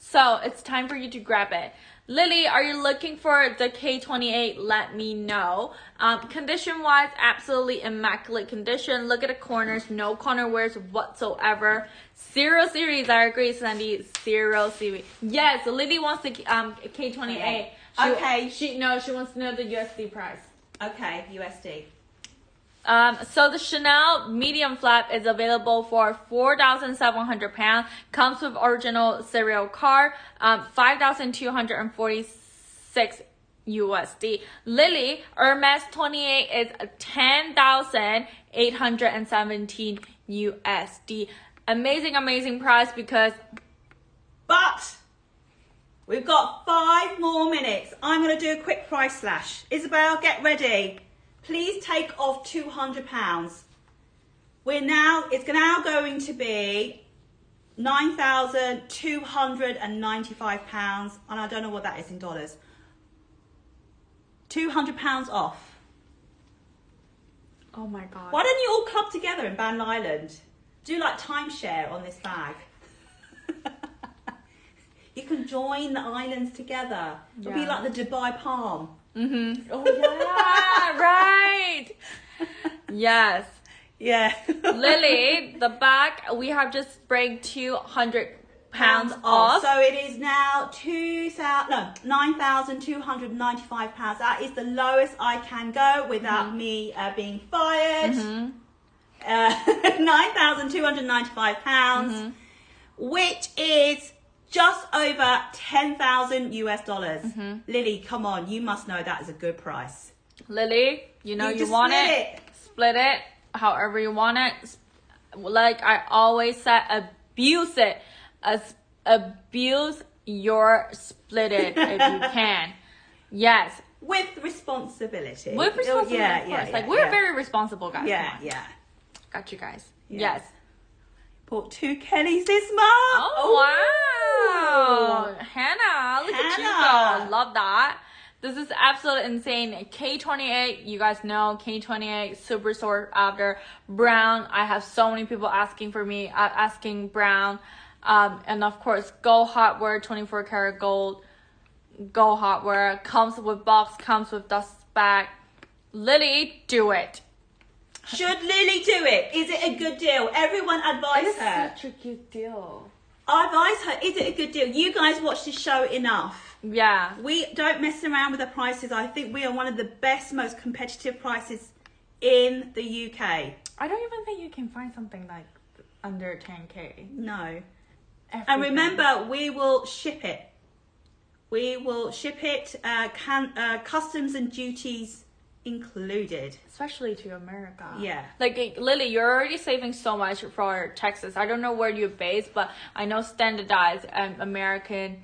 So it's time for you to grab it. Lily, are you looking for the K28? Let me know. Um, condition wise, absolutely immaculate condition. Look at the corners, no corner wears whatsoever. Zero series, I agree, Sandy. Zero series. Yes, Lily wants the um, K28. Okay. She, Okay. She no, she wants to know the USD price. Okay, USD. Um, so the Chanel medium flap is available for four thousand seven hundred pounds. Comes with original serial card. Um, five thousand two hundred and forty six USD. Lily Hermes twenty eight is ten thousand eight hundred and seventeen USD. Amazing, amazing price because But we've got five more minutes. I'm going to do a quick price slash. Isabel, get ready. Please take off two hundred pounds. We're now. It's now going to be nine thousand two hundred and ninety-five pounds, and I don't know what that is in dollars. Two hundred pounds off. oh my god. Why don't you all club together in Ban Island? Do like timeshare on this bag. you can join the islands together. It'll be like the Dubai Palm. Mm-hmm. Oh yeah, right. Yes. Yeah. Lily, the bag we have just sprayed two hundred pounds off. So it is now two thousand no nine thousand two hundred ninety five pounds. That is the lowest I can go without Mm-hmm. me uh, being fired. Uh, nine thousand two hundred ninety five pounds, Mm-hmm. which is just over ten thousand US dollars. Mm-hmm. Lily, come on, you must know that is a good price. Lily, you know You you, want split it, it. split it however you want it. Like I always said, abuse it. As abuse your Splitit if you can. Yes, With responsibility. with Oh, responsibility, yeah, of yeah, course. yeah, like we're yeah. very responsible guys. Yeah, yeah. Got you guys. Yes. Yes. Bought two Kellys this month. Oh, wow. Hannah, look at you Hannah. go. Love that. This is absolutely insane. K28, you guys know K28 super sought after. Brown, I have so many people asking for me, uh, asking brown. Um, and of course, Go Hardware 24 karat gold. Go Hardware comes with box, comes with dust bag. Lily, do it. Should Lily do it? Is it a good deal? Everyone advise her. It's such a good deal. Advise her. Is it a good deal? You guys watch this show enough. Yeah. We don't mess around with the prices. I think we are one of the best, most competitive prices in the UK. I don't even think you can find something like under 10k. No. And remember, we will ship it. We will ship it, uh, can, uh, customs and duties included. especially to America. Yeah. Like Lily, you're already saving so much for Texas. I don't know where you're based, but I know standardized um, American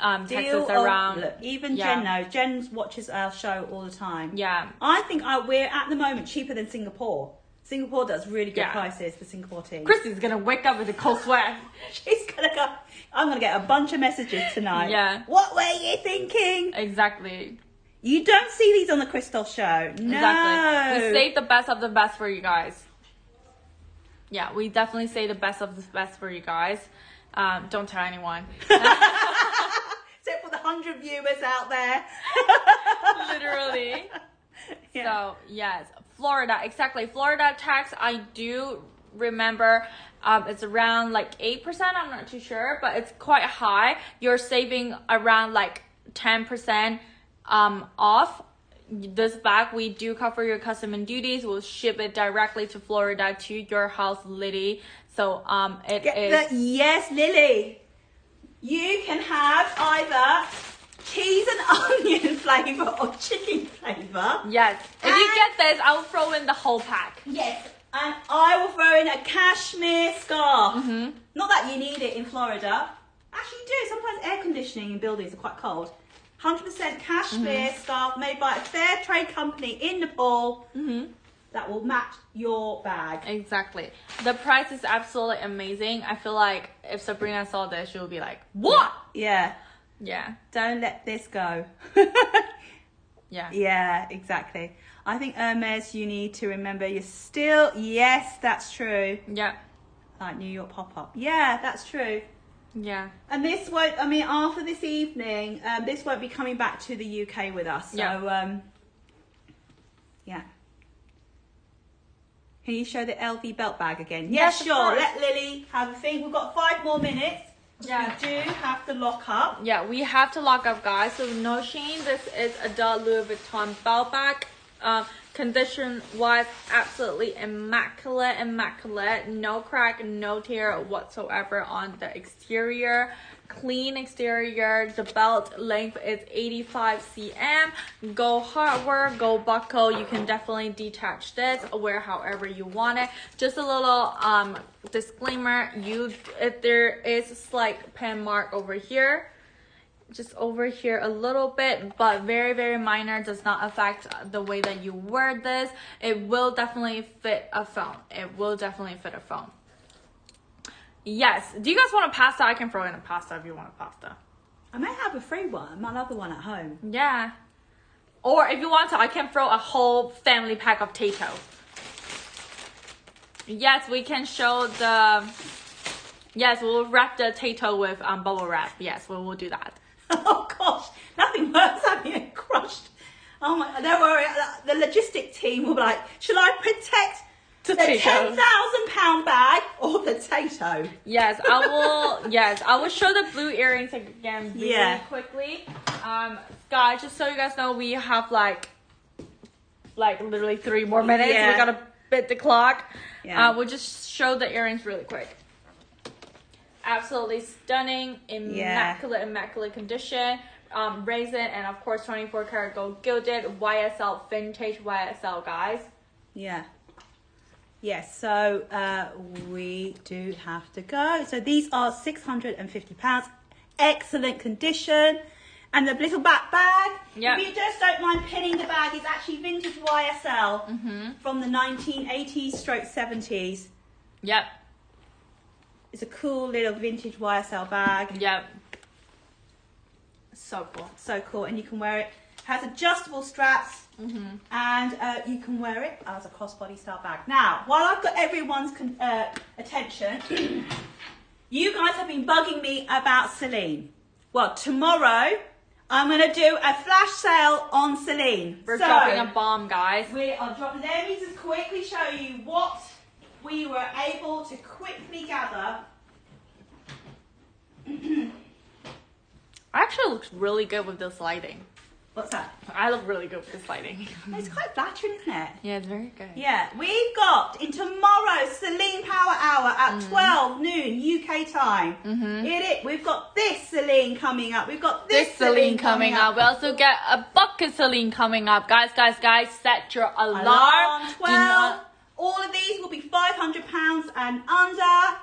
um, Deal Texas of- around. look, even yeah. Jen knows. Jen watches our show all the time. Yeah. I think uh, we're at the moment cheaper than Singapore. Singapore does really good Yeah. prices for Singapore teams. Christy's gonna wake up with a cold sweat. She's gonna go. I'm gonna get a bunch of messages tonight. Yeah. What were you thinking? exactly. You don't see these on the Crystal Show. No. Exactly. We save the best of the best for you guys. Yeah, we definitely say the best of the best for you guys. Um, don't tell anyone. Except for the hundred viewers out there. Literally. Yeah. So yes, Florida exactly. Florida tax I do remember. Um, it's around like eight percent. I'm not too sure, but it's quite high. You're saving around like ten percent um off. This bag we do cover your custom and duties. We'll ship it directly to Florida to your house, Liddy. So um, it Get is the, yes, Lily. You can have either cheese and onion flavour or chicken flavour. yes. If you get this, I'll throw in the whole pack. Yes, and I will throw in a cashmere scarf. Mm-hmm. Not that you need it in Florida. Actually, you do. Sometimes air conditioning in buildings are quite cold. 100% cashmere scarf made by a fair trade company in Nepal Mm-hmm. that will match your bag. Exactly. The price is absolutely amazing. I feel like if Sabrina saw this, she would be like, "What?" Yeah, Yeah. don't let this go. Yeah. yeah, exactly. I think Hermes, you need to remember you're still, yes, that's true. Yeah. Like New York pop up. Yeah, that's true. Yeah. And this won't, I mean, after this evening, um, this won't be coming back to the UK with us. So, Yeah. um, yeah. Can you show the LV belt bag again? Yes, Yes, sure. Let Lily have a think. We've got five more minutes. Yeah. We do have to lock up. Yeah, we have to lock up, guys. So no shame. This is a Adele Louis Vuitton belt bag. Um, condition wise, absolutely immaculate, immaculate. No crack, no tear whatsoever on the exterior. Clean exterior. The belt length is 85 cm. Go hardware, go buckle. You can definitely detach this, wear however you want it. Just a little um disclaimer: you if there is slight pen mark over here just over here a little bit but very very minor does not affect the way that you wear this. It will definitely fit a phone. It will definitely fit a phone. Yes. Do you guys want a pasta? I can throw in a pasta if you want a pasta. I may have a free one, my other one at home. yeah. Or if you want to i can throw a whole family pack of Tayto yes we can show the yes we'll wrap the Tayto with um, bubble wrap. Yes we will do that Oh gosh, nothing worse than being crushed. Oh my, don't worry. The logistic team will be like, should I protect the ten thousand pound bag or potato? Yes, I will. yes, I will show the blue earrings again really Yeah. quickly. Um, guys, just so you guys know, we have like, like literally three more minutes. Yeah. We gotta bit the clock. Yeah. Uh, we'll just show the earrings really quick. Absolutely stunning, immaculate, immaculate condition. Um, raisin and of course 24 karat gold gilded YSL vintage YSL guys. Yeah. Yes, so uh, we do have to go. So these are six hundred and fifty pounds, excellent condition, and the little back bag. Yeah. If you just don't mind pinning the bag, it's actually vintage YSL from the nineteen eighties, stroke seventies. Yep, It's a cool little vintage YSL bag. yep. So cool. So cool, and you can wear it has adjustable straps, and uh, you can wear it as a crossbody style bag. Now, while I've got everyone's con- uh, attention, you guys have been bugging me about Celine. Well, tomorrow I'm going to do a flash sale on Celine. We're So, dropping a bomb, guys. we are dropping. Let me just quickly show you what we were able to quickly gather. I actually looks really good with this lighting. What's that? I look really good with this lighting. It's quite flattering, isn't it? yeah, it's very good. Yeah, we've got in tomorrow's Celine Power Hour at 12 noon UK time. Mm-hmm. It, it, we've got this Celine coming up. We've got this, This Celine coming up. We also get a bucket Celine coming up. Guys, guys, guys, set your alarm. Alarm Do 12. All of these will be £500 and under.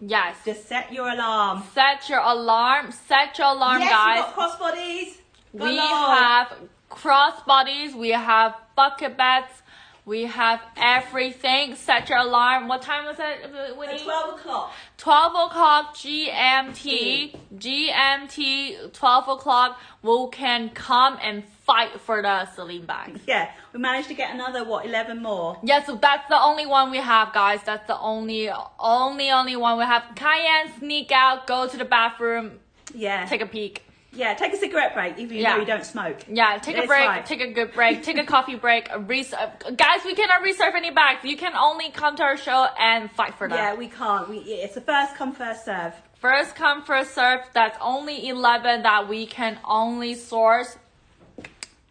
yes. Just set your alarm. Set your alarm. Set your alarm, yes, guys. we've got crossbodies. We have crossbodies, we have bucket beds, we have everything. Set your alarm. What time was it, Winnie? 12 o'clock. 12 o'clock GMT. GMT, 12 o'clock. We can come and fight for the Celine bag. Yeah, we managed to get another, what, 11 more. Yeah, so that's the only one we have, guys. That's the only, only, only one we have. Cayenne, sneak out, go to the bathroom, Yeah. take a peek. yeah, take a cigarette break, even Yeah. though you don't smoke. Yeah, take a It's break, fine. take a good break, take a coffee break. A res- uh, guys, we cannot reserve any bags. You can only come to our show and fight for them. Yeah, we can't. We, it's a first come, first serve. First come, first serve. That's only 11 that we can only source.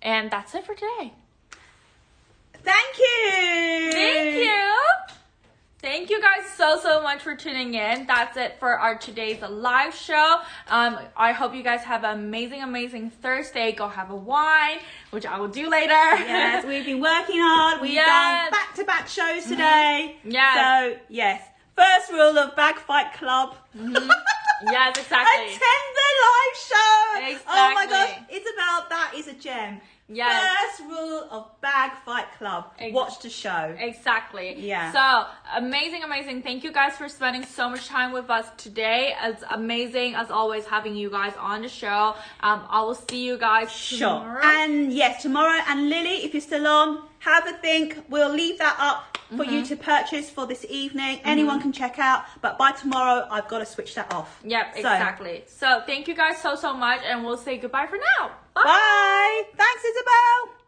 And that's it for today. Thank you. Thank you. Thank you guys so so much for tuning in. That's it for our today's live show. Um, I hope you guys have an amazing, amazing Thursday. Go have a wine, which I will do later. Yes, we've been working hard. We've Yes. done back to back shows today. Yes. So, yes. First rule of Bag Fight Club. yes, exactly. Attend the live show. Exactly. Oh my gosh, Isabel, that is a gem. Yes. First rule of Bag Fight Club. Ex- Watch the show. Exactly. Yeah. So amazing, amazing. Thank you guys for spending so much time with us today. It's amazing as always having you guys on the show. Um, I will see you guys Sure. tomorrow. And yes, tomorrow. And Lily, if you're still on, have a think. We'll leave that up for Mm-hmm. you to purchase for this evening. Anyone can check out. But by tomorrow, I've got to switch that off. Yep, So, exactly. So thank you guys so so much, and we'll say goodbye for now. Bye. Thanks, Isabel.